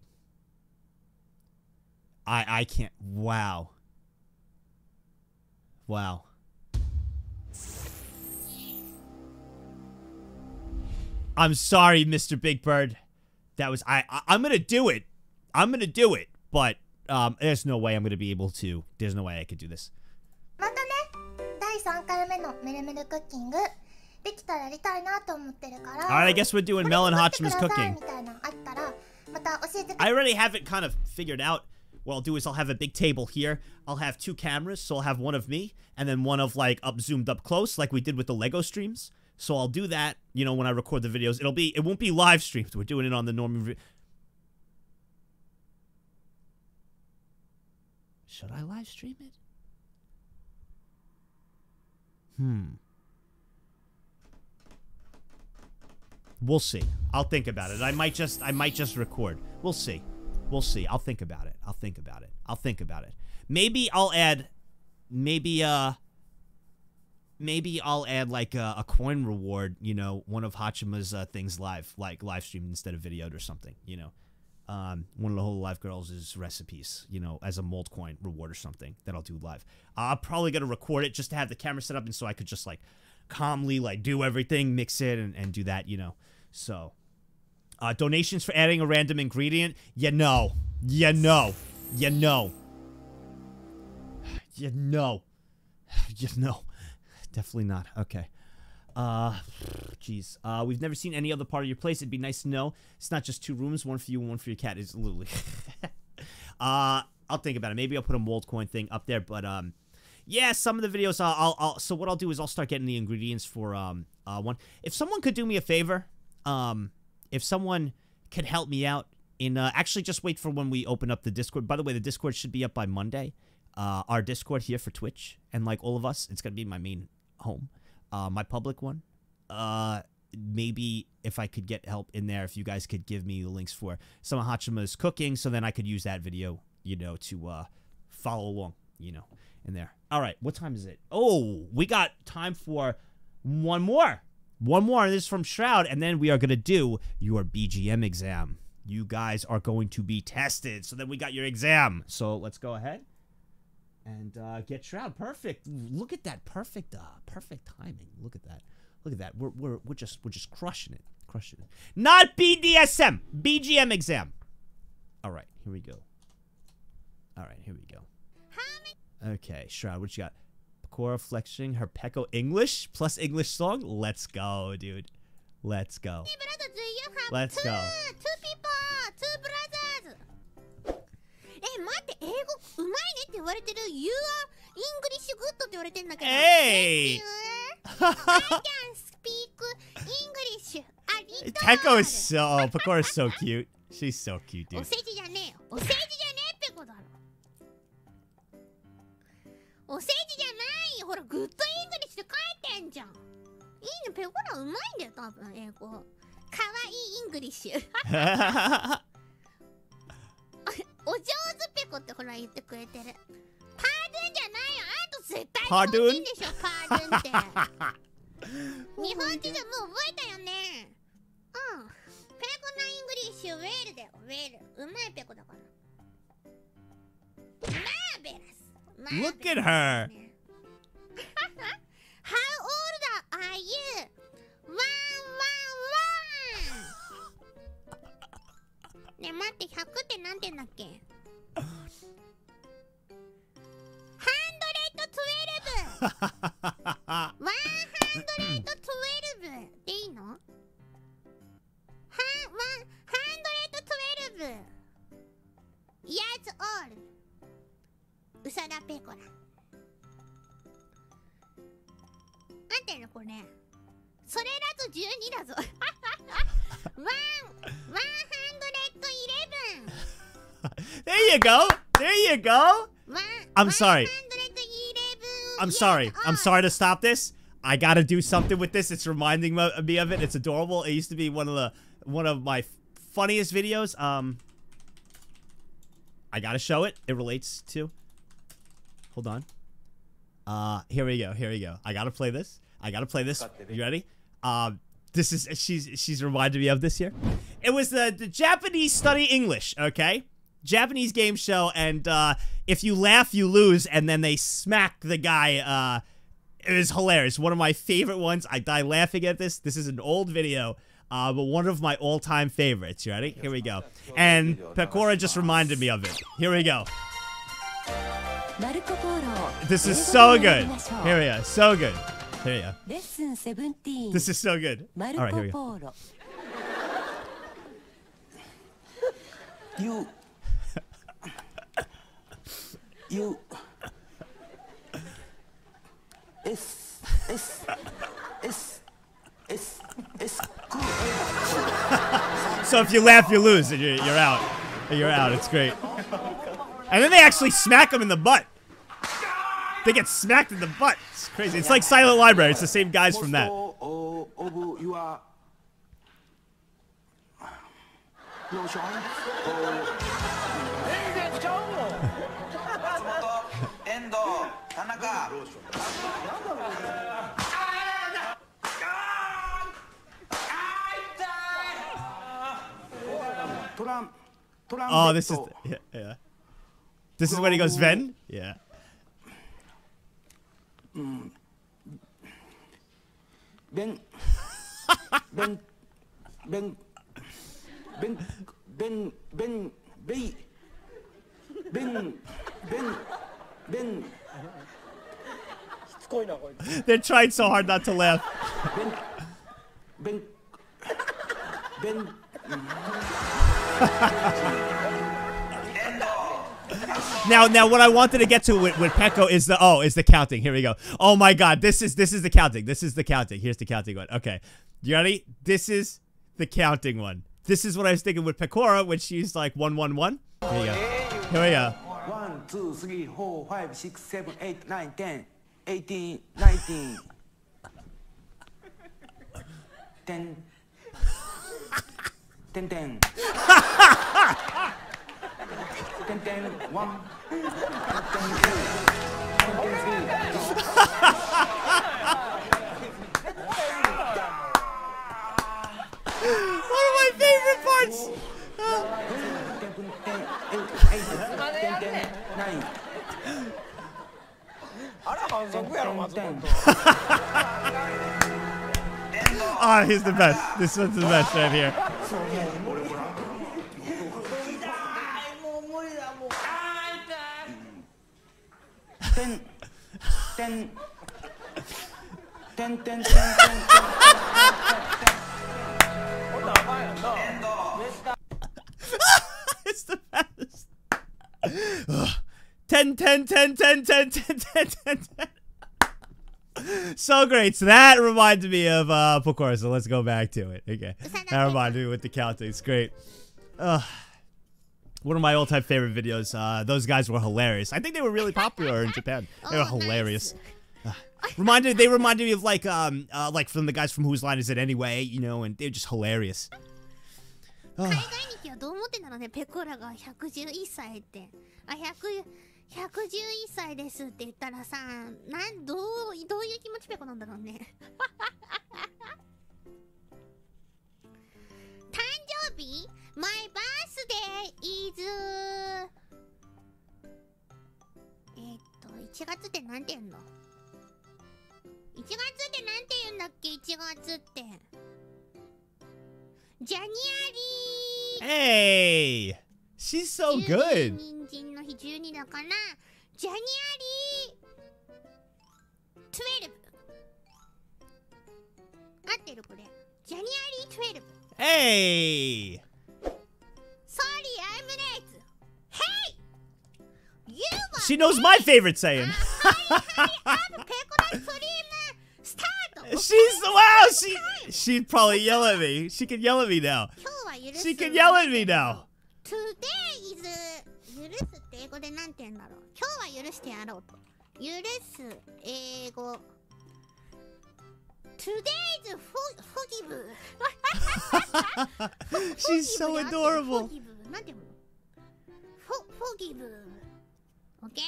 I I can't. Wow. Wow. I'm sorry, Mr. Big Bird. That was I, I I'm gonna do it. I'm gonna do it. But um there's no way I'm gonna be able to. There's no way I could do this. 3回目のメルメルクッキングできたらやりたいなと思ってるから Alright, I guess we're doing Melon Haachama's cooking みたいなのあったらまた教えて I already have it kind of figured out what I'll do is I'll have a big table here. I'll have two cameras, so I'll have one of me and then one of like up zoomed up close, like we did with the Lego streams. So I'll do that, you know, when I record the videos. It'll be it won't be live streamed. We're doing it on the normal. Should I live stream it? Hmm. We'll see. I'll think about it. I might just I might just record. We'll see. We'll see. I'll think about it. I'll think about it. I'll think about it. Maybe I'll add maybe uh maybe I'll add like a, a coin reward, you know, one of Haachama's uh, things live, like live streamed instead of videoed or something, you know. Um, one of the Hololive girls' is recipes, you know, as a mold coin reward or something that I'll do live. I'm probably gonna record it just to have the camera set up and so I could just like calmly like do everything, mix it, and, and do that, you know. So, uh, donations for adding a random ingredient? You know, you know, you know, [SIGHS] you know, [SIGHS] you know. [SIGHS] Definitely not. Okay. Uh, jeez. Uh, we've never seen any other part of your place. It'd be nice to know. It's not just two rooms, one for you and one for your cat. It's literally. [LAUGHS] uh, I'll think about it. Maybe I'll put a mold coin thing up there, but um, yeah, some of the videos I'll, I'll, I'll so what I'll do is I'll start getting the ingredients for um uh one. If someone could do me a favor, um, if someone could help me out in uh, actually just wait for when we open up the Discord. By the way, the Discord should be up by Monday. Uh, our Discord here for Twitch and like all of us, it's gonna be my main home, uh, my public one. Uh, maybe if I could get help in there, if you guys could give me the links for some of Haachama's cooking, so then I could use that video, you know, to uh, follow along, you know, in there. All right, what time is it? Oh, we got time for one more. One more, this is from Shroud, and then we are going to do your BGM exam. You guys are going to be tested. So then we got your exam. So let's go ahead and uh, get Shroud. Perfect. Look at that. Perfect. Uh, perfect timing. Look at that. Look at that. We're, we're, we're just we're just crushing it. Crushing it. Not BDSM. BGM exam. All right. Here we go. All right. Here we go. Okay, Shroud, what you got? Pekora flexing her Pecco English plus English song. Let's go, dude. Let's go. Let's go. Two people, え、待って、英語うまいねって言われてる You are English good って言われてんだけど Hey! I can speak English ありがとう Pecco is so. Oh, Pakora's so cute. She's so cute, お dude. 世辞じゃねえよお世辞じゃねえってことだろお世辞じゃないよほらグッドイングリッシュって書いてんじゃんいいねペコラうまいんだよ多分英語かわいいイングリッシュ [LAUGHS] お上手ペコってほら言ってくれてる。パードゥンじゃないよ。あと絶対日本人でしょ。パードゥンって。[LAUGHS] 日本人でもう覚えたよね。うん。ペコなイングリッシュウェールだよ。ウェール。うまいペコだから。マーベラス。Look at her. How old are you? ねえ待って100って何点だっけ ?112! 112! でいいの？は、エ、112! Yes, オールうさだぺこら。なんてのこれ。それだと12だぞ[LAUGHS] ワンワンハンドレッドイレブン There you go. There you go. I'm sorry. I'm sorry. I'm sorry to stop this. I gotta do something with this. It's reminding mo- me of it. It's adorable. It used to be one of the one of my funniest videos. Um, I gotta show it. It relates to. Hold on. Uh, here we go. Here we go. I gotta play this. I gotta play this. You ready? Um, this is she's she's reminded me of this here. It was the the Japanese study English. Okay, Japanese game show, and uh, if you laugh, you lose, and then they smack the guy. Uh, it was hilarious. One of my favorite ones. I die laughing at this. This is an old video. Uh, but one of my all-time favorites. You ready? Here we go. And Pekora just reminded me of it. Here we go. This is so good. Here we go. So good. There you go. Lesson 17. This is so good. Marco All right, here we go. [LAUGHS] You. you. It's. It's. It's. It's. It's so if you laugh, you lose. You're, you're out. You're out. It's great. And then they actually smack him in the butt. They get smacked in the butt. Crazy. It's like Silent Library. It's the same guys from that. oh, this is yeah, yeah. This is when he goes Ven. Yeah. Ben ben ben ben ben ben ben ben ben ben. They're trying so hard not to laugh. Ben ben ben. [LAUGHS] Now, now, what I wanted to get to with, with Pecco is the oh, is the counting. Here we go. Oh my God, this is this is the counting. This is the counting. Here's the counting one. Okay, you ready? This is the counting one. This is what I was thinking with Pekora when she's like one one one. Here we go. Here we go. One, two, three, four, five, six, seven, eight, nine, ten, eighteen, nineteen. Ten. Ten, ten. [LAUGHS] One. Of my favorite parts. Ah, he's the best. This one's the best right here. [LAUGHS] Ten. Ten. Ten, ten, ten, ten, ten. it's the best. Ugh. 10, 10, 10, 10, 10, 10, 10, 10, 10. So great. So that reminded me of uh, Pekora. So let's go back to it. Okay. That reminded me with the counting. It's great. Ugh One of my all-time favorite videos. Uh, those guys were hilarious. I think they were really popular in Japan. They were [LAUGHS] hilarious. Uh, reminded they reminded me of like um uh, like from the guys from Whose Line Is It Anyway, you know, and they're just hilarious. 海外日記はどう思ってんだろうねペコラが111歳ってあ100 111歳ですって言ったらさなんどうどういう気持ちペコなんだろうね誕生日 [SIGHS] [SIGHS] [LAUGHS] My birthday is えっと1月ってなんて言うんの？1月ってなんて言うんだっけ？1月って。ジャニアリー。Hey, she's so good. 人参の日12だからジャニアリー。12合ってるこれ。ジャニアリー12 Hey. Sorry I'm late Hey You were She knows my favorite saying. She's wow. She she'd probably yell at me. She can yell at me now. 今日は許す She can yell at me now. Today is 許すって英語でなんて言うんだろう今日は許してやろうと許す英語 Today's fo- forgive. [LAUGHS] She's so adorable. Forgive. なんて読むの For- Forgive. Okay?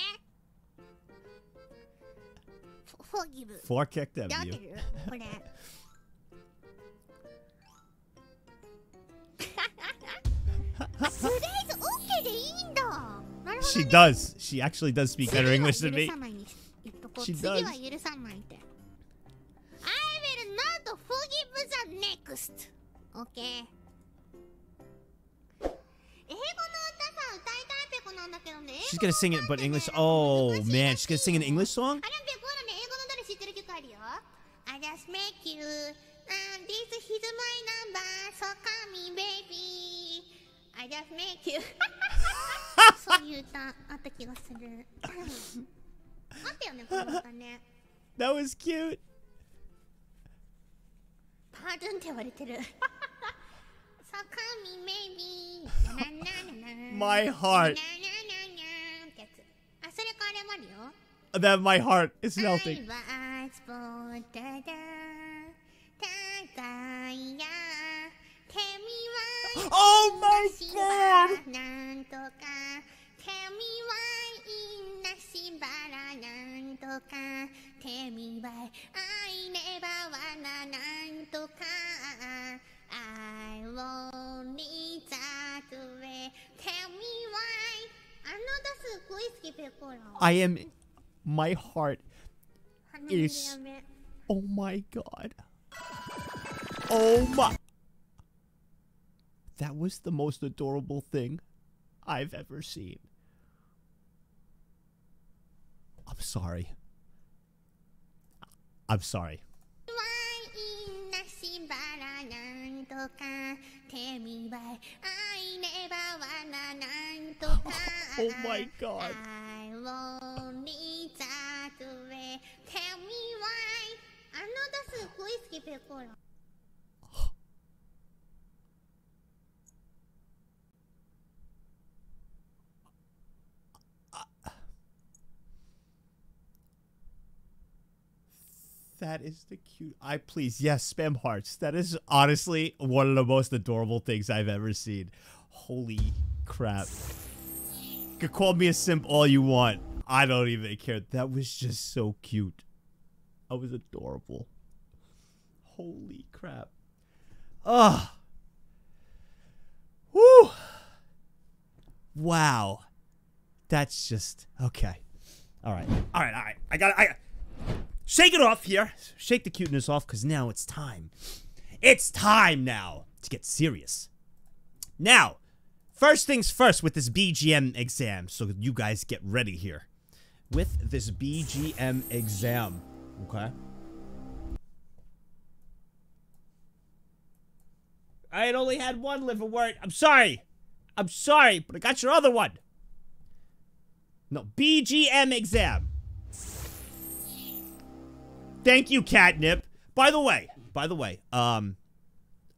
For- Forgive. Four kicked で合 them って you. るこれ。Today's okay でいいんだ。なるほど She does. She actually does speak better English than 許 me. さないに言っとこう She 次 does. は許さないって。I will not forgive the next. Okay? She's gonna sing it, but English. Oh man, she's gonna sing an English song. あれペコはね、英語の歌で知ってる曲あるよ。I just make you. And this is my number. So call me baby. I just make you. [LAUGHS] そういう歌あった気がする。あったよね、この歌ね。 [COUGHS] That was cute. パードゥンって言われてる。 so call me maybe. ななななな My ななな heart. なってやつ。あ、それからあれもあるよ。 That my heart is melting. I was born da da da ya. Tell me why. Oh my god! なんとか。Tell me why いなしばらなんとか。Tell me why I never wanna なんとか。 I won't need that way. Tell me why. I am. My heart is. Oh my god. Oh my. That was the most adorable thing I've ever seen. I'm sorry. I'm sorry. とか Tell me why I never wanna なんとか Oh my god. I want it that way Tell me why あの歌すっごい好きペコラ That is the cute. I please, yes, spam hearts. That is honestly one of the most adorable things I've ever seen. Holy crap. You could call me a simp all you want. I don't even care. That was just so cute. That was adorable. Holy crap. Ugh. Wow. That's just okay. All right. All right. All right. I got. it. I. Shake it off here. Shake the cuteness off, cause now it's time. It's time now to get serious. Now, first things first with this BGM exam. So you guys get ready here with this BGM exam. Okay. I had only had one liver word. I'm sorry. I'm sorry, but I got your other one. No, BGM exam. Thank you, catnip. By the way, by the way, um,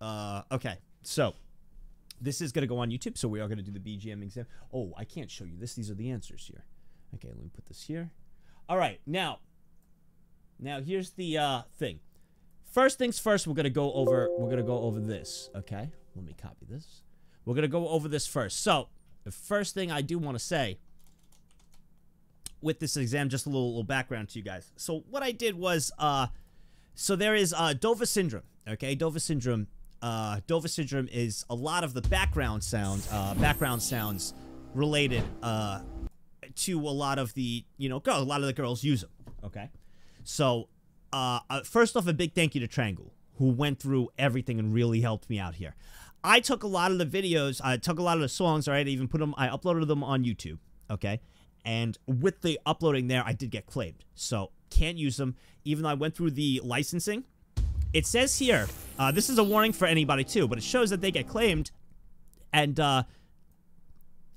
uh, okay, so this is gonna go on YouTube, so we are gonna do the BGM exam. Oh, I can't show you this. These are the answers here. Okay, let me put this here. All right, now, now here's the uh thing. First things first, we're gonna go over. We're gonna go over this. Okay, let me copy this. We're gonna go over this first. So, the first thing I do want to say with this exam, just a little, little background to you guys. So what I did was, uh, so there is uh, Dova syndrome. Okay, Dova syndrome. Uh, Dova syndrome is a lot of the background sounds, uh, background sounds related uh, to a lot of the, you know, a lot of the girls use them. Okay, so uh, uh, first off, a big thank you to Triangle, who went through everything and really helped me out here. I took a lot of the videos, I took a lot of the songs, all right, I even put them, I uploaded them on YouTube, okay? And with the uploading there, I did get claimed. So, can't use them, even though I went through the licensing. It says here, uh, this is a warning for anybody too, but it shows that they get claimed. And, uh,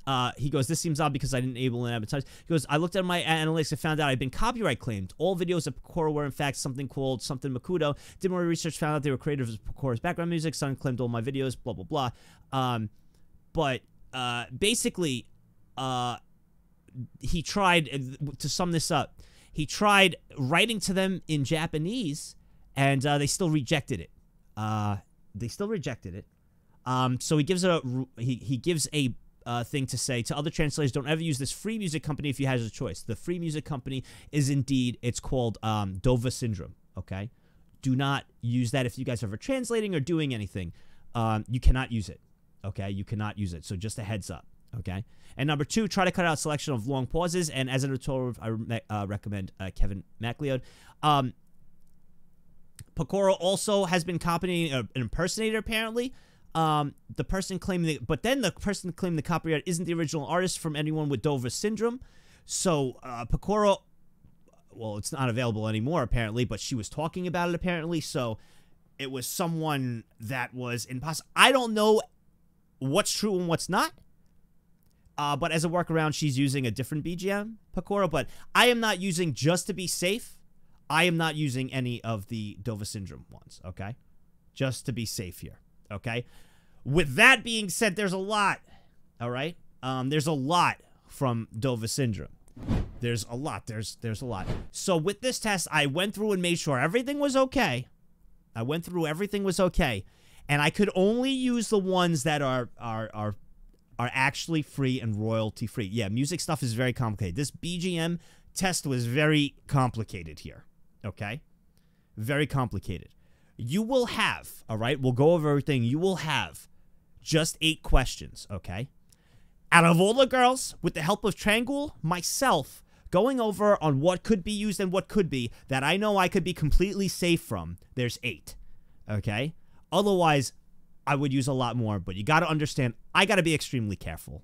uh, he goes, this seems odd because I didn't enable an advertise. He goes, I looked at my analytics and found out I'd been copyright claimed. All videos of Pekora were in fact something called something Makudo. Did more research, found out they were creators of Pekora's background music. Sun claimed all my videos, blah, blah, blah. Um, but, uh, basically, uh, he tried, to sum this up, he tried writing to them in Japanese and uh, they still rejected it. Uh, they still rejected it. Um, so he gives a he he gives a uh, thing to say to other translators: don't ever use this free music company if you have a choice. The free music company is indeed it's called um, Dova Syndrome. Okay, do not use that if you guys are ever translating or doing anything. Um, you cannot use it. Okay, you cannot use it. So just a heads up. Okay, and number two, try to cut out selection of long pauses. And as an editorial, I uh, recommend uh, Kevin MacLeod. Um, also has been copying a, an impersonator, apparently. Um, the person claiming, the, but then the person claiming the copyright isn't the original artist from anyone with Dova syndrome. So uh, well, it's not available anymore apparently, but she was talking about it apparently. So it was someone that was impossible. I don't know what's true and what's not. Uh, but as a workaround, she's using a different BGM, Pekora. But I am not using just to be safe. I am not using any of the Dova syndrome ones. Okay, just to be safe here. Okay. With that being said, there's a lot. All right. Um, there's a lot from Dova syndrome. There's a lot. There's there's a lot. So with this test, I went through and made sure everything was okay. I went through everything was okay, and I could only use the ones that are are are are actually free and royalty free. Yeah, music stuff is very complicated. This BGM test was very complicated here. Okay, very complicated. You will have all right. We'll go over everything. You will have just eight questions. Okay. Out of all the girls, with the help of Triangle, myself, going over on what could be used and what could be that I know I could be completely safe from, there's eight. Okay? Otherwise, I would use a lot more, but you got to understand, I got to be extremely careful.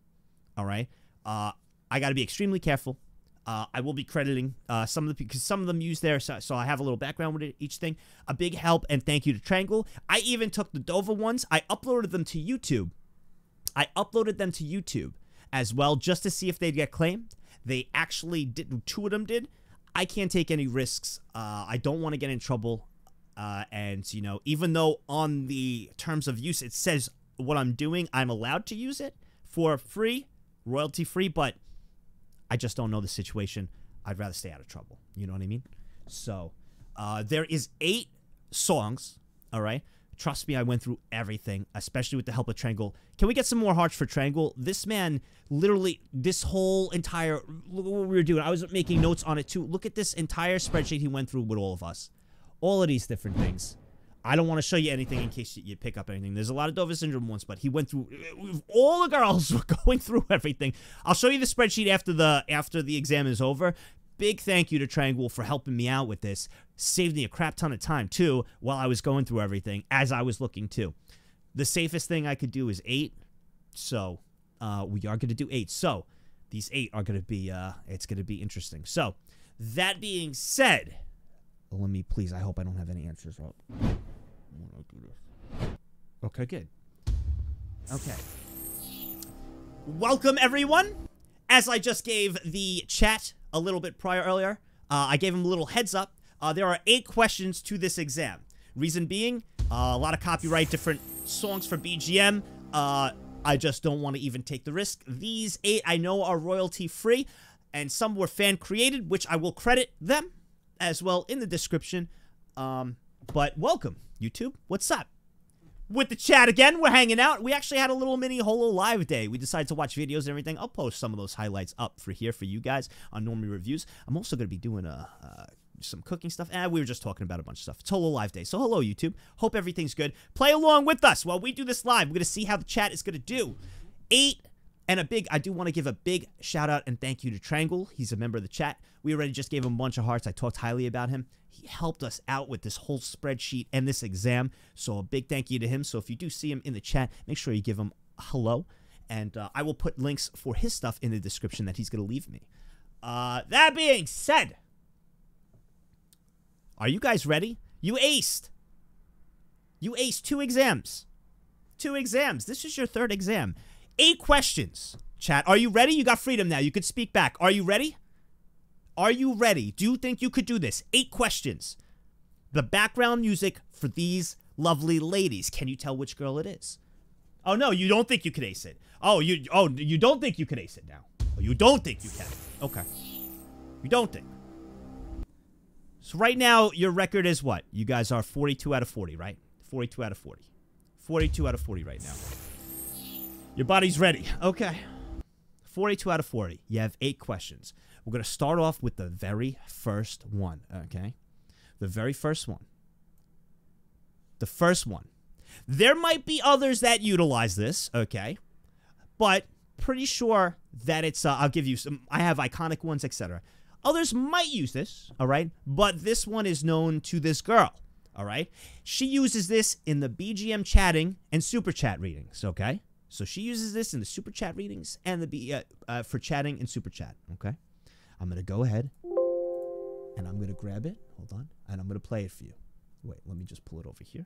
All right? Uh, I got to be extremely careful. Uh, I will be crediting uh, some of the because some of them use there, so, so I have a little background with it, each thing. A big help and thank you to Triangle. I even took the Dova ones, I uploaded them to YouTube. I uploaded them to YouTube as well just to see if they'd get claimed. They actually did. Two of them did. I can't take any risks. Uh, I don't want to get in trouble. Uh, and you know, even though on the terms of use it says what I'm doing, I'm allowed to use it for free, royalty free. But I just don't know the situation. I'd rather stay out of trouble. You know what I mean? So uh, there is eight songs. All right. Trust me, I went through everything, especially with the help of Triangle. Can we get some more hearts for Triangle? This man, literally, this whole entire look what we were doing. I was making notes on it too. Look at this entire spreadsheet he went through with all of us. All of these different things. I don't want to show you anything in case you pick up anything. There's a lot of Dova syndrome ones, but he went through all the girls [LAUGHS] were going through everything. I'll show you the spreadsheet after the after the exam is over. Big thank you to Triangle for helping me out with this. Saved me a crap ton of time too while I was going through everything as I was looking too. The safest thing I could do is eight, so uh, we are going to do eight. So these eight are going to be uh, it's going to be interesting. So that being said, let me please. I hope I don't have any answers wrong. Okay, good. Okay. Welcome, everyone. As I just gave the chat a little bit prior earlier, uh, I gave him a little heads up. Uh, there are eight questions to this exam. Reason being, uh, a lot of copyright, different songs for BGM. Uh, I just don't want to even take the risk. These eight I know are royalty free, and some were fan created, which I will credit them as well in the description. Um, but welcome, YouTube. What's up? With the chat again, we're hanging out. We actually had a little mini Hololive day. We decided to watch videos and everything. I'll post some of those highlights up for here for you guys on Normie Reviews. I'm also going to be doing a, uh, some cooking stuff. And we were just talking about a bunch of stuff. It's Hololive Day. So hello, YouTube. Hope everything's good. Play along with us while we do this live. We're going to see how the chat is going to do. Eight and a big, I do want to give a big shout out and thank you to Trangle. He's a member of the chat. We already just gave him a bunch of hearts. I talked highly about him. He helped us out with this whole spreadsheet and this exam. So a big thank you to him. So if you do see him in the chat, make sure you give him hello. And uh, I will put links for his stuff in the description that he's going to leave me. Uh, that being said, are you guys ready? You aced. You aced two exams. Two exams. This is your third exam. Eight questions. Chat, are you ready? You got freedom now. You could speak back. Are you ready? Are you ready? Do you think you could do this? Eight questions. The background music for these lovely ladies. Can you tell which girl it is? Oh no, you don't think you could ace it. Oh, you oh you don't think you could ace it now. Oh, you don't think you can. Okay. You don't think. So right now, your record is what? You guys are 42 out of 40, right? 42 out of 40. 42 out of 40 right now. Your body's ready. Okay. 42 out of 40. You have eight questions. We're going to start off with the very first one, okay? The very first one. The first one. There might be others that utilize this, okay? But pretty sure that it's, uh, I'll give you some, I have iconic ones, etc. Others might use this, all right? But this one is known to this girl, all right? She uses this in the BGM chatting and super chat readings, okay? So she uses this in the super chat readings and the uh, uh, for chatting and super chat, okay? I'm to go ahead and I'm to grab it. Hold on. And I'm to play it for you. Wait, let me just pull it over here.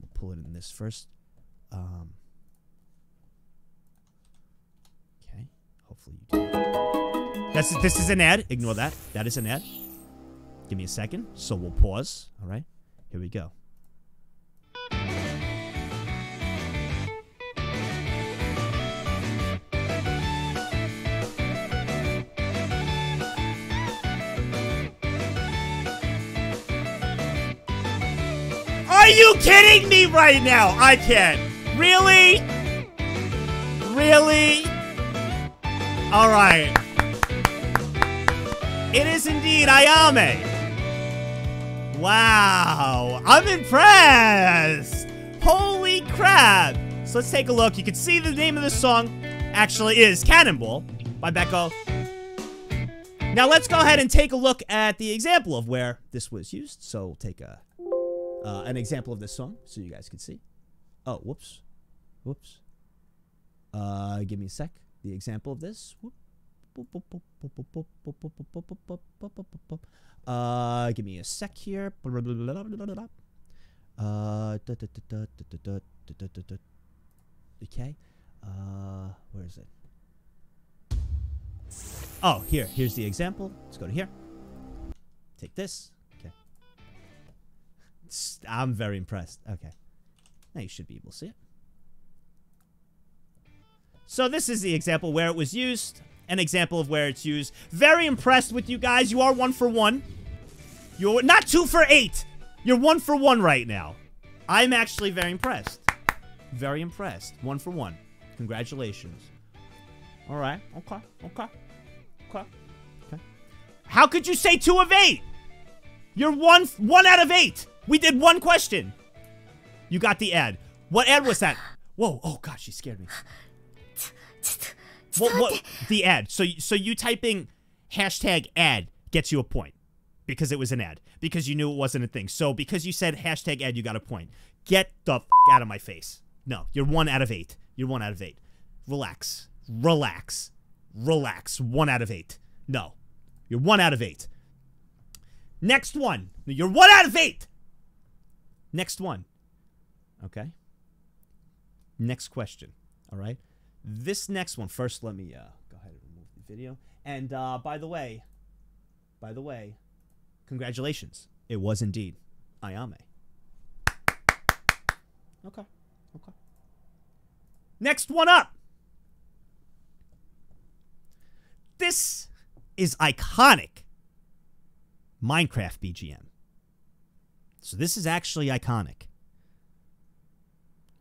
We'll pull it in this first. Um, okay. Hopefully you do. That's, this is an ad. Ignore that. That is an ad. Give me a second. So we'll pause. All right. Here we go. Are you kidding me right now? I can't. Really? Really? All right. It is indeed Ayame. Wow. I'm impressed. Holy crap. So let's take a look. You can see the name of the song actually is Cannonball by Becco. Now let's go ahead and take a look at the example of where this was used. So we'll take a uh, an example of this song so you guys can see. Oh, whoops. Whoops. Uh, give me a sec. The example of this. Uh, give me a sec here. Uh, okay. Uh, where is it? Oh, here. Here's the example. Let's go to here. Take this. It's- I'm very impressed. Okay. Now you should be able to see it. So this is the example where it was used. An example of where it's used. Very impressed with you guys. You are one for one. You're not two for eight. You're one for one right now. I'm actually very impressed. Very impressed. One for one. Congratulations. All right. Okay. Okay. Okay. Okay. How could you say two of eight? You're one one out of eight. We did one question. You got the ad. What ad was that? Whoa! Oh God, she scared me. What? What? The ad. So so you typing hashtag ad gets you a point because it was an ad because you knew it wasn't a thing. So because you said hashtag ad, you got a point. Get the f- out of my face. No, you're one out of eight. You're one out of eight. Relax. Relax. Relax. One out of eight. No, you're one out of eight. Next one. You're one out of eight. Next one. Okay. Next question. All right. This next one. First, let me uh, go ahead and remove the video. And uh, by the way, by the way, congratulations. It was indeed Ayame. Okay. Okay. Next one up. This is iconic Minecraft BGM. So this is actually iconic.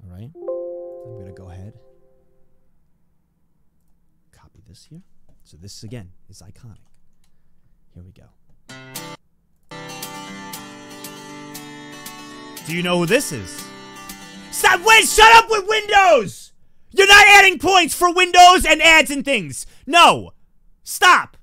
All right. I'm going to go ahead. Copy this here. So this again is iconic. Here we go. Do you know who this is? Stop! Wait! Shut up with Windows! You're not adding points for Windows and ads and things. No! Stop!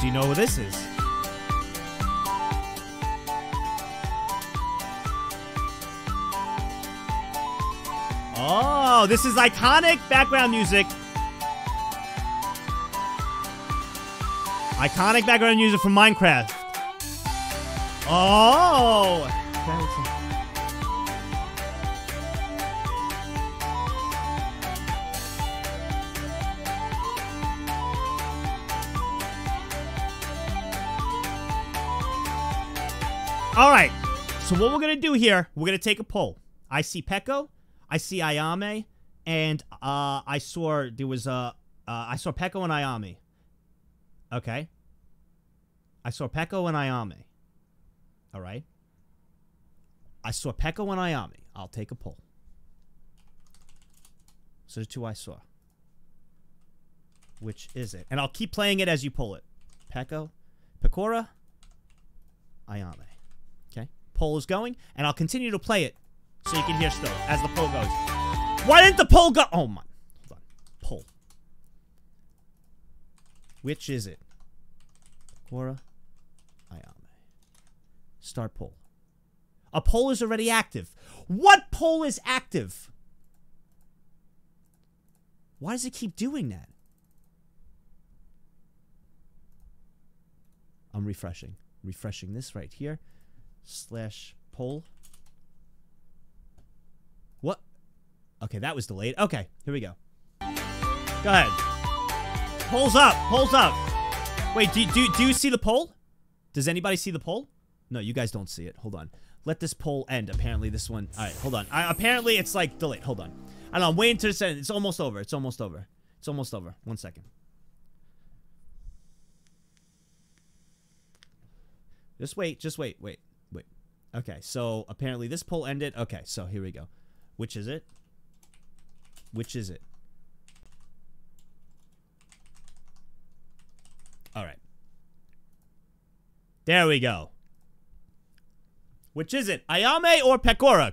Do you know who this is? Oh, this is iconic background music. Iconic background music from Minecraft. Oh! All right. So what we're gonna do here, we're gonna take a poll. I see Pecco. I see Ayame, and uh, I saw there was a. Uh, I saw Peko and Ayame. Okay. I saw Peko and Ayame. All right. I saw Peko and Ayame. I'll take a poll. So the two I saw. Which is it? And I'll keep playing it as you pull it. Peko, Pekora, Ayame. Poll is going, and I'll continue to play it so you can hear still as the poll goes. Why didn't the poll go? Oh my. Hold on. Poll. Which is it? Pekora, Ayame. Start poll. A poll is already active. What poll is active? Why does it keep doing that? I'm refreshing. Refreshing this right here. Slash poll. What? Okay, that was delayed. Okay, here we go. Go ahead. Polls up. Polls up. Wait, do, do, do you see the poll? Does anybody see the poll? No, you guys don't see it. Hold on. Let this poll end. Apparently this one... Alright, hold on. I, apparently it's like delayed. Hold on. I don't know. I'm waiting to send. It's almost over. It's almost over. It's almost over. One second. Just wait. Just wait. Wait. Okay, so apparently this poll ended. Okay, so here we go. Which is it? Which is it? All right. There we go. Which is it? Ayame or Pekora?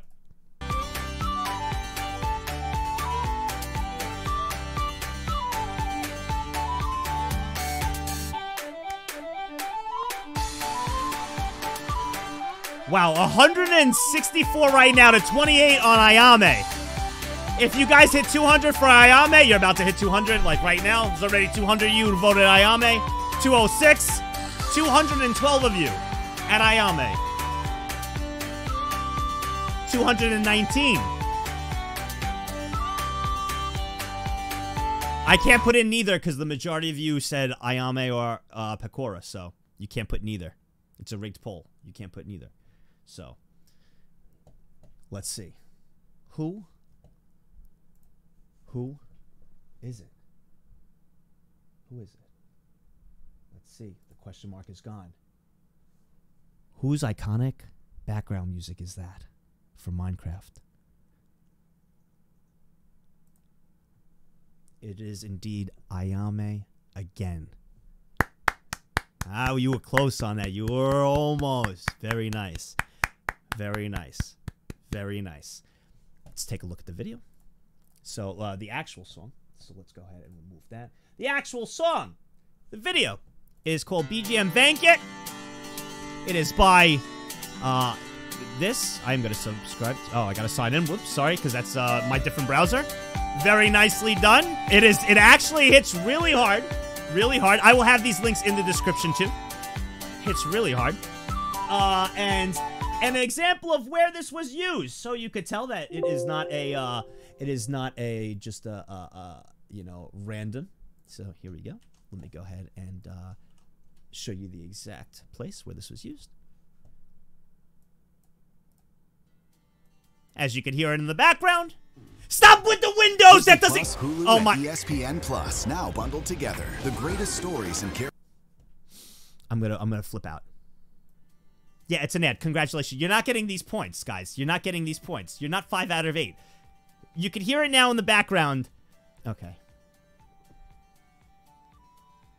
Wow, 164 right now to 28 on Ayame. If you guys hit 200 for Ayame, you're about to hit 200. Like right now, there's already 200 of you who voted Ayame. 206, 212 of you at Ayame. 219. I can't put in neither because the majority of you said Ayame or uh, Pekora, so you can't put neither. It's a rigged poll. You can't put neither. So, let's see. Who? Who is it? Who is it? Let's see. The question mark is gone. Whose iconic background music is that for Minecraft? It is indeed Ayame again. Ah, you were close on that. You were almost. Very nice. Very nice. Very nice. Let's take a look at the video. So, uh, the actual song. So, let's go ahead and remove that. The actual song, the video, is called BGM Banquet. It is by uh, this. I'm going to subscribe. Oh, I got to sign in. Whoops, sorry, because that's uh, my different browser. Very nicely done. It is. It actually hits really hard. Really hard. I will have these links in the description, too. Hits really hard. Uh, and an example of where this was used, so you could tell that it is not a, uh, it is not a just a, a, a you know, random. So here we go. Let me go ahead and uh, show you the exact place where this was used. As you can hear it in the background. Stop with the windows! That doesn't. Plus Hulu oh my! ESPN Plus now bundled together. The greatest stories and. I'm gonna I'm gonna flip out. Yeah, it's an ad. Congratulations. You're not getting these points, guys. You're not getting these points. You're not five out of eight. You can hear it now in the background. Okay.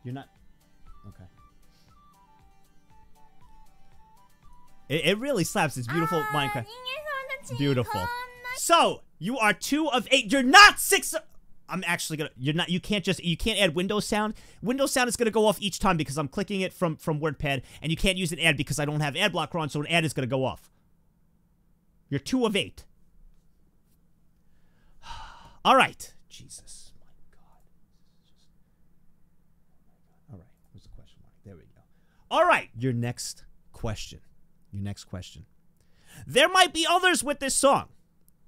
You're not. Okay. It, it really slaps. It's beautiful Minecraft. Beautiful. So you are two of eight. You're not six. I'm actually gonna. You're not. You can't just. You can't add Windows sound. Windows sound is gonna go off each time because I'm clicking it from from WordPad, and you can't use an ad because I don't have ad blocker on, so an ad is gonna go off. You're two of eight. [SIGHS] All right. Jesus. My God. All right. Where's the question mark? There we go. All right. Your next question. Your next question. There might be others with this song.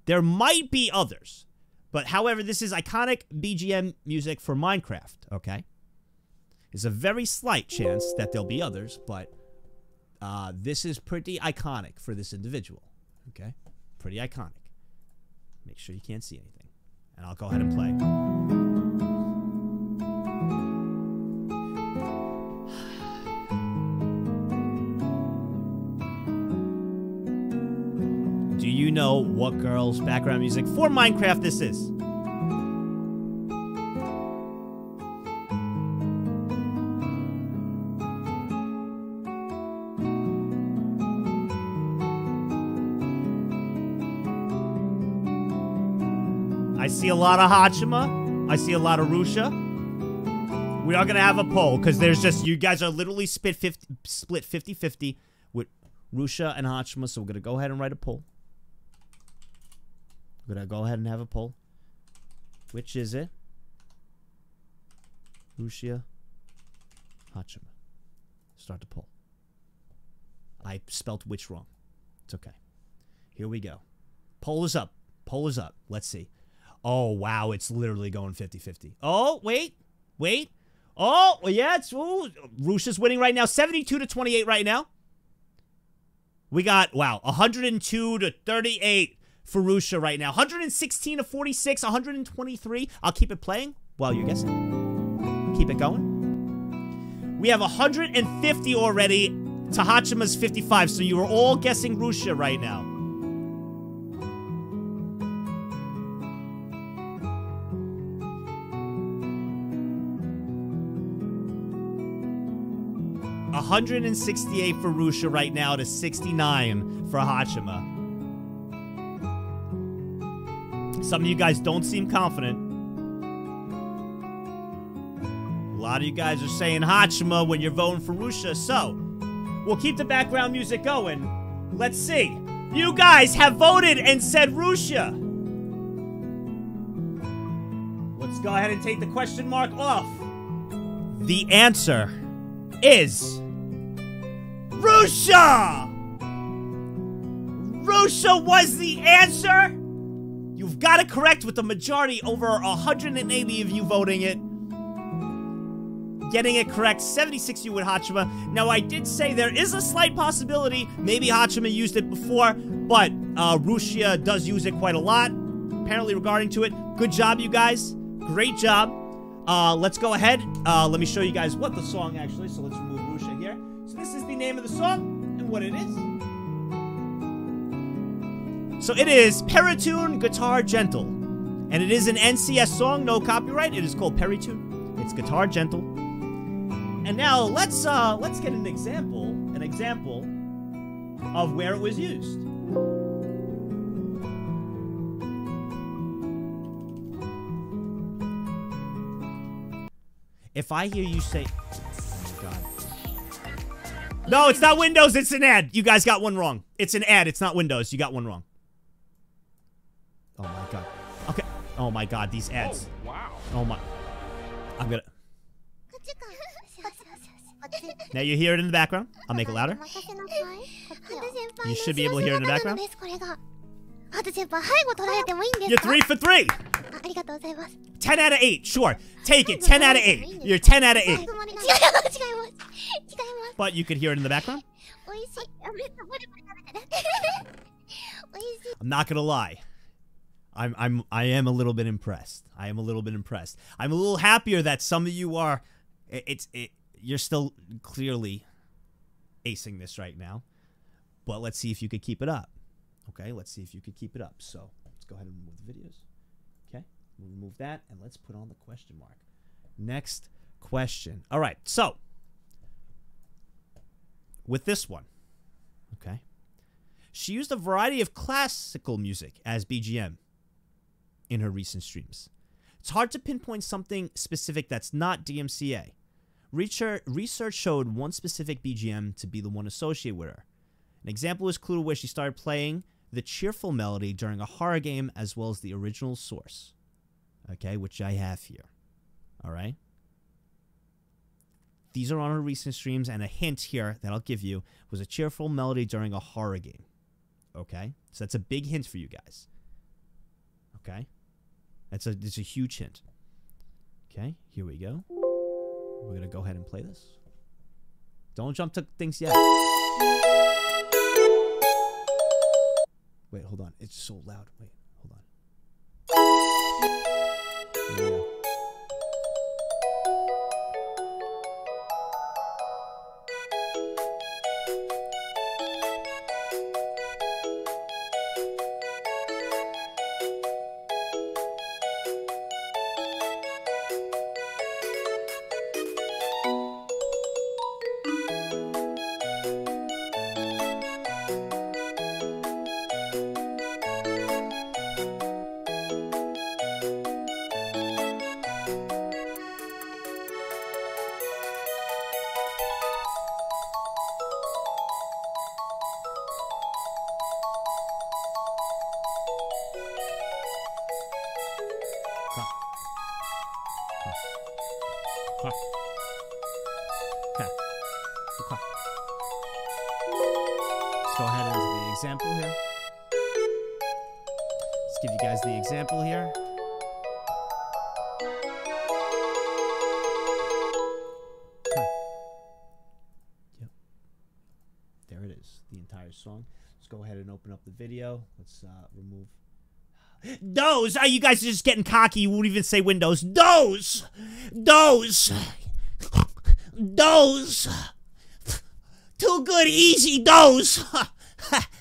There might be others. But however, this is iconic BGM music for Minecraft, okay? There's a very slight chance that there'll be others, but uh, this is pretty iconic for this individual, okay? Pretty iconic. Make sure you can't see anything. And I'll go ahead and play. You know what girl's background music for Minecraft this is? I see a lot of Haachama. I see a lot of Rushia. We are going to have a poll because there's just, you guys are literally split 50, split 50 50 with Rushia and Haachama. So we're going to go ahead and write a poll. Going to go ahead and have a poll. Which is it? Rushia, Haachama. Start the poll. I spelt which wrong. It's okay. Here we go. Poll is up. Poll is up. Let's see. Oh, wow. It's literally going 50 50. Oh, wait. Wait. Oh, yeah. It's ooh, Rushia's winning right now. 72 to 28 right now. We got, wow, 102 to 38 for Rushia right now. 116 to 46, 123. I'll keep it playing while you're guessing. Keep it going. We have 150 already to Haachama's 55, so you are all guessing Rushia right now. hundred and sixty-eight for Rushia right now to sixty-nine for Hachima. Some of you guys don't seem confident. A lot of you guys are saying Haachama when you're voting for Rushia, so we'll keep the background music going. Let's see. You guys have voted and said Rushia. Let's go ahead and take the question mark off. The answer is Rushia! Rushia was the answer! You've got it correct with the majority, over 180 of you voting it. Getting it correct, 76 you with Haachama. Now, I did say there is a slight possibility maybe Haachama used it before, but uh, Rushia does use it quite a lot, apparently regarding to it. Good job, you guys. Great job. Uh, let's go ahead. Uh, let me show you guys what the song actually, so let's remove Rushia here. So this is the name of the song and what it is. So it is Peritune Guitar Gentle. And it is an NCS song, no copyright. It is called Peritune. It's Guitar Gentle. And now let's uh let's get an example, an example of where it was used. If I hear you say Oh my god. No, it's not Windows, it's an ad. You guys got one wrong. It's an ad, it's not Windows. You got one wrong. Oh my god. Okay. Oh my god, these ads. Oh, wow. Oh my. I'm gonna. [LAUGHS] Now you hear it in the background. I'll make it louder. [LAUGHS] You should be able to hear it in the background. You're three for three. 10 out of 8, sure. Take it, 10 out of 8. You're 10 out of 8. But you could hear it in the background. [LAUGHS] I'm not gonna lie. I'm I'm I am a little bit impressed. I am a little bit impressed. I'm a little happier that some of you are. it- It's it. You're still clearly acing this right now, but let's see if you could keep it up. Okay, let's see if you could keep it up. So let's go ahead and remove the videos. Okay, we'll remove that and let's put on the question mark. Next question. All right, so with this one, okay, she used a variety of classical music as BGM in her recent streams. It's hard to pinpoint something specific that's not DMCA. Research, showed one specific BGM to be the one associated with her. An example is clue where she started playing the cheerful melody during a horror game as well as the original source. Okay, which I have here. All right. These are on her recent streams, and a hint here that I'll give you was a cheerful melody during a horror game. Okay, so that's a big hint for you guys. Okay, that's a, it's a huge hint. Okay, here we go. We're going to go ahead and play this. Don't jump to things yet. Wait, hold on. It's so loud. Wait, hold on. Yeah. Okay. Okay. Let's go ahead into the example here. Let's give you guys the example here. Huh. Yep. There it is, the entire song. Let's go ahead and open up the video. Let's uh, remove those. Oh, you guys are just getting cocky. You won't even say Windows. Those. Those. Those. Too good, easy. Those. [LAUGHS]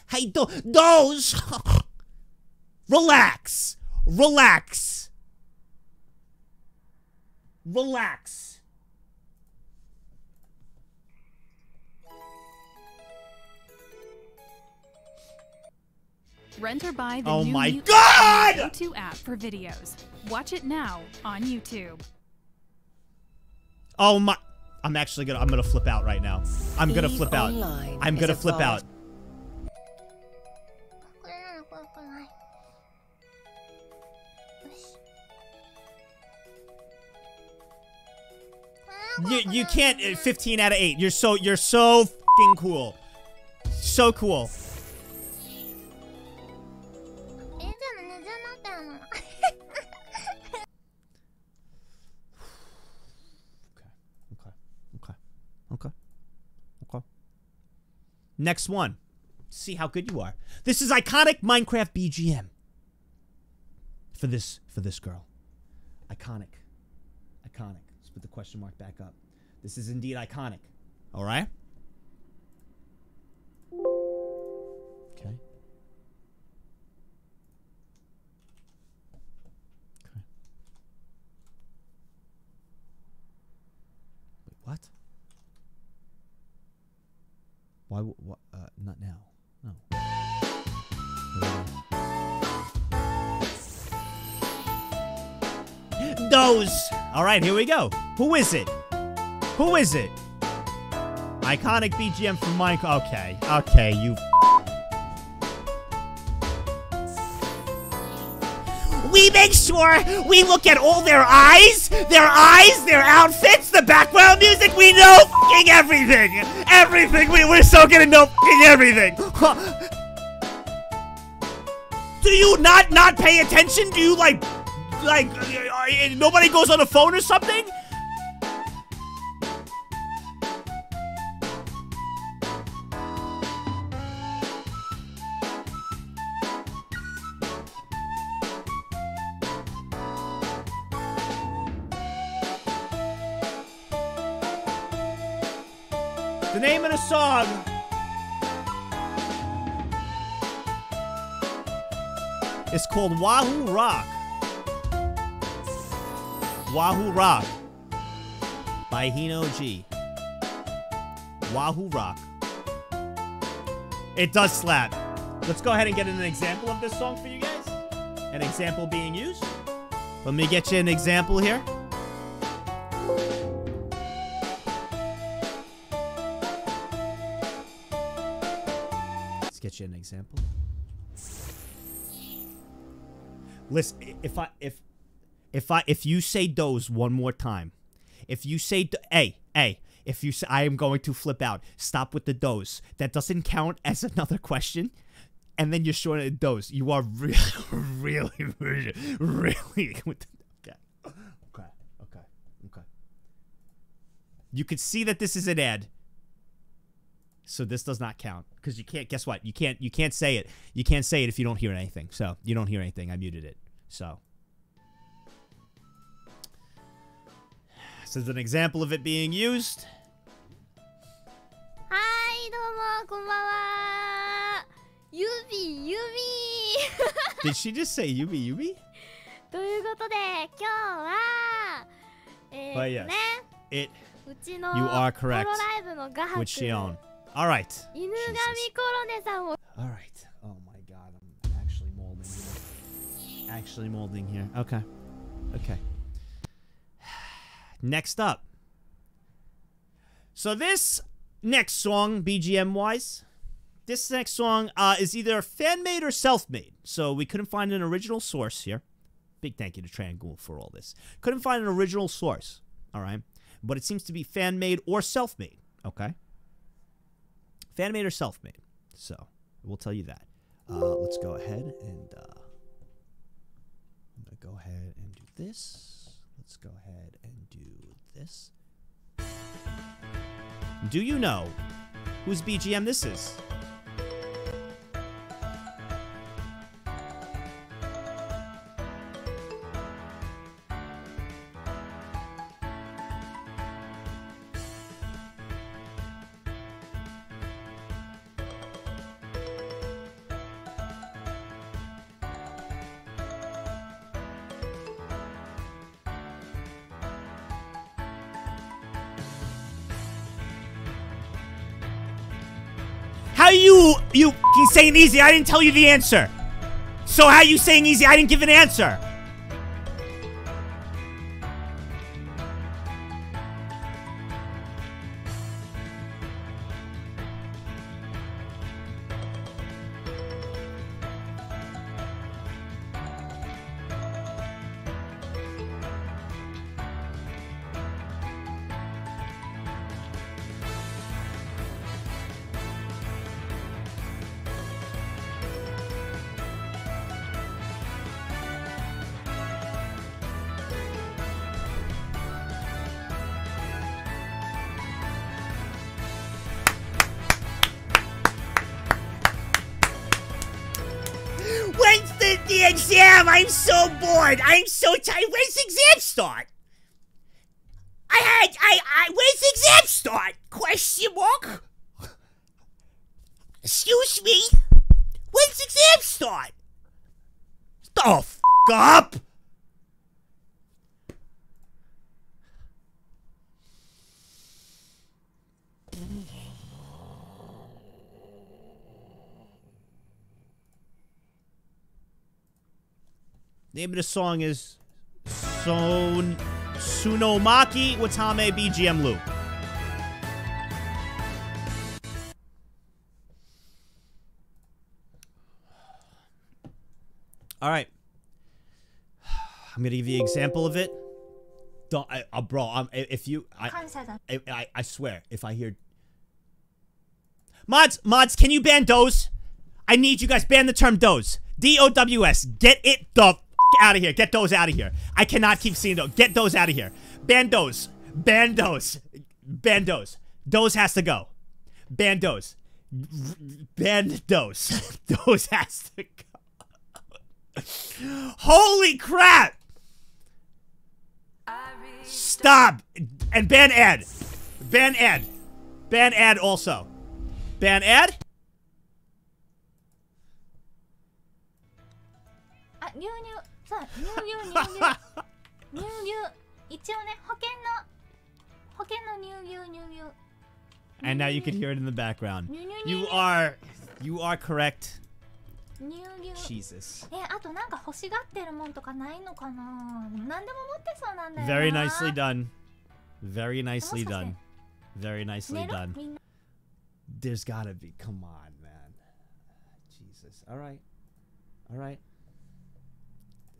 Hey, do- those. Relax. Relax. Relax. Rent or buy the Oh new my Mute God! Go2 app for videos. Watch it now on YouTube. Oh my. I'm actually gonna. I'm gonna flip out right now. I'm gonna flip out. I'm gonna flip vault. out. You you can't. uh, 15 out of 8. You're so you're so fucking cool. So cool. Next one. See how good you are. This is iconic Minecraft BGM. For this for this girl. Iconic. Iconic. Let's put the question mark back up. This is indeed iconic. All right? Okay. Okay. Wait, what? Why? What? Uh, not now. No. Those. All right, here we go. Who is it? Who is it? Iconic BGM from Mike. Okay, okay, you. We make sure we look at all their eyes, their eyes, their outfits, the background music. We know fucking everything. Everything. We, we're so gonna know fucking everything. [LAUGHS] Do you not not pay attention? Do you like, like, uh, uh, nobody goes on the phone or something? Song. is called Wahoo Rock. Wahoo Rock by Hino G. Wahoo Rock. It does slap. Let's go ahead and get an example of this song for you guys. An example being used. Let me get you an example here. An example. Listen, if I if if I if you say those one more time, if you say hey hey, if you say I am going to flip out, stop with the those. That doesn't count as [LAUGHS] another question. And then you're short of dose. You are [LAUGHS] really, really, really, really. [LAUGHS] Okay, okay, okay, okay. You could see that this is an ad So this does not count because you can't. Guess what? You can't. You can't say it. You can't say it if you don't hear anything. So you don't hear anything. I muted it. So This is an example of it being used. はい、どうも、こんばんは。ユビ、ユ[LAUGHS] ビ Did she just say Yubi Yubi? ということで、今日は、えー But と yes, ね、 it うちの You are ソロ correct. ライブの画伯、 which she owned. All right. All right. Oh my god, I'm actually malding here. Actually malding here. Okay. Okay. [SIGHS] Next up. So this next song, BGM wise, this next song uh, is either fan made or self made. So we couldn't find an original source here. Big thank you to Triangle for all this. Couldn't find an original source. All right. But it seems to be fan made or self made. Okay. Fan made or self made. So we'll tell you that. Uh, let's go ahead and uh, I'm gonna go ahead and do this. Let's go ahead and do this. Do you know whose BGM this is? Saying easy? I didn't tell you the answer. So how you saying easy? I didn't give an answer. I'm so tired. When's the exam start? I had I I when's the exam start? Question mark. Excuse me. When's exam start? The f up. Name of the song is Son Tsunomaki Watame BGM Loop. All right. [SIGHS] I'm gonna give you an example of it. Don't, I, uh, bro. I'm, if you, I, I, I, I swear, if I hear mods, mods, can you ban does? I need you guys ban the term does. D O W S. Get it the out of here. Get those out of here. I cannot keep seeing those. Get those out of here. Ban those. Ban those. Has to go. Ban those. Ban [LAUGHS] those. has to go. Holy crap! Stop! And ban Ed. Ban Ed. Ban Ed also. Ban ad? そう、入入入入。入入。一応ね、保険の、保険の入入入入。 [LAUGHS] And now you can hear it in the background. New, new, You new, are you are correct. 入入。 Jesus. え、あとなんか欲しがってるもんとかないのかな何でも持ってそうなんだよな。 Very nicely done. Very nicely もしかして done. Very nicely 寝ろ done. みんな。 There's gotta be. Come on, man. Jesus. All right. All right.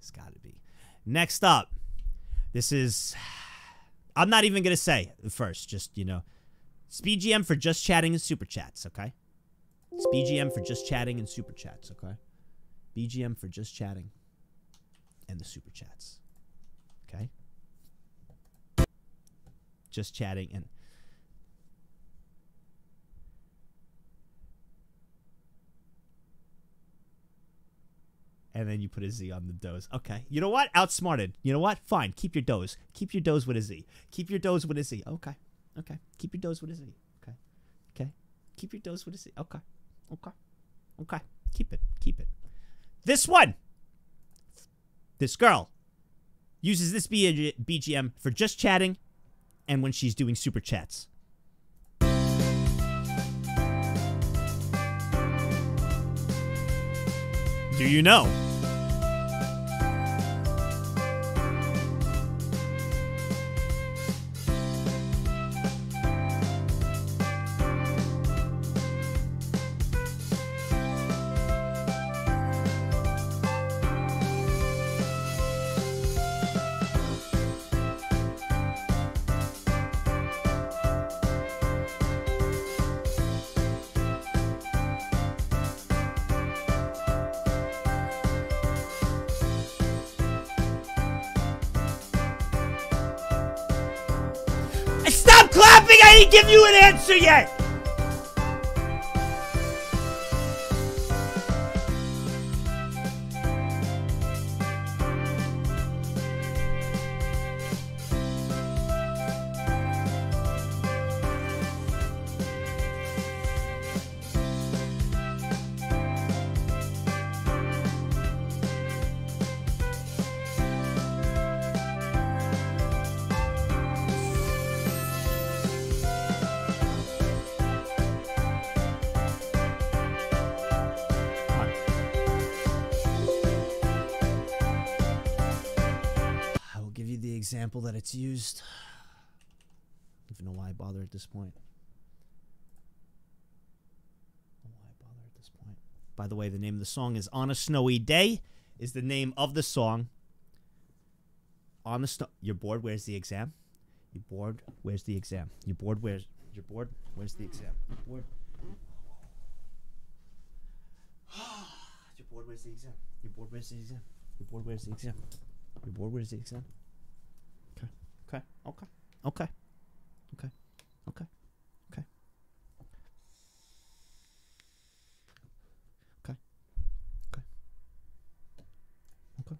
There's gotta be. Next up. This is. I'm not even gonna say first. Just you know, it's BGM for just chatting and super chats. Okay. It's BGM for just chatting and super chats. Okay. BGM for just chatting and the super chats. Okay. Just chatting and. And then you put a Z on the does. Okay. You know what? Outsmarted. You know what? Fine. Keep your does. Keep your does with a Z. Keep your does with a Z. Okay. Okay. Keep your does with a Z. Okay. Okay. Keep your does with a Z. Okay. Okay. Okay. Keep it. Keep it. This one. This girl uses this BGM for just chatting and when she's doing super chats. Do you know? Give you an answer yet! Used. I don't even know why I bother at this point. Why bother at this point. By the way, the name of the song is On a Snowy Day is the name of the song. On the snow You're bored, where's the exam? You're bored, where's the exam? You're bored, where's you're bored, where's the exam? You're bored. [SIGHS] You're bored, where's the exam? You're bored, where's the exam? You're bored, where's the exam? You're bored, where's the exam? Okay. Okay. Okay. Okay. Okay. Okay. Okay. Okay. Okay. Okay.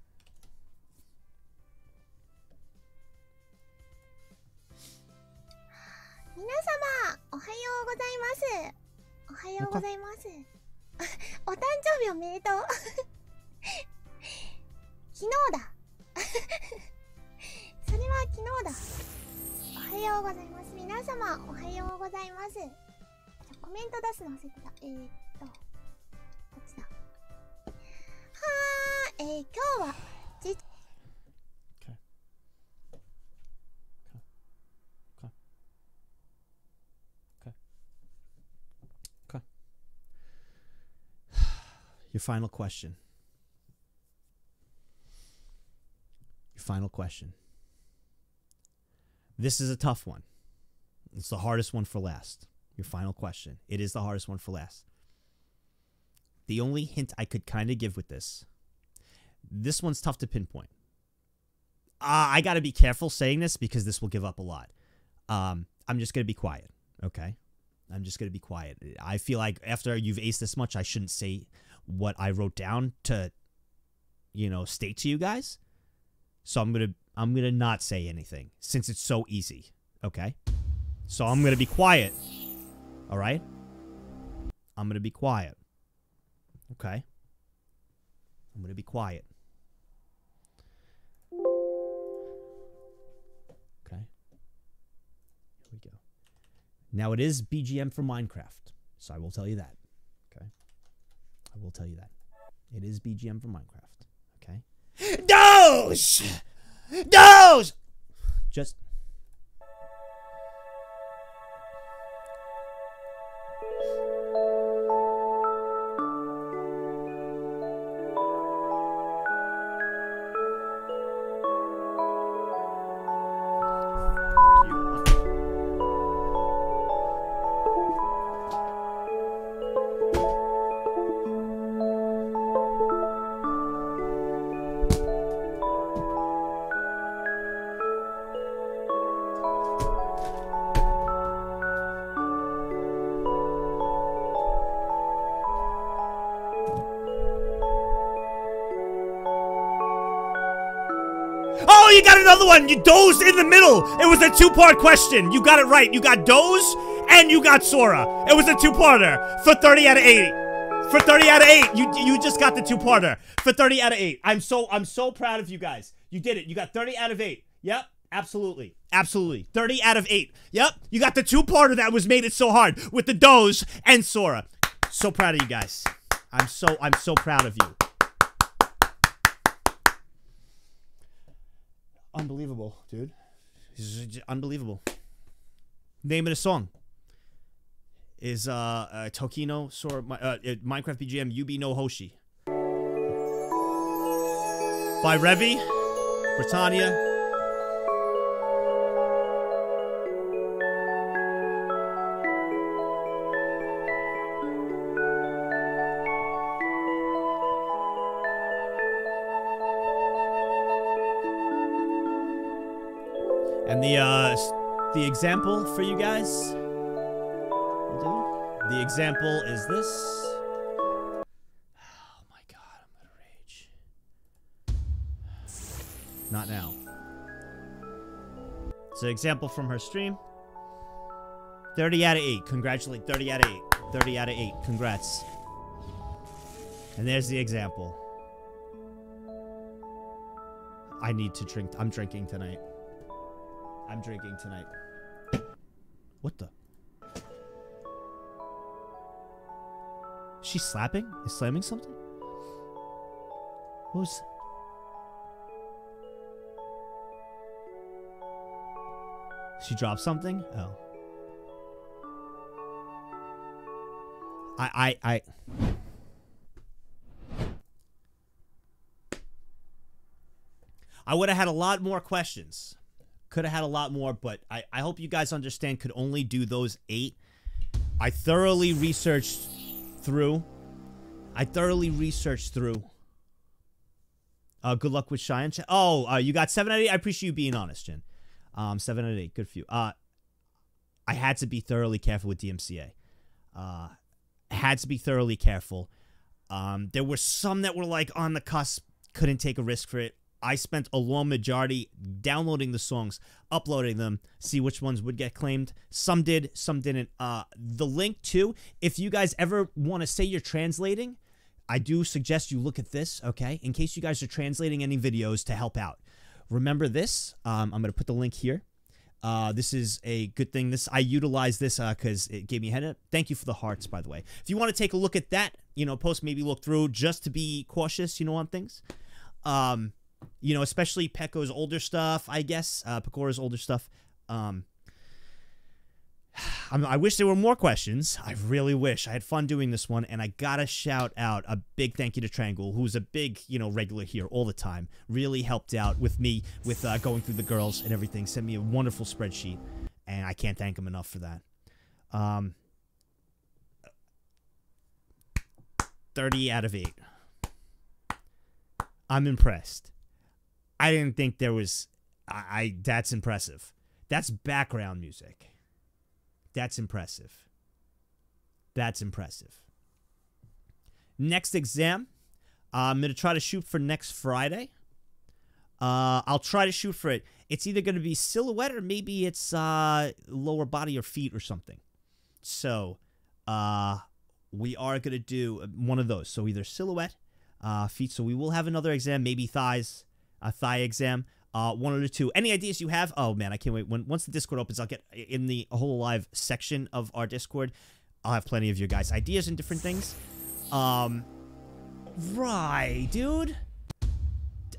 皆様おはようございますおはようございますお誕生日おめでとう昨日だそれは昨日だ。おはようございます。皆様おはようございます。コメント出すの忘れてた。えー、っとこっちだ？はーえー、今日はじ [SIGHS] Your final question. Your final question. This is a tough one. It's the hardest one for last. Your final question. It is the hardest one for last. The only hint I could kind of give with this this one's tough to pinpoint. Uh, I got to be careful saying this because this will give up a lot. Um, I'm just going to be quiet, okay? I'm just going to be quiet. I feel like after you've aced this much, I shouldn't say what I wrote down to, you know, state to you guys. So I'm gonna I'm gonna not say anything since it's so easy. Okay. So I'm gonna be quiet. All right. I'm gonna be quiet. Okay. I'm gonna be quiet. Okay. Here we go. Now it is BGM for Minecraft, so I will tell you that. Okay. I will tell you that. It is BGM for Minecraft. Those! Those! Just. You got another one. You dozed in the middle. It was a two-part question. You got it right. You got Doze and you got Sora. It was a two-parter for 30 out of 80. For 30 out of 8. You you just got the two-parter for 30 out of 8. I'm so I'm so proud of you guys. You did it. You got 30 out of 8. Yep. Absolutely. Absolutely. 30 out of 8. Yep. You got the two-parter that was made it so hard with the Doze and Sora. So proud of you guys. I'm so I'm so proud of you. Unbelievable, dude. Unbelievable. Name of the song is uh, uh Tokino Sora uh, Minecraft BGM Yubi no Hoshi by Revi, Britannia. And the uh the example for you guys. The example is this. Oh my god, I'm gonna rage. Not now. It's an example from her stream. 30 out of 8. Congratulate 30 out of 8. 30 out of 8. Congrats. And there's the example. I need to drink. I'm drinking tonight. I'm drinking tonight. What the? She's slapping? Is slamming something? Who's. She dropped something? Oh. I, I, I. I would have had a lot more questions. Could have had a lot more, but I, I hope you guys understand could only do those eight. I thoroughly researched through. I thoroughly researched through. Uh, good luck with Cheyenne. Ch- Oh, uh, you got seven out of eight. I appreciate you being honest, Jen. Um, seven out of eight. Good for you. Uh, I had to be thoroughly careful with DMCA. Uh, had to be thoroughly careful. Um, there were some that were like on the cusp, couldn't take a risk for it. I spent a long majority downloading the songs, uploading them, see which ones would get claimed. Some did, some didn't. Uh, the link too, if you guys ever want to say you're translating, I do suggest you look at this, okay? In case you guys are translating any videos to help out. Remember this. Um, I'm going to put the link here. Uh, this is a good thing. This I utilize this because it gave me a head up. Thank you for the hearts, by the way. If you want to take a look at that, you know, post maybe look through just to be cautious, you know, on things. Um, you know, especially Pecco's older stuff, I guess. Uh, Pekora's older stuff. Um, [SIGHS] I wish there were more questions. I really wish. I had fun doing this one, and I gotta shout out a big thank you to Triangle, who's a big, you know, regular here all the time. Really helped out with me with uh, going through the girls and everything. Sent me a wonderful spreadsheet, and I can't thank him enough for that. Um, thirty out of eight. I'm impressed. I didn't think there was. I, I that's impressive. That's background music. That's impressive. That's impressive. Next exam, uh, I'm gonna try to shoot for next Friday. Uh, I'll try to shoot for it. It's either gonna be silhouette or maybe it's uh, lower body or feet or something. So, uh, we are gonna do one of those. So either silhouette, uh, feet. So we will have another exam, maybe thighs, a thigh exam. Uh, one or two. Any ideas you have? Oh man, I can't wait. When once the Discord opens, I'll get in the Hololive section of our Discord. I'll have plenty of your guys' ideas and different things. Um, right, dude.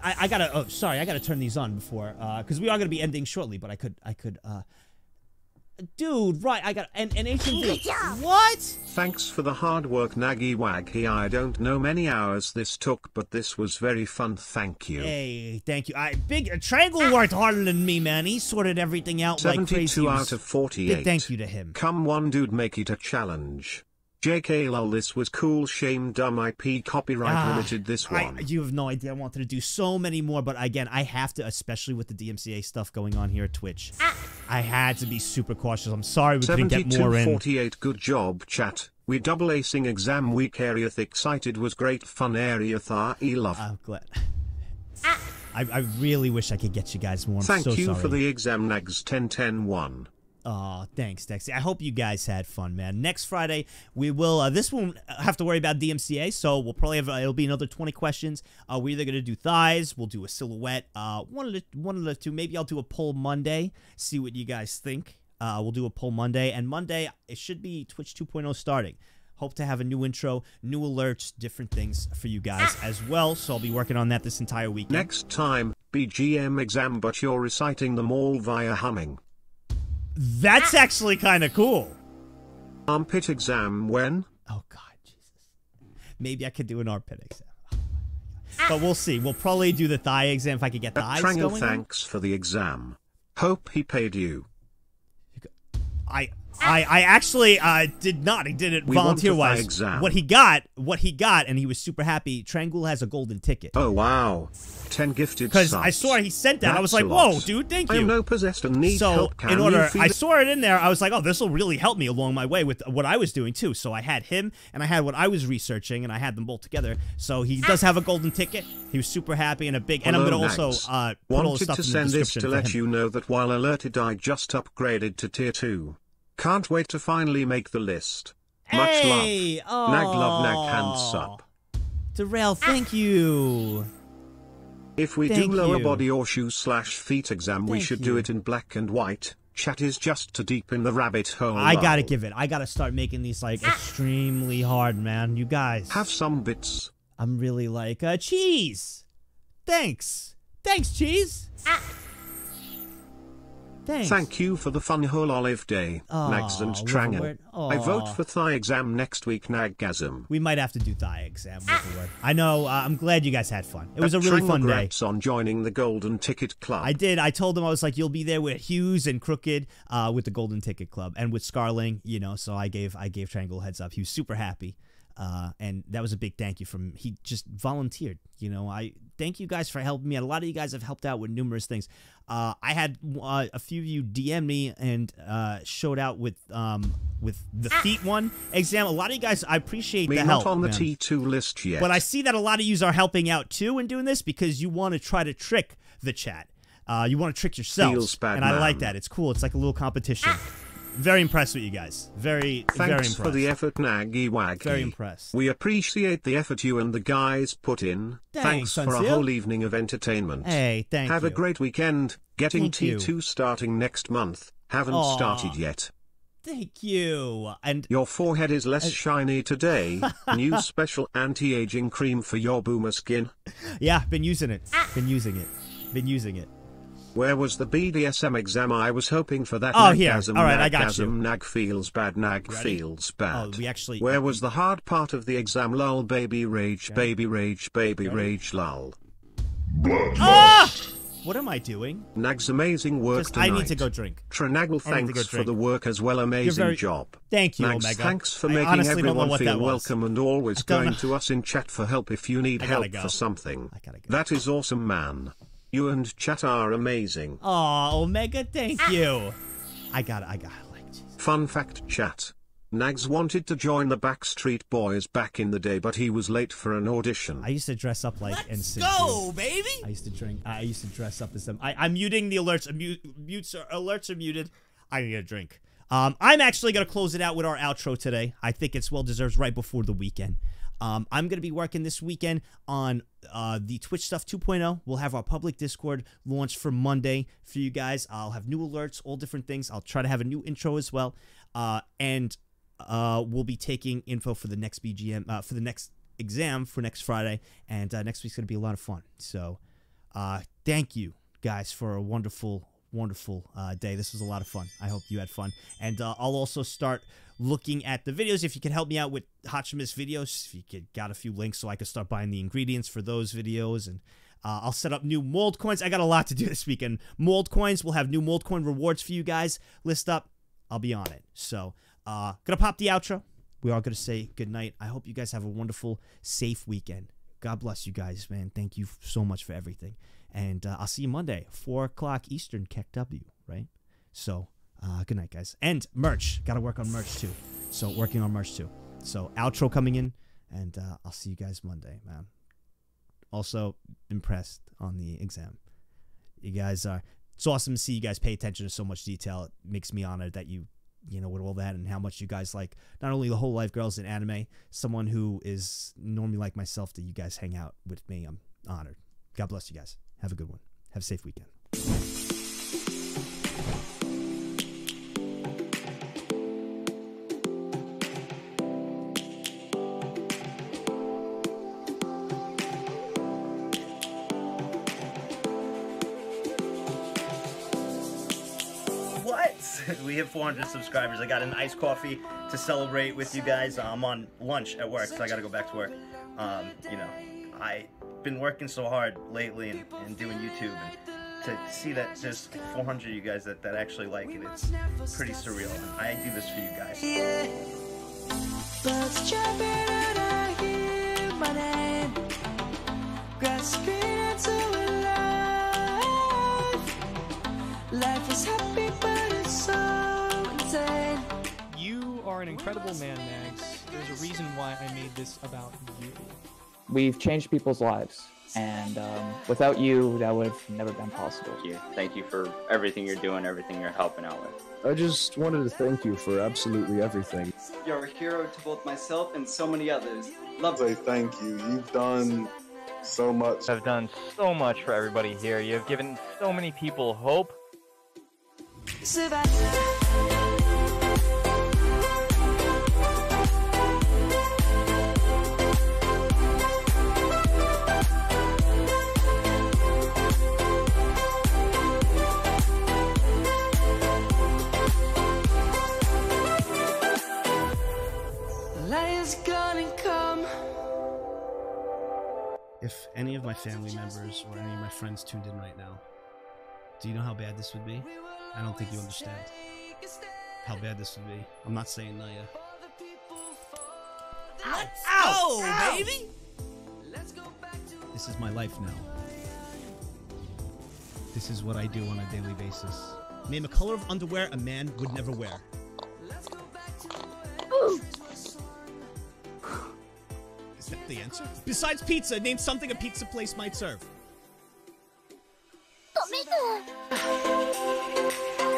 I, I gotta. Oh, sorry, I gotta turn these on before, uh, because we are gonna be ending shortly. But I could, I could, uh, dude, right? I got and and HMV. What? Thanks for the hard work Naggy Waggy I don't know many hours this took but this was very fun thank you. Hey, thank you. I big uh, Triangle worked harder than me, man. He sorted everything out like crazy. 72 out of 48. Big thank you to him. Come one dude make it a challenge. JK lol this was cool shame dumb IP copyright Ah, limited this I- one. you have no idea. I wanted to do so many more, but again, I have to, especially with the DMCA stuff going on here at Twitch. Ah. I had to be super cautious. I'm sorry we couldn't get more in. 48 good job chat. We double acing exam week area excited was great fun area tha e love. I'm glad. Ah. I, I really wish I could get you guys more. I'm Thank so you sorry. for the exam nags 1010 Oh, thanks, Dexy. I hope you guys had fun, man. Next Friday, we will. Uh, this won't have to worry about DMCA, so we'll probably have. Uh, it'll be another twenty questions. Uh, we're either gonna do thighs, we'll do a silhouette. Uh, one of the one of the two. Maybe I'll do a poll Monday. See what you guys think. Uh, we'll do a poll Monday, and Monday it should be Twitch 2.0 starting. Hope to have a new intro, new alerts, different things for you guys as well. So I'll be working on that this entire week. Next time, BGM exam, but you're reciting them all via humming. That's actually kind of cool. Armpit exam when? Oh, God, Jesus. Maybe I could do an armpit exam. Oh, but we'll see. We'll probably do the thigh exam if I could get the eyes Trangle, going. thanks for the exam. Hope he paid you. I I I actually uh, did not. He did it We volunteer wise. What he got, what he got, and he was super happy. Trangul has a golden ticket. Oh wow. 10 gifted Because I saw he sent that. I was like. "Whoa, dude, thank you. I you." am no possessed and need so help. Can in order, I saw it in there. I was like, "Oh, this will really help me along my way with what I was doing too." So I had him, and I had what I was researching, and I had them both together. So he does have a golden ticket. He was super happy and a big. And I'm gonna also uh, put all the Wanted stuff to in the send this to let you know that while alerted I just upgraded to tier 2. Can't wait to finally make the list. Much Hey! love. Nag love nag Aw. hands up. Darrell, thank ah. you. If we Thank do lower you. body or shoe slash feet exam we should you. do it in black and white. Chat is just too deep in the rabbit hole. I gotta lol. give it. I gotta start making these like ah. extremely hard, man. You guys have some bits. I'm really like uh, cheese. Thanks, thanks, cheese. Ah. Thanks. Thank you for the fun Hololive day, Aw, Nags and a Trangle. word. I vote for thigh exam next week, Naggasm. We might have to do thigh exam. I know. Uh, I'm glad you guys had fun. It was a Uh, really fun day. on joining the Golden Ticket Club. I did. I told them I was like, "You'll be there with Hughes and Crooked, uh, with the Golden Ticket Club, and with Scarling." You know, so I gave I gave Triangle a heads up. He was super happy, uh, and that was a big thank you from. He just volunteered. You know, I thank you guys for helping me. A lot of you guys have helped out with numerous things. Uh, I had uh, a few of you DM me and uh, showed out with um, with the feet one exam. A lot of you guys, I appreciate Me the not help. on the man. T2 list yet. But I see that a lot of you are helping out too in doing this because you want to try to trick the chat. Uh, you want to trick yourself, and I like that. It's cool. It's like a little competition. Very impressed with you guys. Very, very Thanks impressed. for the effort, Naggy Waggy. Very impressed. We appreciate the effort you and the guys put in. Thanks, for a whole evening of entertainment. Hey, thank Have you. a great weekend. Getting Thank you. T2 starting next month. Haven't Aw. started yet. Thank you. And Your forehead is less uh, shiny today. [LAUGHS] New special anti-aging cream for your boomer skin. yeah, been using it. Been using it. Been using it. Where was the BDSM exam? I was hoping for that. Oh, here. Nagasm, All right, I got nagasm, you. Nag feels bad. Nag Ready? feels bad. Oh, we actually- Where was the hard part of the exam? Lull, baby rage, baby rage, baby rage, lull. Ah! What am I doing? Nag's amazing work Just- tonight. I need to go drink. Tranaggle, I need to thanks go for the work as well. Amazing very- job. Thank you, Nags, Omega. thanks for I making honestly don't know everyone feel welcome and always going know. to us in chat for help if you need I gotta help go. for something. That is awesome, man. You and chat are amazing. Oh, Omega, thank you. I got it. I got it. Fun fact chat. Nags wanted to join the Backstreet Boys back in the day, but he was late for an audition. I used to dress up like Let's NSYNC. go, baby. I used to drink. I used to dress up as them. I, I'm muting the alerts. Uh, Mute, mutes are, alerts are muted. I need a drink. Um, I'm actually gonna close it out with our outro today. I think it's well deserved right before the weekend. Um, I'm gonna be working this weekend on uh, the Twitch stuff 2.0. We'll have our public Discord launched for Monday for you guys. I'll have new alerts, all different things. I'll try to have a new intro as well, uh, and uh, we'll be taking info for the next BGM uh, for the next exam for next Friday, and uh, next week's gonna be a lot of fun. So, uh, thank you guys for a wonderful, wonderful day. This was a lot of fun. I hope you had fun, and I'll also start looking at the videos. If you can help me out with Haachama's videos, if you could got a few links so I can start buying the ingredients for those videos and. Uh, I'll set up new mold coins. I got a lot to do [LAUGHS] this weekend. Mold coins. We'll have new mold coin rewards for you guys. List up. I'll be on it. So, uh, gonna pop the outro. We are gonna say good night. I hope you guys have a wonderful, safe weekend. God bless you guys, man. Thank you so much for everything. And uh, I'll see you Monday, four o'clock Eastern, KEKW, right? So, uh, good night, guys. And merch. Got to work on merch too. So, working on merch too. So, outro coming in, and uh, I'll see you guys Monday, man. also impressed on the exam. You guys are. It's awesome to see you guys pay attention to so much detail. It makes me honored that you, you know, with all that and how much you guys like not only the Hololive girls in anime. Someone who is normally like myself that you guys hang out with me. I'm honored. God bless you guys. Have a good one. Have a safe weekend. We hit 400 subscribers. I got an iced coffee to celebrate with you guys. I'm on lunch at work, so I got to go back to work. Um, you know, I've been working so hard lately and, and doing YouTube, and to see that there's 400 of you guys that, that actually like it, it's pretty surreal. And I do this for you guys. Life is happy are an incredible man, Mags. There's a reason why I made this about you. We've changed people's lives, and um, without you, that would have never been possible. Thank you. Thank you for everything you're doing, everything you're helping out with. I just wanted to thank you for absolutely everything. You're a hero to both myself and so many others. Love Say thank you. You've done so much. I've done so much for everybody here. You have given so many people hope. If any of my family members or any of my friends tuned in right now, do you know how bad this would be? I don't think you understand how bad this would be. I'm not saying Naya. Let's Ow! go, Ow! baby! This is my life now. This is what I do on a daily basis. Name a color of underwear a man would never wear. That the answer? Besides pizza, name something a pizza place might serve.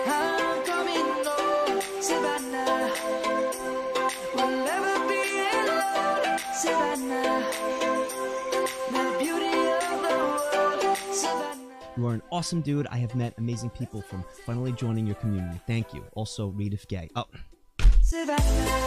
I'm coming home, Savannah. We'll never be alone, Savannah. The beauty of the world, Savannah. You are an awesome dude. I have met amazing people from finally joining your community. Thank you. Also, read if gay. Oh, Savannah.